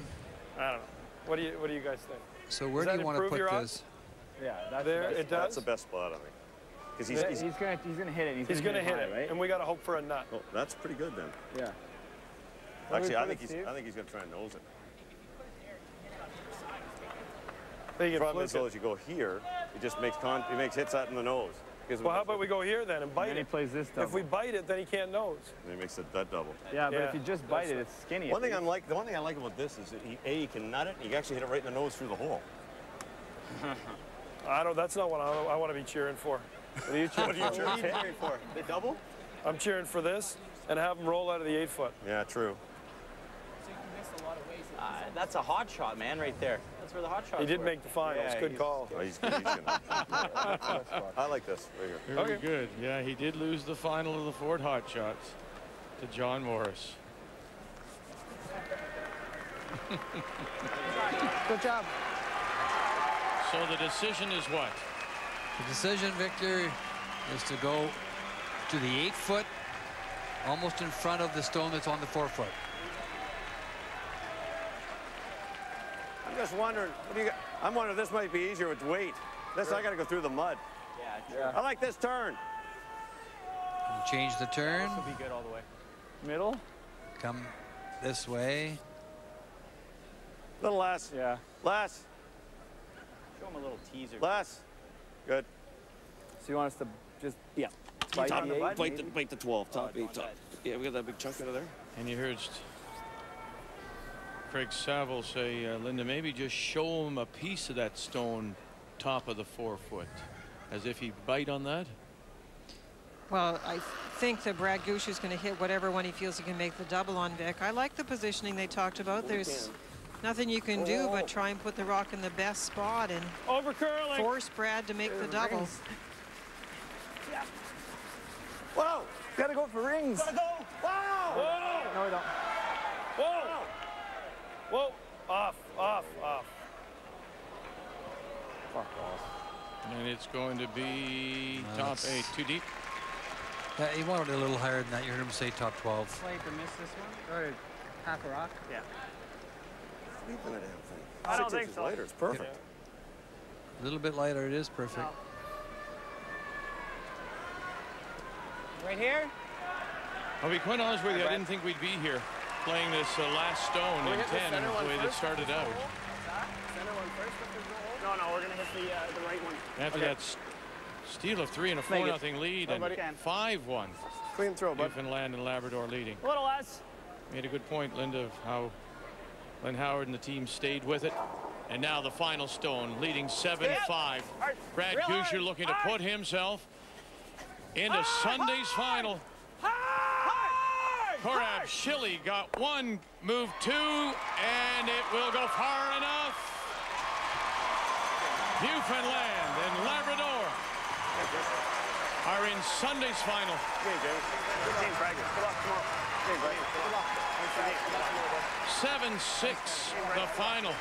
[SPEAKER 9] I don't know. What do you What do you guys think?
[SPEAKER 5] So where
[SPEAKER 9] Does
[SPEAKER 5] do you want to put
[SPEAKER 9] your
[SPEAKER 5] this?
[SPEAKER 9] odds?
[SPEAKER 11] Yeah, that's
[SPEAKER 9] There,
[SPEAKER 11] the best
[SPEAKER 9] it
[SPEAKER 11] spot.
[SPEAKER 2] That's
[SPEAKER 9] does.
[SPEAKER 2] the best spot, I think. Because he's,
[SPEAKER 11] He's,
[SPEAKER 2] he's,
[SPEAKER 11] gonna he's gonna hit it. He's,
[SPEAKER 9] He's
[SPEAKER 11] gonna,
[SPEAKER 9] gonna hit
[SPEAKER 11] high,
[SPEAKER 9] it,
[SPEAKER 11] right?
[SPEAKER 9] and we got to hope for a nut.
[SPEAKER 2] oh, that's pretty good then.
[SPEAKER 11] Yeah.
[SPEAKER 2] Actually, I think he's,
[SPEAKER 11] Steve?
[SPEAKER 2] I think he's gonna try and nose it.
[SPEAKER 9] Then
[SPEAKER 2] The problem is
[SPEAKER 9] flip
[SPEAKER 2] though, as you go here, it just makes con, it makes hits out in the nose. Gives him
[SPEAKER 9] Well,
[SPEAKER 2] a-
[SPEAKER 9] how about we go here then and
[SPEAKER 11] And
[SPEAKER 9] bite
[SPEAKER 11] then he plays this double.
[SPEAKER 9] If we bite it, then he can't nose.
[SPEAKER 2] And he makes it that double.
[SPEAKER 11] yeah, but
[SPEAKER 9] Yeah,
[SPEAKER 11] if you just bite it, it's skinny.
[SPEAKER 2] One thing I
[SPEAKER 11] least.
[SPEAKER 2] like, the one thing I like about this is that he, a, he can nut it. You can actually hit it right in the nose through the hole.
[SPEAKER 9] I don't. That's not what I, I want to be cheering for.
[SPEAKER 11] What are you cheering
[SPEAKER 2] What are you
[SPEAKER 11] for?
[SPEAKER 2] cheering for? The double?
[SPEAKER 9] I'm cheering for this and have him roll out of the eight foot.
[SPEAKER 2] Yeah, true.
[SPEAKER 12] Uh, that's a hot shot, man, right there. That's where the hot shot.
[SPEAKER 9] He did make the finals.
[SPEAKER 12] Yeah,
[SPEAKER 9] Good
[SPEAKER 12] he's-
[SPEAKER 9] call.
[SPEAKER 2] Oh, he's, he's gonna, I like this right here.
[SPEAKER 1] Very
[SPEAKER 9] Okay.
[SPEAKER 1] good. Yeah, he did lose the final of the Ford Hot Shots to John Morris.
[SPEAKER 11] Good job.
[SPEAKER 1] So the decision is what?
[SPEAKER 5] The decision, Victor, is to go to the eight foot, almost in front of the stone that's on the four foot.
[SPEAKER 2] I'm just wondering, what do you got? I'm wondering if this might be easier with weight. This, I gotta go through the mud.
[SPEAKER 12] Yeah.
[SPEAKER 2] I like this turn.
[SPEAKER 5] Change the turn.
[SPEAKER 12] This will be good all the way. Middle.
[SPEAKER 5] Come this way.
[SPEAKER 11] A Little less.
[SPEAKER 12] Yeah.
[SPEAKER 11] Less.
[SPEAKER 45] Show him a little teaser.
[SPEAKER 11] Less. Good.
[SPEAKER 12] So you want us to just
[SPEAKER 11] Yeah.
[SPEAKER 12] bite
[SPEAKER 11] Top,
[SPEAKER 12] the eight,
[SPEAKER 11] bite,
[SPEAKER 12] maybe?
[SPEAKER 11] the, bite the 12. Top,
[SPEAKER 45] Oh,
[SPEAKER 11] 8, top. Yeah, we got that big chunk out of there.
[SPEAKER 1] And you heard Craig Savill say, uh, Linda, maybe just show him a piece of that stone top of the four foot, as if he'd bite on that.
[SPEAKER 4] Well, I think that Brad Gushue is going to hit whatever one he feels he can make the double on Vic. I like the positioning they talked about. There's nothing you can do but try and put the rock in the best spot and
[SPEAKER 14] Over curling.
[SPEAKER 4] force Brad to make the double. Yeah.
[SPEAKER 11] Whoa!
[SPEAKER 12] Gotta go for rings.
[SPEAKER 11] Gotta go! Wow!
[SPEAKER 14] Whoa!
[SPEAKER 12] No, we don't.
[SPEAKER 14] Whoa! Whoa! Off, off, off.
[SPEAKER 12] Fuck off.
[SPEAKER 1] And it's going to be top
[SPEAKER 5] that's-
[SPEAKER 1] eight. Too deep.
[SPEAKER 5] Yeah, he wanted it a little higher than that. You heard him say top 12.
[SPEAKER 12] Slight to miss this one? Or half a rock?
[SPEAKER 14] Yeah.
[SPEAKER 11] Sleeping a damn thing.
[SPEAKER 14] I don't
[SPEAKER 11] Six
[SPEAKER 14] think
[SPEAKER 11] inches
[SPEAKER 14] so.
[SPEAKER 11] later, it's perfect.
[SPEAKER 5] A little bit lighter, it is perfect.
[SPEAKER 12] Right here?
[SPEAKER 1] I'll be quite honest with you, I didn't think we'd be here playing this uh, last stone in
[SPEAKER 14] hitting the
[SPEAKER 1] 10 the way that started out.
[SPEAKER 14] Center one first, if there's no? No, we're gonna hit the uh, the right one.
[SPEAKER 1] After
[SPEAKER 14] Okay.
[SPEAKER 1] that steal of three and a four
[SPEAKER 14] it.
[SPEAKER 1] nothing lead
[SPEAKER 14] Go,
[SPEAKER 1] and
[SPEAKER 14] buddy.
[SPEAKER 1] 5-1.
[SPEAKER 11] Clean throw, bud.
[SPEAKER 1] Newfoundland and Labrador leading.
[SPEAKER 14] A little less.
[SPEAKER 1] Made a good point, Linda, of how Glenn Howard and the team stayed with it. And now the final stone, leading 7-5. Brad
[SPEAKER 14] Real hard.
[SPEAKER 1] Looking to put himself into Sunday's final. Korab Schille got one, move two, and it will go far enough. Newfoundland and Labrador are in Sunday's final.
[SPEAKER 14] James.
[SPEAKER 1] 7-6, the final.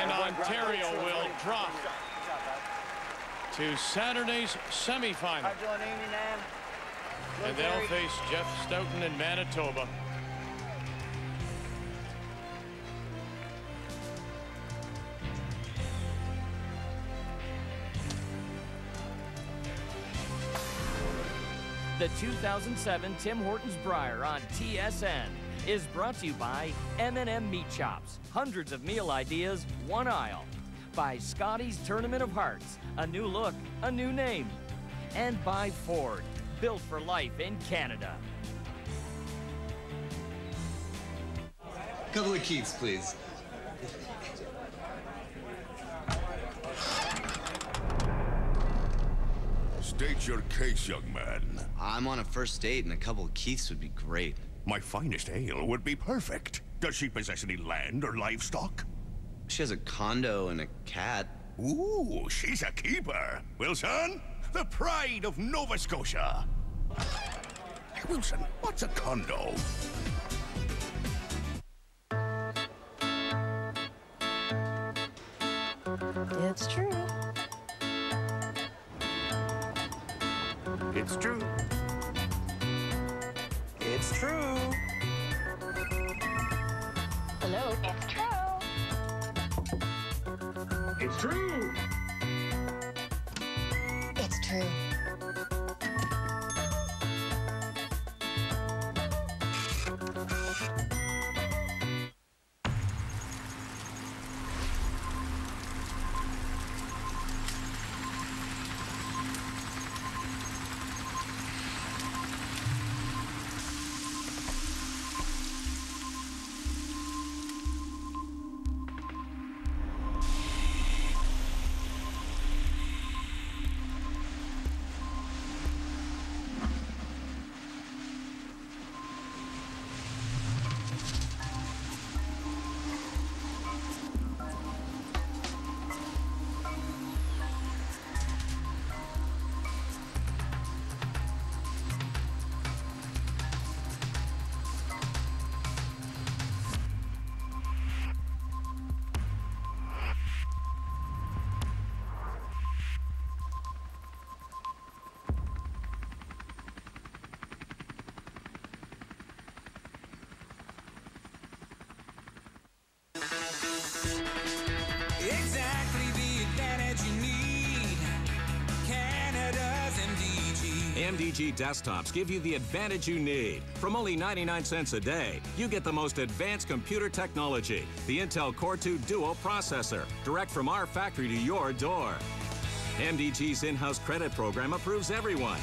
[SPEAKER 1] And Ontario will drop to Saturday's semifinal.
[SPEAKER 12] And
[SPEAKER 1] And they'll face Jeff Stoughton in Manitoba.
[SPEAKER 46] The 2007 Tim Hortons Brier on TSN is brought to you by M&M Meat Shops. Hundreds of meal ideas, one aisle. By Scotties Tournament of Hearts, a new look, a new name. And by Ford, built for life in Canada.
[SPEAKER 33] A Couple of Keiths, please.
[SPEAKER 34] State your case, young man.
[SPEAKER 33] I'm on a first date, and a couple of Keiths would be great.
[SPEAKER 34] My finest ale would be perfect. Does she possess any land or livestock?
[SPEAKER 33] She has a condo and a cat.
[SPEAKER 34] Ooh, she's a keeper. Wilson, the pride of Nova Scotia. Hey, Wilson, what's a condo?
[SPEAKER 47] It's true.
[SPEAKER 34] It's true.
[SPEAKER 12] It's true.
[SPEAKER 47] Hello. It's true.
[SPEAKER 34] It's true.
[SPEAKER 48] Canada
[SPEAKER 25] MDG desktops give you the advantage you need. From only 99 cents a day, you get the most advanced computer technology, the Intel Core 2 Duo processor, direct from our factory to your door. MDG's in-house credit program approves everyone.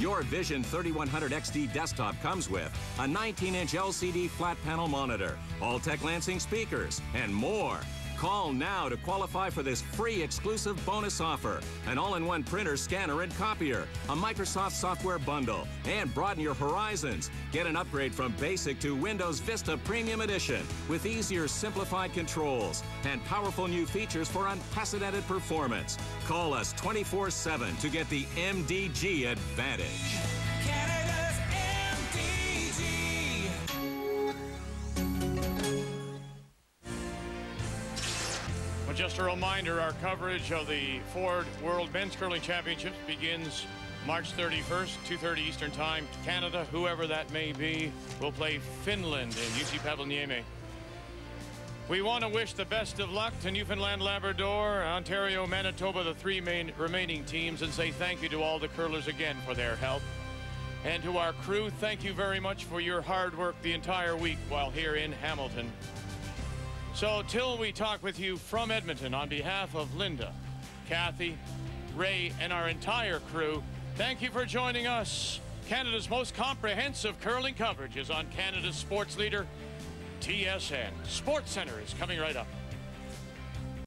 [SPEAKER 25] Your Vision 3100 XD desktop comes with a 19-inch LCD flat panel monitor, Altec Lansing speakers, and more. Call now to qualify for this free exclusive bonus offer. An all-in-one printer, scanner, and copier. A Microsoft software bundle. And broaden your horizons. Get an upgrade from Basic to Windows Vista Premium Edition with easier simplified controls and powerful new features for unprecedented performance. Call us 24-7 to get the MDG advantage.
[SPEAKER 1] Just a reminder, our coverage of the Ford World Men's Curling Championships begins March 31st, 2.30 Eastern Time. Canada, whoever that may be, will play Finland in Uusipaavalniemi. We want to wish the best of luck to Newfoundland, Labrador, Ontario, Manitoba, the three main remaining teams, and say thank you to all the curlers again for their help. And to our crew, thank you very much for your hard work the entire week while here in Hamilton. So till we talk with you from Edmonton on behalf of Linda, Kathy, Ray, and our entire crew, thank you for joining us. Canada's most comprehensive curling coverage is on Canada's sports leader, TSN. Sports Center is coming right up.